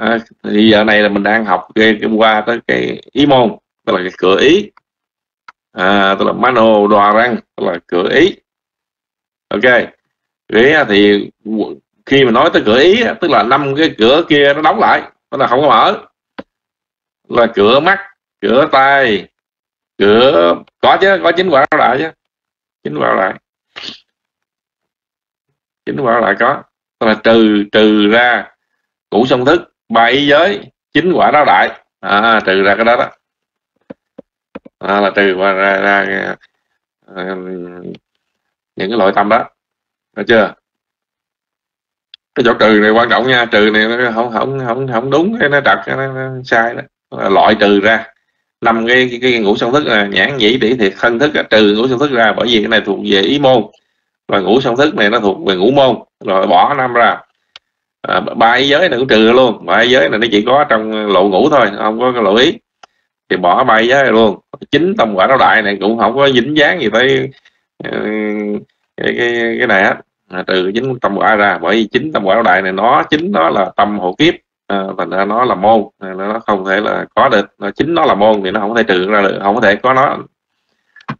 à, thì giờ này là mình đang học cái, cái qua tới cái ý môn tức là cái cửa ý. À, tức là mano đòa răng tức là cửa ý. Ok thế thì khi mà nói tới cửa ý tức là năm cái cửa kia nó đóng lại tức là không có mở. Là cửa mắt cửa tay cửa có chứ có chính quả lại chứ chính quả lại. Chính quả lại có tức là trừ trừ ra cũ song thức bảy giới chín quả đó đại à, trừ ra cái đó đó. À, là trừ qua ra, ra, ra à, những cái loại tâm đó. Được chưa? Cái chỗ trừ này quan trọng nha. Trừ này nó không không không không đúng cái nó trật nó, nó sai đó. Là loại trừ ra. Năm cái, cái, cái ngũ song thức là nhãn nhĩ tỷ thiệt thân thức à, trừ ngũ song thức ra bởi vì cái này thuộc về ý môn. Và ngũ song thức này nó thuộc về ngũ môn. Rồi bỏ năm ra à, ba ý giới này cũng trừ luôn. Ba ý giới này nó chỉ có trong lộ ngủ thôi không có cái lộ ý. Thì bỏ ba ý giới này luôn. Chính tâm quả đạo đại này cũng không có dính dáng gì tới ờ, cái, cái, cái này á à, trừ chính tâm quả ra. Bởi vì chính tâm quả đạo đại này nó chính nó là tâm hộ kiếp. À, thành ra nó là môn. Nó không thể là có được. Nó chính nó là môn thì nó không thể trừ ra được. Không có thể có nó.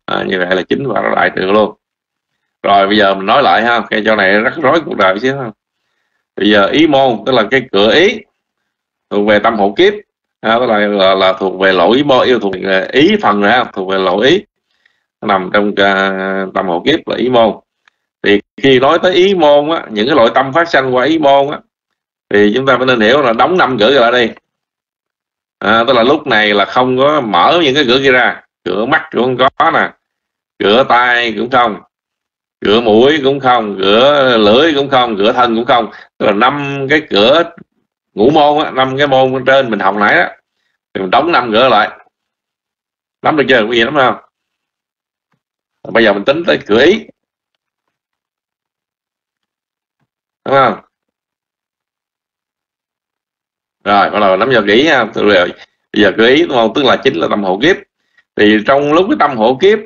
À, như vậy là chính quả đạo đại trừ luôn. Rồi bây giờ mình nói lại ha. Cái chỗ này rắc rối cuộc đời chứ không bây giờ à, ý môn tức là cái cửa ý thuộc về tâm hộ kiếp à, tức là, là, là thuộc về lỗi ý môn yêu thuộc về ý phần ra thuộc về lỗi ý nằm trong uh, tâm hộ kiếp là ý môn. Thì khi nói tới ý môn á, những cái loại tâm phát sanh qua ý môn á, thì chúng ta phải nên hiểu là đóng năm cửa lại đi, à, tức là lúc này là không có mở những cái cửa kia ra cửa mắt cũng không có nè cửa tai cũng không cửa mũi cũng không cửa lưỡi cũng không cửa thân cũng không. Tức là năm cái cửa ngũ môn á, năm cái môn bên trên mình học nãy đó thì mình đóng năm cửa lại. Lắm được chưa? Quý vị lắm không? Bây giờ mình tính tới cửa ý. Đúng không? Rồi, bắt đầu nắm vào kỹ ha rồi bây giờ cửa ý, đúng không? Tức là chính là tâm hộ kiếp. Thì trong lúc cái tâm hộ kiếp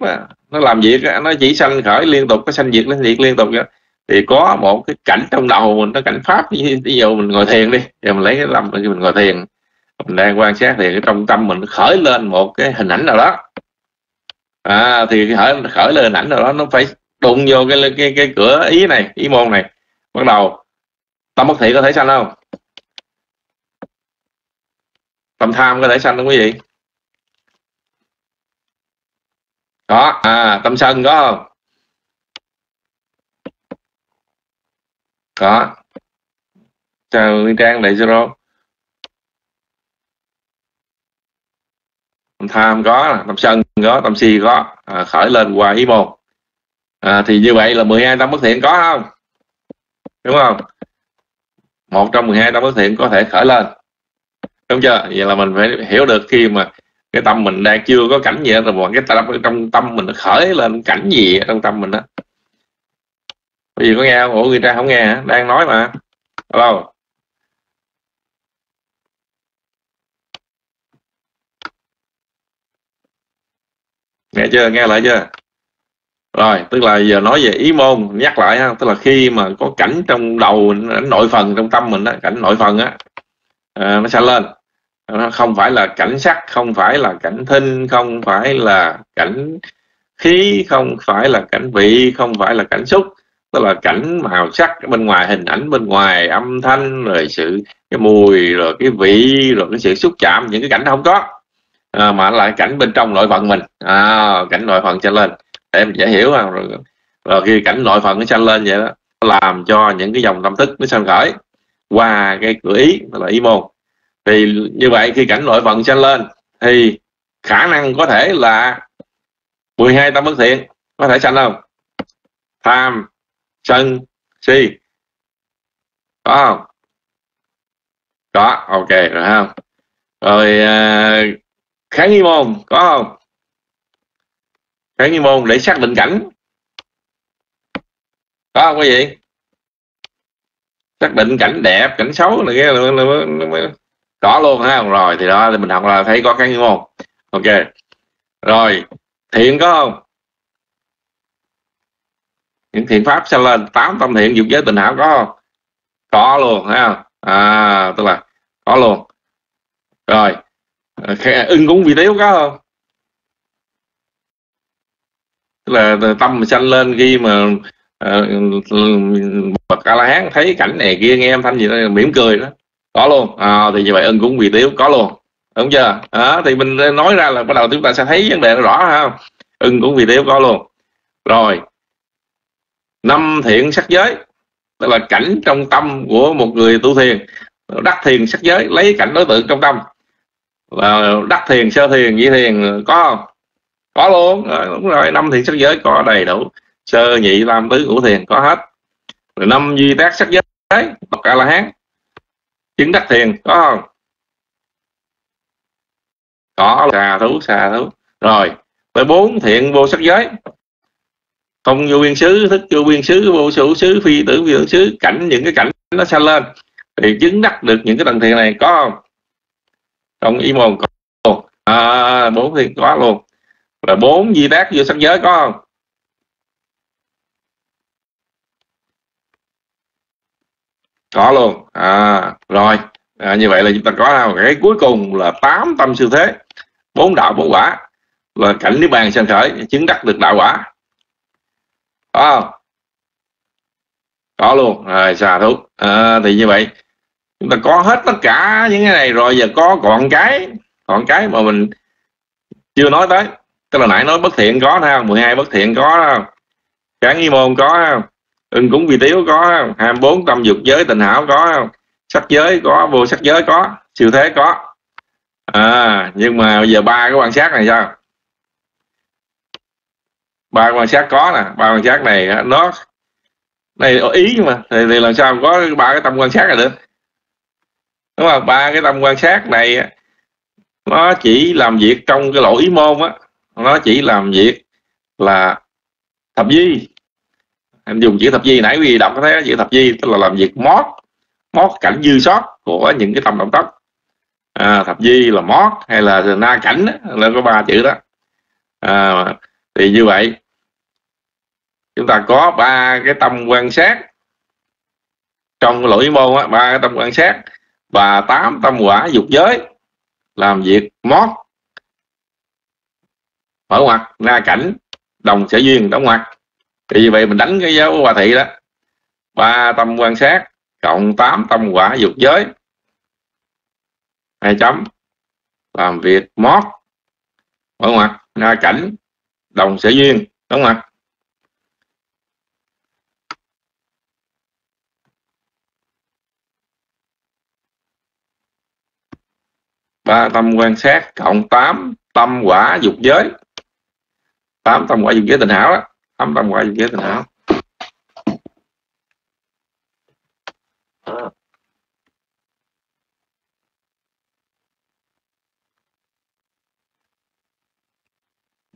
nó làm việc nó chỉ sanh khởi liên tục cái sanh diệt nó diệt liên tục vậy thì có một cái cảnh trong đầu mình nó cảnh pháp ví dụ mình ngồi thiền đi. Giờ mình lấy cái tâm mình ngồi thiền. Mình đang quan sát thì cái trong tâm mình khởi lên một cái hình ảnh nào đó. À, thì khởi khởi lên hình ảnh nào đó nó phải đụng vô cái cái cái cửa ý này ý môn này. Bắt đầu tâm bất thiện có thể sanh không? Tâm tham có thể sanh không quý vị? Có à tâm sân có không? Có. Chào Nguyên Trang đại zero. Tâm tham có tâm sân có tâm si có. À, khởi lên qua ý môn. À, thì như vậy là 12 tâm bất thiện có không? Đúng không? Một trong 12 tâm bất thiện có thể khởi lên. Đúng chưa? Vậy là mình phải hiểu được khi mà cái tâm mình đang chưa có cảnh gì rồi mà cái tâm trong tâm mình nó khởi lên cảnh gì trong tâm mình đó có gì có nghe không? Ủa người ta không nghe hả? Đang nói mà. Hello. Nghe chưa? Nghe lại chưa? Rồi tức là giờ nói về ý môn nhắc lại ha. Tức là khi mà có cảnh trong đầu nội phần trong tâm mình á cảnh nội phần á à, nó sẽ lên không phải là cảnh sắc không phải là cảnh thinh không phải là cảnh khí không phải là cảnh vị không phải là cảnh xúc. Tức là cảnh màu sắc bên ngoài hình ảnh bên ngoài âm thanh rồi sự cái mùi rồi cái vị rồi cái sự xúc chạm những cái cảnh không có. À, mà lại cảnh bên trong nội phận mình. À, cảnh nội phận cho lên. Để em dễ hiểu không? Rồi, rồi khi cảnh nội phận nó sanh lên vậy đó làm cho những cái dòng tâm thức nó sanh khởi qua cái cửa ý là ý môn thì như vậy khi cảnh nội vận sanh lên thì khả năng có thể là 12 tâm bất thiện có thể sanh không? Tham sân si. Có không? Có ok rồi không rồi uh, kháng nghi môn có không? Kháng nghi môn để xác định cảnh. Có không quý vị? Xác định cảnh đẹp cảnh xấu này kia có luôn ha. Rồi, thì đó, thì mình học là thấy có cái nghi ok. Rồi, thiện có không? Những thiện pháp sẽ lên tám tâm thiện dục giới tình hảo có không? Có luôn ha à tức là có luôn. Rồi ưng cũng vì tiếu có không? Tức là tâm mình sanh lên khi mà ờ, bậc a la hán thấy cảnh này kia, nghe âm thanh gì đó mỉm cười đó có luôn. À, thì như vậy ưng cúng vì tiếu có luôn. Đúng chưa? À, thì mình nói ra là bắt đầu chúng ta sẽ thấy vấn đề nó rõ ha ưng cũng vì tiếu có luôn. Rồi. Năm thiện sắc giới tức là cảnh trong tâm của một người tu thiền. Đắc thiền sắc giới lấy cảnh đối tượng trong tâm. Là đắc thiền sơ thiền nhị thiền có không? Có luôn. À, đúng rồi năm thiền sắc giới có đầy đủ. Sơ nhị tam tứ ngũ thiền có hết. Rồi năm duy tác sắc giới bậc a la hán chứng đắc thiền có không? Có xà thú xà thú. Rồi tới bốn thiện vô sắc giới. Không vô biên xứ thức vô biên xứ vô sủ xứ phi tử vô tưởng xứ cảnh những cái cảnh nó sanh lên. Thì chứng đắc được những cái tầng thiền này có không? Trong y môn có luôn. À, bốn thiện có luôn. Là bốn di tác vô sắc giới có không? Có luôn. À rồi. À, như vậy là chúng ta có cái cuối cùng là tám tâm sư thế. Bốn đạo bốn quả. Là cảnh niết bàn sanh khởi chứng đắc được đạo quả. Có không? Có luôn. Rồi xà thú. À, thì như vậy chúng ta có hết tất cả những cái này rồi giờ có còn cái còn cái mà mình chưa nói tới. Tức là nãy nói bất thiện có không? 12 bất thiện có không? Kháng nghi môn có không? Ưng cúng vi tiếu có không? 24 tâm dục giới tình hảo có không? Sắc giới có vô sắc giới có siêu thế có. À nhưng mà giờ ba cái quan sát này sao? Ba quan sát có nè ba quan sát này nó này ý mà thì, thì làm sao có ba cái tâm quan sát này được? Đúng không? Ba cái tâm quan sát này nó chỉ làm việc trong cái lỗ ý môn á nó chỉ làm việc là thập di em dùng chữ thập di nãy vì đọc có thấy chữ thập di tức là làm việc mót mót cảnh dư sót của những cái tâm động tác. À, thập di là mót hay là na cảnh là có ba chữ đó. À, thì như vậy chúng ta có ba cái tâm quan sát. Trong lỗi môn á ba cái tâm quan sát và tám tâm quả dục giới làm việc mót. Mở ngoặt na cảnh đồng sở duyên đóng ngoặt thì như vậy mình đánh cái dấu hòa thị đó. Ba tâm quan sát, cộng 8 tâm quả dục giới. Hai chấm, làm việc mót. Mở ngoặt ra cảnh, đồng sẽ duyên. Đúng không ạ? Ba tâm quan sát, cộng 8 tâm quả dục giới. 8 tâm quả dục giới tình hảo đó 8 tâm quả dục giới tình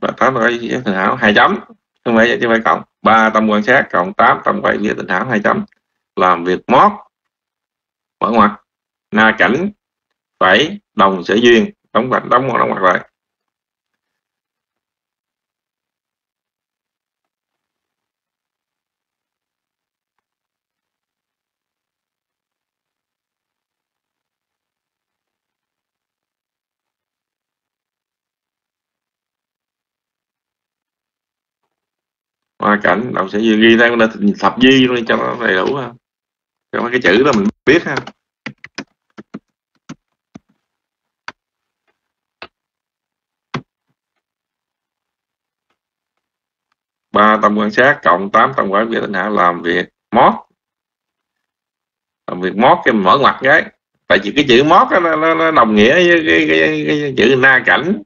và tám tâm quay dục tình hảo hai chấm. Không phải vậy chứ phải cộng ba tâm quan sát cộng tám tâm quay vía tình hảo hai chấm. Làm việc mót. Mở ngoặt. Na cảnh phải đồng sẽ duyên. Đóng vạch, đóng đóng ngoặt lại. Hoa cảnh đọc sẽ ghi theo thập di luôn cho nó đầy đủ ha. Cho mấy cái chữ đó mình biết ha. Ba tâm quan sát cộng 8 tâm quan về tinh hạ làm việc mót. Làm việc mót cái mở ngoặt cái. Tại vì cái chữ mót đó, nó, nó, nó đồng nghĩa với cái, cái, cái, cái chữ na cảnh.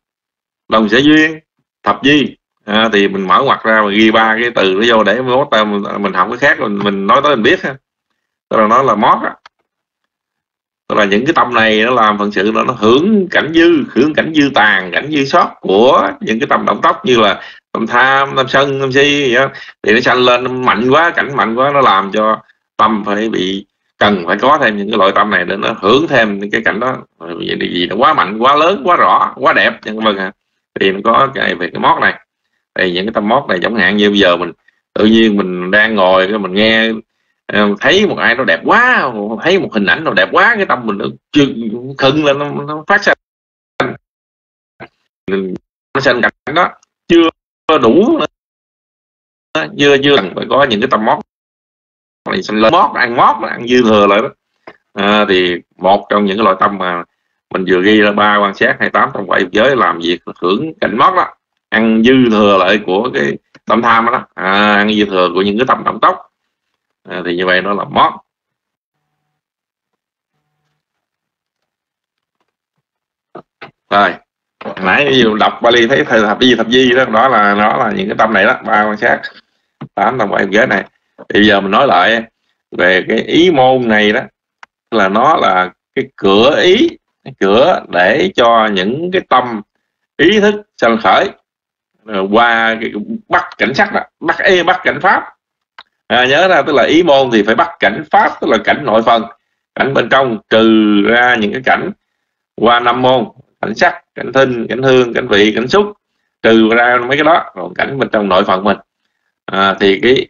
Đồng sẽ duyên thập di à, thì mình mở ngoặt ra mình ghi ba cái từ nó vô để mót ta mình, mình học cái khác mình, mình nói tới mình biết ha. Tức là nó là mót á. Tức là những cái tâm này nó làm phần sự nó nó hưởng cảnh dư hưởng cảnh dư tàn cảnh dư sót của những cái tâm động tóc như là tâm tham tâm sân tâm si đó. thì nó sanh lên nó mạnh quá cảnh mạnh quá nó làm cho tâm phải bị cần phải có thêm những cái loại tâm này để nó hưởng thêm những cái cảnh đó. Vì gì nó quá mạnh quá lớn quá rõ quá đẹp nhân vân thì nó có cái về cái mót này thì những cái tâm mót này chẳng hạn như bây giờ mình tự nhiên mình đang ngồi cái mình nghe ờ, thấy một ai nó đẹp quá thấy một hình ảnh nó đẹp quá cái tâm mình nó khừng lên nó, nó phát sinh nó sinh cảnh đó chưa đủ nữa. Chưa chưa cần phải có những cái tâm mót này sinh lên mót ăn mót ăn dư thừa lại đó. À, thì một trong những cái loại tâm mà mình vừa ghi ra ba quan sát hai tám trong quậy giới làm việc hưởng cảnh mót đó ăn dư thừa lại của cái tâm tham đó. À, ăn dư thừa của những cái tâm động tóc à, thì như vậy nó là mót. Rồi nãy ví dụ đọc Bali thấy thời thập di thập di đó đó là nó là những cái tâm này đó ba quan sát. Tám tâm quan giới này. Thì bây giờ mình nói lại về cái ý môn này đó là nó là cái cửa ý cái cửa để cho những cái tâm ý thức sanh khởi. Ờ, qua bắt cảnh sắc bắt ê bắt cảnh pháp. À, nhớ ra tức là ý môn thì phải bắt cảnh pháp tức là cảnh nội phần cảnh bên trong trừ ra những cái cảnh qua năm môn cảnh sắc cảnh thinh cảnh hương cảnh vị cảnh xúc trừ ra mấy cái đó. Còn cảnh bên trong nội phận mình. À, thì cái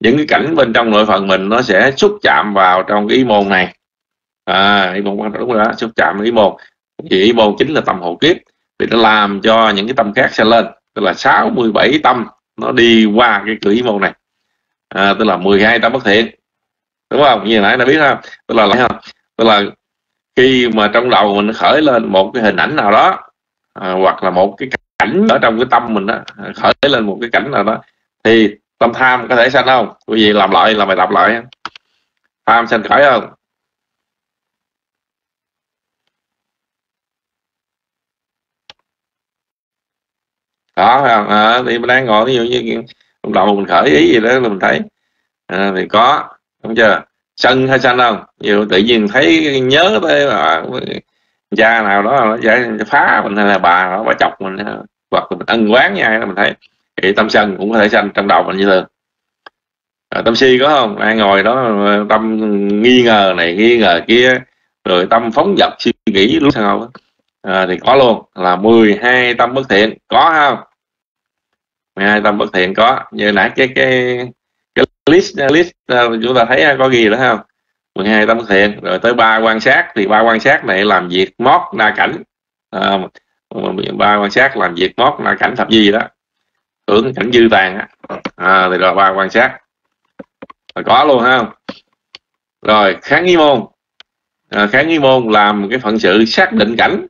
những cái cảnh bên trong nội phận mình nó sẽ xúc chạm vào trong cái ý môn này. À ý môn đúng rồi đó xúc chạm ý môn. Thì ý môn chính là tâm hộ kiếp thì nó làm cho những cái tâm khác sẽ lên tức là 67 tâm nó đi qua cái cửa ý môn này. À, tức là 12 tâm bất thiện. Đúng không? Như nãy đã biết không? Tức là không tức là khi mà trong đầu mình khởi lên một cái hình ảnh nào đó à, hoặc là một cái cảnh ở trong cái tâm mình đó khởi lên một cái cảnh nào đó thì tâm tham có thể sanh không? Quý vị làm lại làm bài tập lại tham sanh khởi không? Đó à, thì mình đang ngồi ví dụ như trong đầu mình khởi ý gì đó là mình thấy. À, thì có đúng chưa? Sân hay sanh không? Nhiều tự nhiên thấy nhớ tới là cha nào đó nó phá mình hay là bà nó bà chọc mình hoặc là mình ân quán là mình thấy. Thì tâm sân cũng có thể sanh trong đầu mình như thường. À, tâm si có không? Ai ngồi đó tâm nghi ngờ này nghi ngờ kia rồi tâm phóng dật suy nghĩ lúc sao à, thì có luôn là 12 tâm bất thiện. Có không? 12 tâm bất thiện có. Như nãy cái cái cái list list ờ, chúng ta thấy ờ, có gì đó không? 12 tâm bất thiện rồi tới ba quan sát. Thì ba quan sát này làm việc mót na cảnh. À, ba quan sát làm việc mót na cảnh thập gì đó. Tưởng cảnh dư tàn á. À, thì rồi ba quan sát. Rồi có luôn ha rồi kháng nghi môn. À, kháng nghi môn làm cái phận sự xác định cảnh.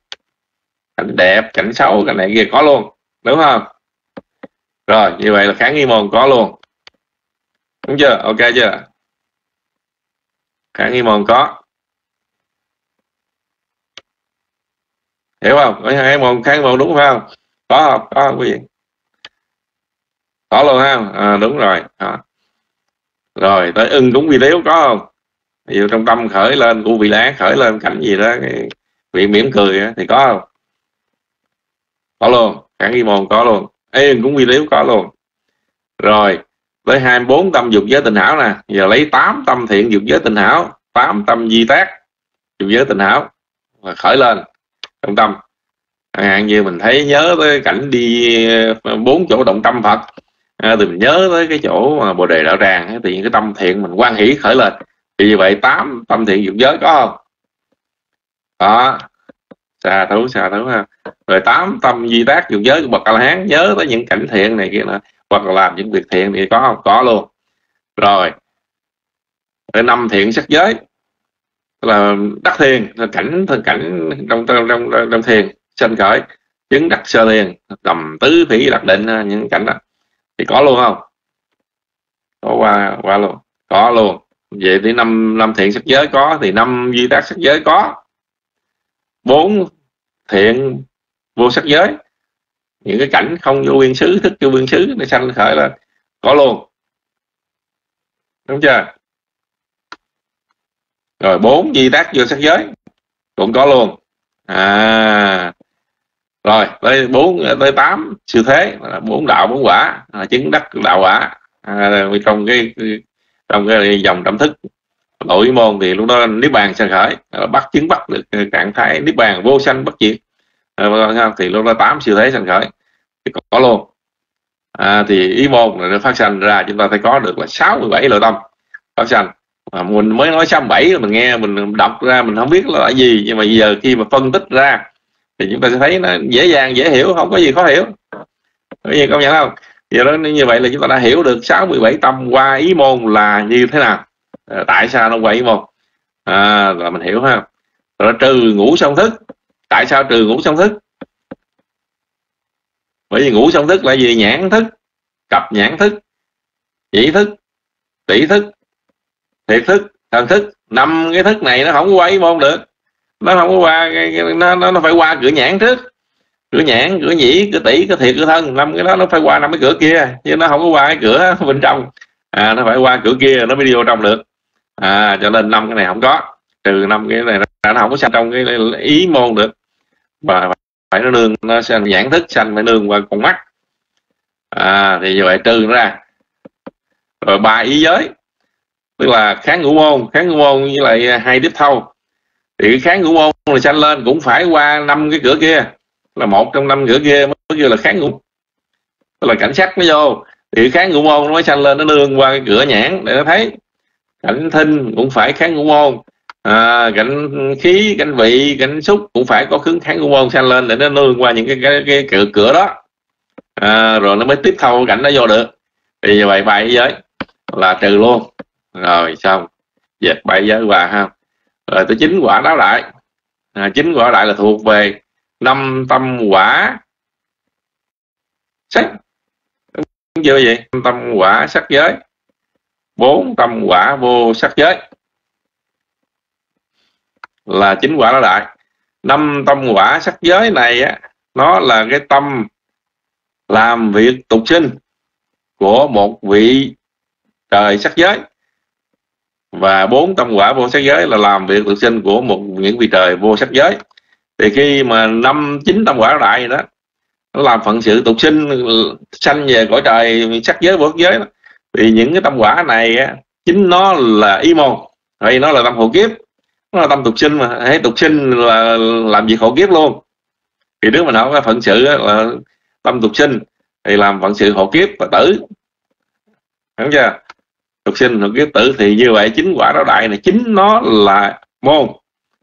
Cảnh đẹp cảnh xấu cái này kia có luôn. Đúng không? Rồi như vậy là kháng nghi môn có luôn. Đúng chưa? Ok chưa? Kháng nghi môn có. Hiểu không? Có hai môn kháng môn đúng không? Có không? Có không? Quý vị? Có luôn ha? À, đúng rồi. À. rồi tới ưng cũng vi tiếu có không? Ví dụ trong tâm khởi lên của vị lá khởi lên cảnh gì đó vị mỉm cười thì có không? Có luôn. Kháng nghi môn có luôn ê cũng vi tiếu có luôn. Rồi tới 24 tâm dục giới tình hảo nè. Giờ lấy 8 tâm thiện dục giới tình hảo 8 tâm di tác dục giới tình hảo. Và khởi lên trong tâm. Chẳng hạn như mình thấy nhớ tới cảnh đi ờ, bốn chỗ động tâm Phật. À, thì mình nhớ tới cái chỗ mà bồ đề đạo tràng thì cái tâm thiện mình quan hỷ khởi lên. Thì như vậy tám tâm thiện dục giới có không? Đó xà thú xà thú ha. Rồi tám tâm di tác dục giới của bậc a la hán, nhớ tới những cảnh thiện này kia nữa hoặc là làm những việc thiện thì có không? Có luôn. Rồi rồi năm thiện sắc giới là đắc thiền cảnh cảnh trong trong trong trong thiền, sanh khởi, chứng đắc sơ thiền, tầm tứ thủy đặc định những cảnh đó. Thì có luôn không? Có qua qua luôn. Có luôn. Vậy thì năm năm thiện sắc giới có, thì năm duy tác sắc giới có. Bốn thiện vô sắc giới. Những cái cảnh không vô biên xứ thức vô biên xứ này sanh khởi là có luôn. Đúng chưa? Rồi bốn di tác vô sắc giới cũng có luôn. À rồi tới bốn tới tám siêu thế là bốn đạo bốn quả à, chứng đắc đạo quả. À, trong cái trong cái dòng tâm thức nội môn thì lúc đó niết bàn sanh khởi à, bắt chứng bắt được trạng thái niết bàn vô sanh bất diệt. À, vâng, vâng, vâng, thì lúc đó tám siêu thế sanh khởi thì có luôn. À, thì ý môn là nó phát sanh ra chúng ta phải có được là 67 loại tâm phát sanh. Mà mình mới nói 67 mình nghe mình đọc ra mình không biết là gì nhưng mà giờ khi mà phân tích ra thì chúng ta sẽ thấy nó dễ dàng dễ hiểu không có gì khó hiểu. Có gì công nhận không? Giờ đó như vậy là chúng ta đã hiểu được 67 tâm qua ý môn là như thế nào à, tại sao nó quậy một? À, là mình hiểu ha. Rồi trừ ngủ xong thức. Tại sao trừ ngủ xong thức? Bởi vì ngủ xong thức là gì? Nhãn thức cặp nhãn thức chỉ thức tỷ thức thiệt thức thần thức. Năm cái thức này nó không quay môn được. Nó không có qua nó, nó, nó phải qua cửa nhãn trước. Cửa nhãn cửa nhĩ cửa tỷ cửa thiệt cửa thân. Năm cái đó nó phải qua năm cái cửa kia. Chứ nó không có qua cái cửa bên trong. À, nó phải qua cửa kia nó mới đi vô trong được à, cho nên năm cái này không có. Trừ năm cái này nó không có sanh trong cái ý môn được. Và phải nó nương nó sanh nhãn thức sanh phải nương qua con mắt. À, thì như vậy trừ nó ra. Rồi ba ý giới tức là kháng ngũ môn. Kháng ngũ môn với lại hai tiếp thâu. Thì cái kháng ngũ môn là sanh lên cũng phải qua năm cái cửa kia. Là một trong năm cửa kia mới kêu là kháng ngũ. Tức là cảnh sát nó vô. Thì kháng ngũ môn nó mới sanh lên nó nương qua cái cửa nhãn để nó thấy cảnh thinh cũng phải kháng ngũ môn. À, cảnh khí cảnh vị cảnh xúc cũng phải có khứng kháng ngũ môn sanh lên để nó nương qua những cái cái, cái cửa cửa đó. À, rồi nó mới tiếp thâu cảnh nó vô được. Thì như vậy bài giới là trừ luôn. Rồi xong. Dẹp bài giới qua ha. Rồi tới chín quả đáo đại. À, chín quả đại là thuộc về năm tâm quả sắc đúng chưa vậy? Năm tâm quả sắc giới bốn tâm quả vô sắc giới. Là chín quả lão đại. Năm tâm quả sắc giới này á, nó là cái tâm làm việc tục sinh của một vị trời sắc giới. Và bốn tâm quả vô sắc giới là làm việc tục sinh của một những vị trời vô sắc giới. Thì khi mà năm chín tâm quả đại đó, nó làm phận sự tục sinh, sanh về cõi trời sắc giới, vô sắc giới đó thì những cái tâm quả này á, chính nó là ý môn vậy nó là tâm hộ kiếp. Nó là tâm tục sinh mà. Hay tục sinh là làm việc hộ kiếp luôn. Thì nếu mình hỏi phận sự là tâm tục sinh thì làm phận sự hộ kiếp và tử. Đúng chưa? Tục sinh hộ kiếp tử thì như vậy chính quả đó đại này chính nó là môn.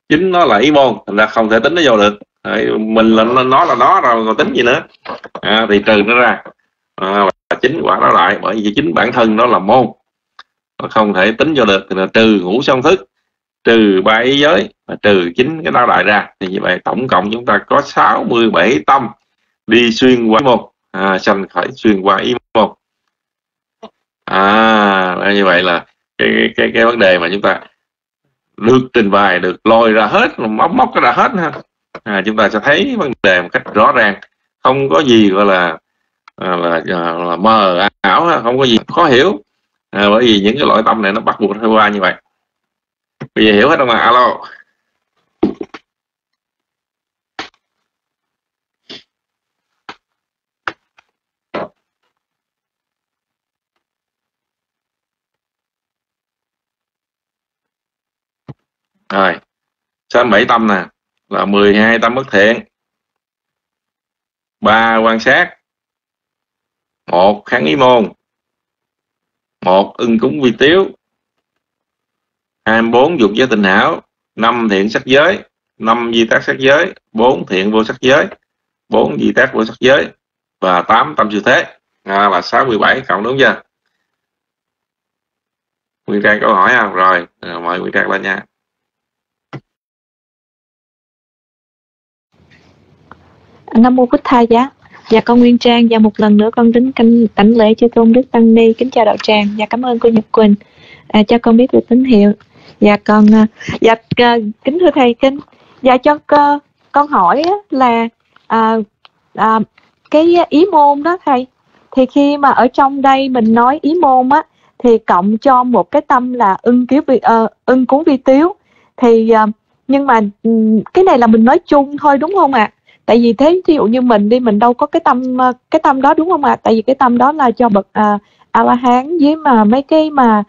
Chính nó là ý môn. Thành ra không thể tính nó vô được. Đấy, mình là nó là nó rồi còn tính gì nữa? À, thì trừ nó ra à, chính quả đó lại bởi vì chính bản thân nó là môn. Nó không thể tính cho được thì là trừ ngũ song thức trừ ba ý giới và trừ chính cái đó đại ra. Thì như vậy tổng cộng chúng ta có 67 tâm đi xuyên qua môn. À, sanh khởi xuyên qua ý môn. À như vậy là cái cái cái vấn đề mà chúng ta được trình bày được lôi ra hết móc móc ra hết ha. À, chúng ta sẽ thấy vấn đề một cách rõ ràng. Không có gì gọi là à, là, là, là mờ à, ảo không có gì khó hiểu. À, bởi vì những cái loại tâm này nó bắt buộc phải qua như vậy. Bây giờ hiểu hết không ạ? Alo. Rồi. Sanh bảy tâm nè là 12 tâm bất thiện. Ba quan sát một kháng ý môn. Một ưng cúng vi tiếu. 24 dục giới tình hảo. Năm thiện sắc giới. Năm di tác sắc giới. Bốn thiện vô sắc giới. Bốn di tác vô sắc giới. Và tám tâm siêu thế. À, là 67 cộng đúng chưa? Nguyên Trang câu hỏi không rồi à, mời Nguyên Trang lên nha. Nam mô Bích Tha giá. Dạ con Nguyên Trang và một lần nữa con đến canh tánh lễ cho tôn đức tăng ni. Kính chào đạo tràng. Và cảm ơn cô Nhật Quỳnh. À, cho con biết được tín hiệu. Dạ con à, dạ à, kính thưa thầy kinh dạ cho con, con hỏi là à, à, cái ý môn đó thầy. Thì khi mà ở trong đây mình nói ý môn á thì cộng cho một cái tâm là ưng cứu vi uh, ưng cúng vi tiếu. Thì uh, nhưng mà ừ, cái này là mình nói chung thôi đúng không ạ? à? Tại vì thế ví dụ như mình đi mình đâu có cái tâm ờ, cái tâm đó đúng không ạ à? tại vì cái tâm đó là cho bậc à, a la hán với mà mấy cái mà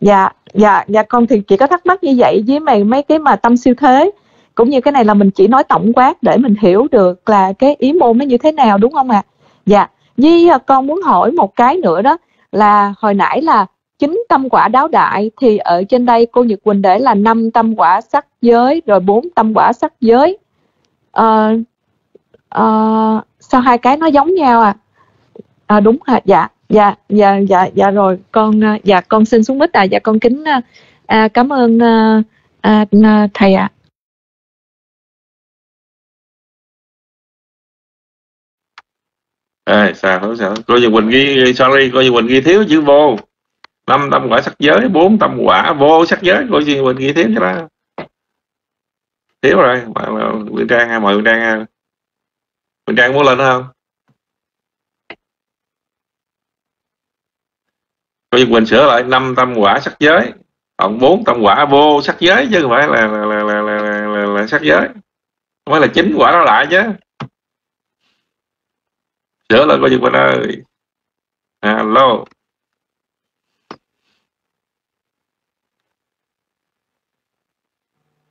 dạ dạ dạ con thì chỉ có thắc mắc như vậy với mày mấy cái mà tâm siêu thế cũng như cái này là mình chỉ nói tổng quát để mình hiểu được là cái ý môn nó như thế nào đúng không ạ à? dạ với ờ, con muốn hỏi một cái nữa đó là hồi nãy là chín tâm quả đáo đại thì ở trên đây cô Nhật Quỳnh để là năm tâm quả sắc giới rồi bốn tâm quả sắc giới à, à, sao hai cái nó giống nhau à, à đúng hả? Dạ dạ dạ dạ dạ rồi. Con ờ, dạ con xin xuống mít à? Dạ con kính ờ, à, cảm ơn à, à, thầy ạ. À. à, sao không sao? Coi Như Quỳnh ghi sorry coi Như Quỳnh ghi thiếu chữ vô. Năm tâm quả sắc giới bốn tâm quả vô sắc giới. Coi Như Quỳnh ghi thiếu cái đó. Thiếu rồi. Bạn Trang mọi mời Trang à, mình Trang muốn lên không? Cô Như Quỳnh sửa lại năm tâm quả sắc giới. Còn bốn tâm quả vô sắc giới chứ không phải là là, là, là, là, là, là, là sắc giới. Không phải là chính quả đó lại chứ. Sửa lại coi như Quỳnh ơi. Alo.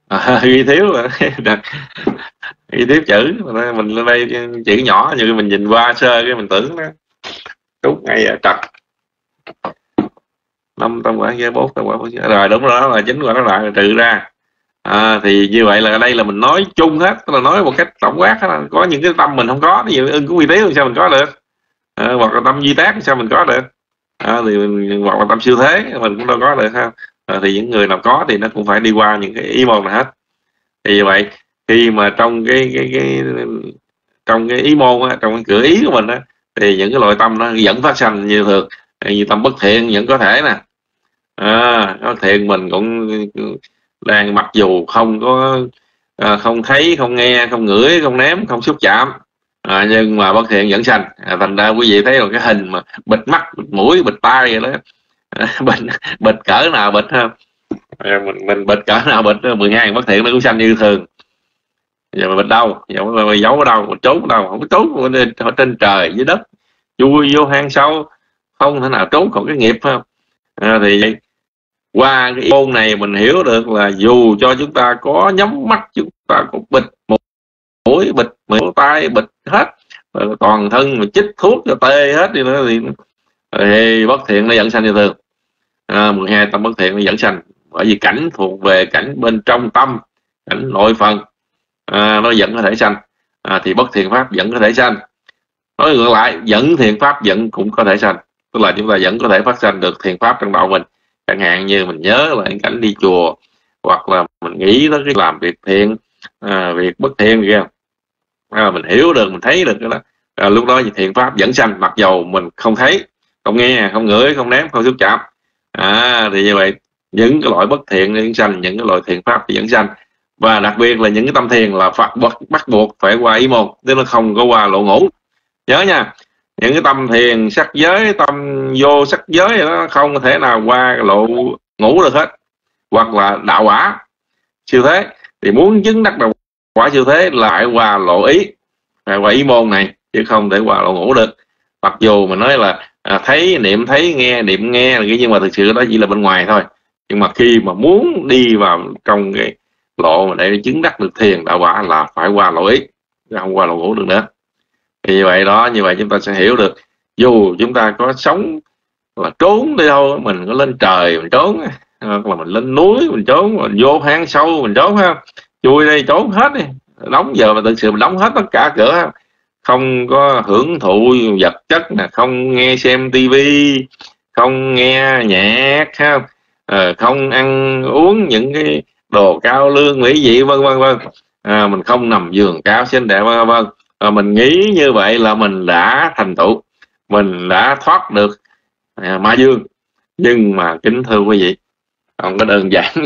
À, ghi thiếu rồi. ghi tiếp chữ. Mình lên đây chữ nhỏ như mình nhìn qua sơ cái mình tưởng nó trút ngay ở trật. Năm tâm quả với bốn tâm quả rồi đúng đó là chính quả nó lại trừ ra. À, thì như vậy là ở đây là mình nói chung hết tức là nói một cách tổng quát là có những cái tâm mình không có ví dụ ưng của uy tín sao mình có được? À, hoặc là tâm di tác sao mình có được? À, thì mình, hoặc là tâm siêu thế mình cũng đâu có được ha. À, thì những người nào có thì nó cũng phải đi qua những cái ý môn này hết. Thì như vậy khi mà trong cái cái cái trong cái ý môn á, trong cái cửa ý của mình á thì những cái loại tâm nó dẫn phát sanh như thường như tâm bất thiện vẫn có thể nè. À, nó thiện mình cũng đang mặc dù không có à, không thấy không nghe không ngửi không ném không xúc chạm à, nhưng mà bất thiện vẫn sanh. À, thành ra quý vị thấy rồi cái hình mà bịt mắt bịt mũi bịt tai vậy đó à, bịt bịt cỡ nào bịt ha. À, mình mình bịt cỡ nào bịt 12 bất thiện nó cũng sanh như thường giờ mà bịt đâu? Giờ mà giấu ở đâu? Mà trốn ở đâu? Không có trốn ở trên trời dưới đất. Chui vô hang sâu. Không thể nào trốn khỏi cái nghiệp không? À, thì qua cái môn này mình hiểu được là dù cho chúng ta có nhắm mắt chúng ta có bịt một mũi bịt mũi tay bịt hết toàn thân mà chích thuốc cho tê hết đi nữa thì, thì bất thiện nó dẫn sanh như thường. À, 12 tâm bất thiện nó dẫn sanh bởi vì cảnh thuộc về cảnh bên trong tâm cảnh nội phần à, nó dẫn có thể sanh. À, thì bất thiện pháp dẫn có thể sanh. Nói ngược lại dẫn thiện pháp dẫn cũng có thể sanh. Tức là chúng ta vẫn có thể phát sanh được thiện pháp trong đầu mình. Chẳng hạn như mình nhớ lại cảnh đi chùa hoặc là mình nghĩ tới cái làm việc thiện à, việc bất thiện kia à, mình hiểu được mình thấy được cái đó. À, lúc đó thì thiện pháp dẫn sanh mặc dầu mình không thấy không nghe không ngửi không ném không xúc chạm. À, thì như vậy những cái loại bất thiện dẫn sanh những cái loại thiện pháp dẫn sanh và đặc biệt là những cái tâm thiền là phật bắt, bắt buộc phải qua ý môn tức nó không có qua lộ ngủ. Nhớ nha những cái tâm thiền sắc giới tâm vô sắc giới nó không thể nào qua lộ ngủ được hết. Hoặc là đạo quả siêu thế. Thì muốn chứng đắc đạo quả siêu thế lại qua lộ ý qua ý môn này chứ không thể qua lộ ngủ được. Mặc dù mình nói là à, thấy niệm thấy nghe niệm nghe nhưng mà thực sự đó chỉ là bên ngoài thôi. Nhưng mà khi mà muốn đi vào trong cái lộ để chứng đắc được thiền đạo quả là phải qua lộ ý không qua lộ ngủ được nữa. Thì như vậy đó như vậy chúng ta sẽ hiểu được dù chúng ta có sống là trốn đi đâu mình có lên trời mình trốn hoặc là mình lên núi mình trốn mình vô hang sâu mình trốn ha chui đây trốn hết đi đóng giờ mà thực sự mình đóng hết tất cả cửa không có hưởng thụ vật chất nè không nghe xem tivi không nghe nhạc ha, ờ, không ăn uống những cái đồ cao lương mỹ vị vân vân vân. À, mình không nằm giường cao xinh đẹp vân vân à, mình nghĩ như vậy là mình đã thành tựu mình đã thoát được à, ma dương. Nhưng mà kính thưa quý vị không có đơn giản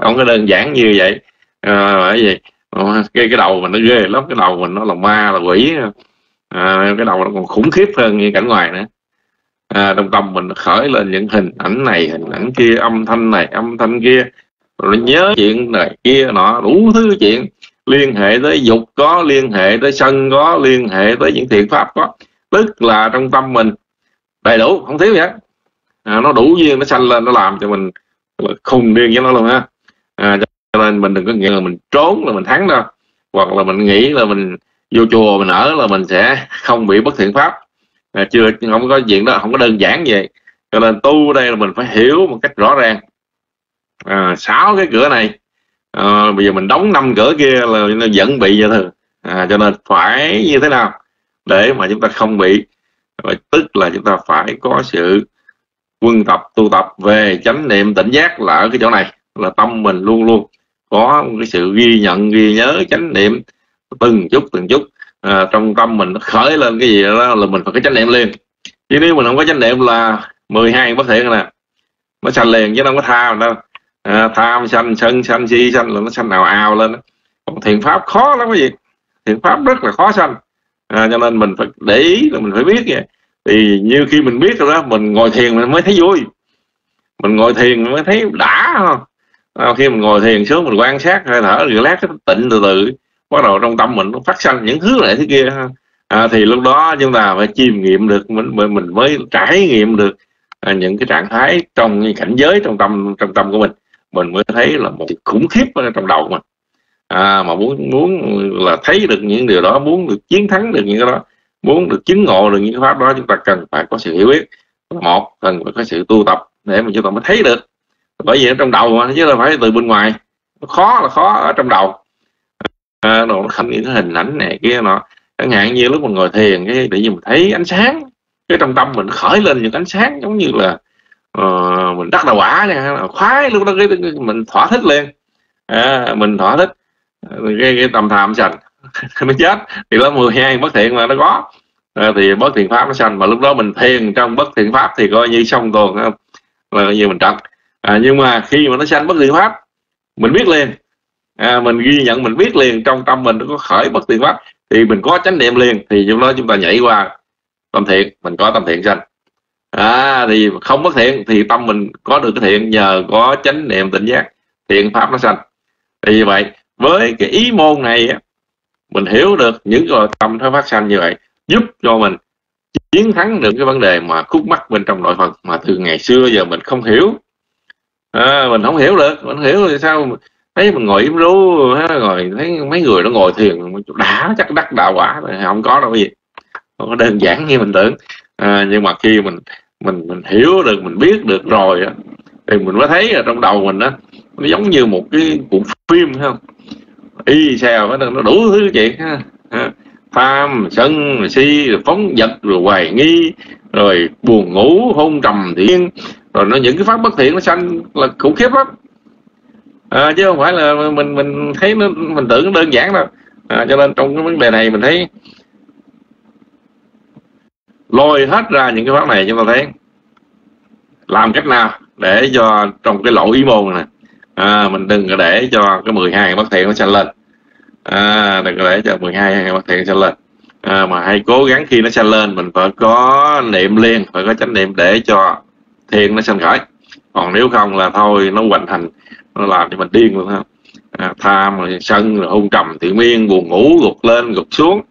không có đơn giản như vậy. À, bởi vì à, cái cái đầu mình nó ghê lắm cái đầu mình nó là ma là quỷ. À, cái đầu nó còn khủng khiếp hơn như cảnh ngoài nữa. À, trong tâm mình khởi lên những hình ảnh này hình ảnh kia âm thanh này âm thanh kia rồi nhớ chuyện này kia nọ đủ thứ chuyện. Liên hệ tới dục có liên hệ tới sân có liên hệ tới những thiện pháp có. Tức là trong tâm mình. Đầy đủ không thiếu gì hết. À, nó đủ duyên nó sanh lên nó làm cho mình khùng điên với nó luôn ha à, cho nên mình đừng có nghĩ là mình trốn là mình thắng đâu. Hoặc là mình nghĩ là mình vô chùa mình ở là mình sẽ không bị bất thiện pháp. À, chưa không có chuyện đó không có đơn giản vậy cho nên tu đây là mình phải hiểu một cách rõ ràng à, sáu cái cửa này. À, bây giờ mình đóng năm cửa kia là nó vẫn bị vậy thôi. À, cho nên phải như thế nào? Để mà chúng ta không bị tức là chúng ta phải có sự quân tập tu tập về chánh niệm tỉnh giác là ở cái chỗ này là tâm mình luôn luôn có một cái sự ghi nhận ghi nhớ chánh niệm từng chút từng chút. À, trong tâm mình nó khởi lên cái gì đó là mình phải có chánh niệm liền. Chứ nếu mình không có chánh niệm là 12 bất thiện nè. Nó sanh liền chứ không có tha đâu à, tham sanh sân sanh si sanh là nó sanh nào ào lên còn thiền pháp khó lắm cái gì thiền pháp rất là khó sanh. À, cho nên mình phải để ý là mình phải biết vậy thì như khi mình biết rồi đó mình ngồi thiền mình mới thấy vui. Mình ngồi thiền mình mới thấy đã không? À, khi mình ngồi thiền xuống mình quan sát hơi thở rồi lát cái tịnh từ từ bắt đầu trong tâm mình nó phát sanh những thứ này thế kia à, thì lúc đó chúng ta phải chiêm nghiệm được mình mình mới trải nghiệm được à, những cái trạng thái trong cảnh giới trong tâm trong tâm của mình mình mới thấy là một khủng khiếp ở trong đầu mình. À, mà muốn muốn là thấy được những điều đó muốn được chiến thắng được những cái đó muốn được chứng ngộ được những cái pháp đó chúng ta cần phải có sự hiểu biết. Một cần phải có sự tu tập để mà chúng ta mới thấy được. Bởi vì ở trong đầu mà chứ là phải từ bên ngoài. Khó là khó ở trong đầu. À, nó thành những cái hình ảnh này kia nọ. Chẳng hạn như lúc mình ngồi thiền cái tự nhiên mình thấy ánh sáng cái trong tâm mình khởi lên những ánh sáng giống như là uh, mình đắc đạo quả nha khoái lúc đó cái, mình thỏa thích liền. À, mình thỏa thích. Cái, cái tầm tham sành. Nó chết thì lớp 12 bất thiện mà nó có. À, thì bất thiện pháp nó sanh mà lúc đó mình thiền trong bất thiện pháp thì coi như xong tuần là như mình trật. À, nhưng mà khi mà nó sanh bất thiện pháp mình biết liền. À, mình ghi nhận mình biết liền trong tâm mình nó có khởi bất thiện pháp thì mình có chánh niệm liền thì lúc đó chúng ta nhảy qua tâm thiện mình có tâm thiện sanh à, thì không bất thiện thì tâm mình có được cái thiện nhờ có chánh niệm tỉnh giác thiện pháp nó sanh. Thì vậy với cái ý môn này mình hiểu được những cái tâm nó phát sanh như vậy giúp cho mình chiến thắng được cái vấn đề mà khúc mắc bên trong nội phật mà từ ngày xưa giờ mình không hiểu. À, mình không hiểu được mình hiểu thì sao thấy mình ngồi im rú rồi thấy mấy người nó ngồi thiền đã chắc đắc đạo quả không có đâu gì. Không có đơn giản như mình tưởng. À, nhưng mà khi mình mình mình hiểu được mình biết được rồi thì mình mới thấy ở trong đầu mình đó nó giống như một cái cuộn phim không? Y xèo nó đủ thứ chuyện ha tham sân si rồi phóng vật rồi hoài nghi rồi buồn ngủ hôn trầm thiên rồi nó những cái pháp bất thiện nó sanh là khủng khiếp lắm. À, chứ không phải là mình mình thấy nó mình tưởng nó đơn giản đâu. À, cho nên trong cái vấn đề này mình thấy lôi hết ra những cái pháp này chúng ta thấy. Làm cách nào để cho trong cái lỗ ý môn này à, mình đừng có để cho cái 12 bất thiện nó sanh lên. À, đừng có để cho 12 bất thiện sanh lên. À, mà hãy cố gắng khi nó sanh lên mình phải có niệm liên phải có chánh niệm để cho thiện nó sanh khởi. Còn nếu không là thôi nó hoành thành nó làm cho mình điên luôn ha. À, tham rồi sân rồi hôn trầm tự miên buồn ngủ gục lên gục xuống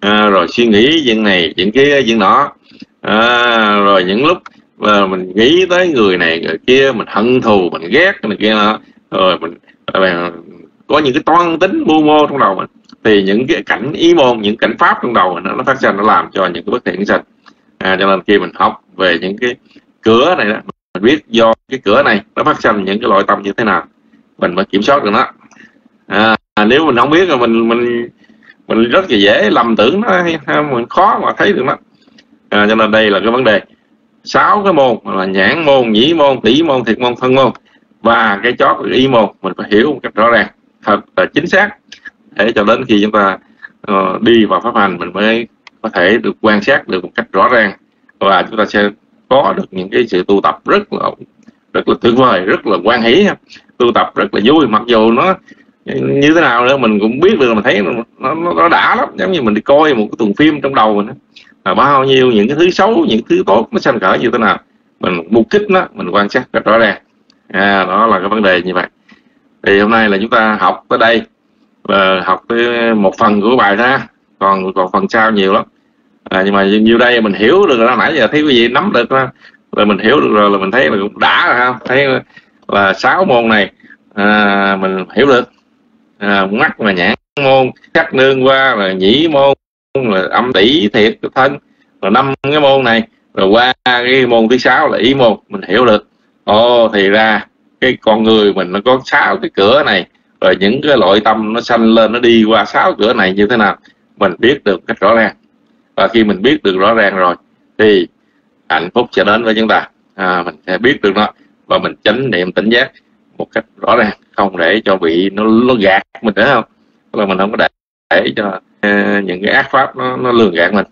à, rồi suy nghĩ chuyện này chuyện kia chuyện nọ. À, rồi những lúc mà mình nghĩ tới người này người kia mình hận thù mình ghét cái này kia rồi mình, à, mình có những cái toan tính mưu mô trong đầu mình. Thì những cái cảnh ý môn những cảnh pháp trong đầu mình nó phát sinh nó làm cho những cái bất thiện sinh à, cho nên khi mình học về những cái cửa này đó mình biết do cái cửa này nó phát sinh những cái loại tâm như thế nào mình mới kiểm soát được nó. À, nếu mình không biết là mình mình mình rất là dễ lầm tưởng nó mình khó mà thấy được nó. À, cho nên đây là cái vấn đề. Sáu cái môn là nhãn môn nhĩ môn tỷ môn thiệt môn thân môn. Và cái chót y môn mình phải hiểu một cách rõ ràng thật là chính xác. Để cho đến khi chúng ta uh, đi vào pháp hành mình mới có thể được quan sát được một cách rõ ràng. Và chúng ta sẽ có được những cái sự tu tập rất là rất là tuyệt vời rất là quan hỷ tu tập rất là vui mặc dù nó như thế nào nữa mình cũng biết được mình thấy nó, nó, nó đã lắm. Giống như mình đi coi một cái tuần phim trong đầu mình là bao nhiêu những cái thứ xấu những thứ tốt nó xanh cỡ như thế nào. Mình mục kích nó mình quan sát rất rõ ràng. À, đó là cái vấn đề như vậy. Thì hôm nay là chúng ta học tới đây và học tới một phần của bài ra còn còn phần sau nhiều lắm. À, nhưng mà nhiều đây mình hiểu được rồi nãy giờ thấy quý vị nắm được đó, là mình hiểu được rồi là mình thấy là cũng đã rồi không? Thấy là sáu môn này à, mình hiểu được à, mắt là nhãn môn cắt nương qua là nhĩ môn là âm tỷ thiệt thân. Rồi năm cái môn này rồi qua cái môn thứ sáu là ý môn mình hiểu được. Ồ thì ra cái con người mình nó có sáu cái cửa này rồi những cái loại tâm nó sanh lên nó đi qua sáu cửa này như thế nào mình biết được cách rõ ràng. Và khi mình biết được rõ ràng rồi thì hạnh phúc sẽ đến với chúng ta. À, mình sẽ biết được nó và mình chánh niệm tỉnh giác một cách rõ ràng không để cho bị nó nó gạt mình nữa không? Là mình không có để, để cho uh, những cái ác pháp nó nó lường gạt mình.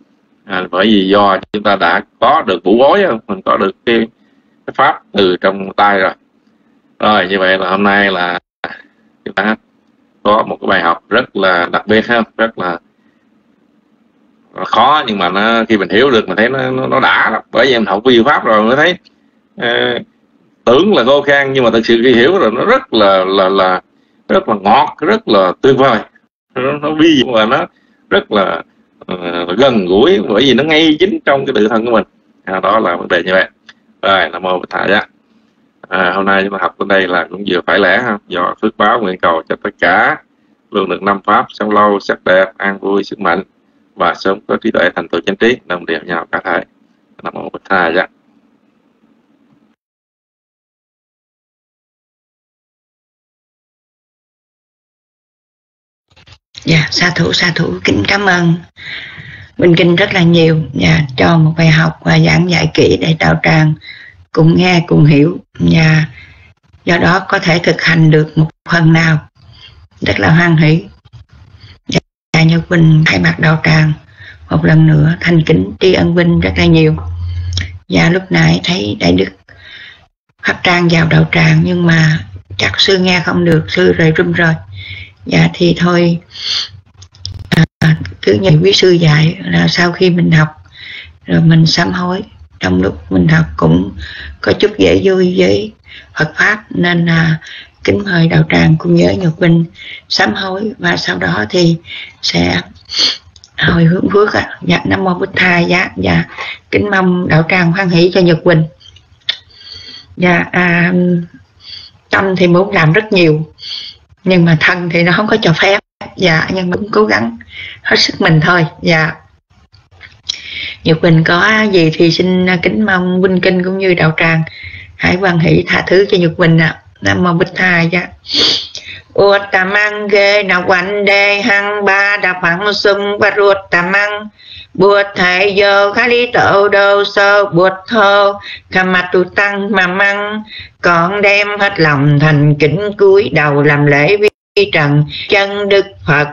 À, bởi vì do chúng ta đã có được vũ bối mình có được cái, cái pháp từ trong tay rồi. Rồi như vậy là hôm nay là chúng ta có một cái bài học rất là đặc biệt ha rất là khó nhưng mà nó khi mình hiểu được mình thấy nó nó, nó đã lắm. bởi vì mình học vi pháp rồi mới thấy uh, tưởng là khô khan nhưng mà thực sự khi hiểu rồi nó rất là là là rất là ngọt rất là tuyệt vời. Nó, nó vi và nó rất là uh, gần gũi bởi vì nó ngay chính trong cái tự thân của mình. À, đó là vấn đề như vậy. Rồi nam mô bạch thầy á à, hôm nay chúng ta học đến đây là cũng vừa phải lẽ ha do phước báo nguyện cầu cho tất cả luôn được năm pháp sống lâu sắc đẹp an vui sức mạnh và sớm có trí tuệ thành tựu chánh trí đồng đều nhau cả thầy nam mô bạch thầy dạ yeah, sa thủ sa thủ. Kính cảm ơn. Minh Kinh rất là nhiều. Dạ, cho một bài học và giảng dạy kỹ để đạo tràng cùng nghe cùng hiểu. Và do đó có thể thực hành được một phần nào. Rất là hoan hỷ. Và như Quỳnh thay mặt đạo tràng một lần nữa thành kính tri ân Vinh rất là nhiều. Và lúc nãy thấy đại đức pháp trang vào đạo tràng nhưng mà chắc sư nghe không được sư rời rung rồi dạ thì thôi. À, cứ như quý sư dạy là sau khi mình học rồi mình sám hối trong lúc mình học cũng có chút dễ vui với Phật pháp nên là kính mời đạo tràng cùng với Nhật bình sám hối và sau đó thì sẽ hồi hướng phước ạ. Dạ nam mô bích tha dạ dạ kính mong đạo tràng hoan hỷ cho Nhật Quỳnh dạ à, tâm thì muốn làm rất nhiều nhưng mà thân thì nó không có cho phép. Dạ nhưng mà cũng cố gắng hết sức mình thôi. Dạ. Nhật Quỳnh có gì thì xin kính mong Vinh Kinh cũng như đạo tràng hãy quan hỷ tha thứ cho Nhật Quỳnh ạ. À. Nam mô Bích Thai dạ. Uttamang ghê na quan đề hăng ba đà phẳng sum và ruột tamang Bụt thầy vô khá lý tổ đô sơ bụt thơ khả mặt tu tăng mà măng. Còn đem hết lòng thành kính cúi đầu làm lễ vi trần chân đức phật.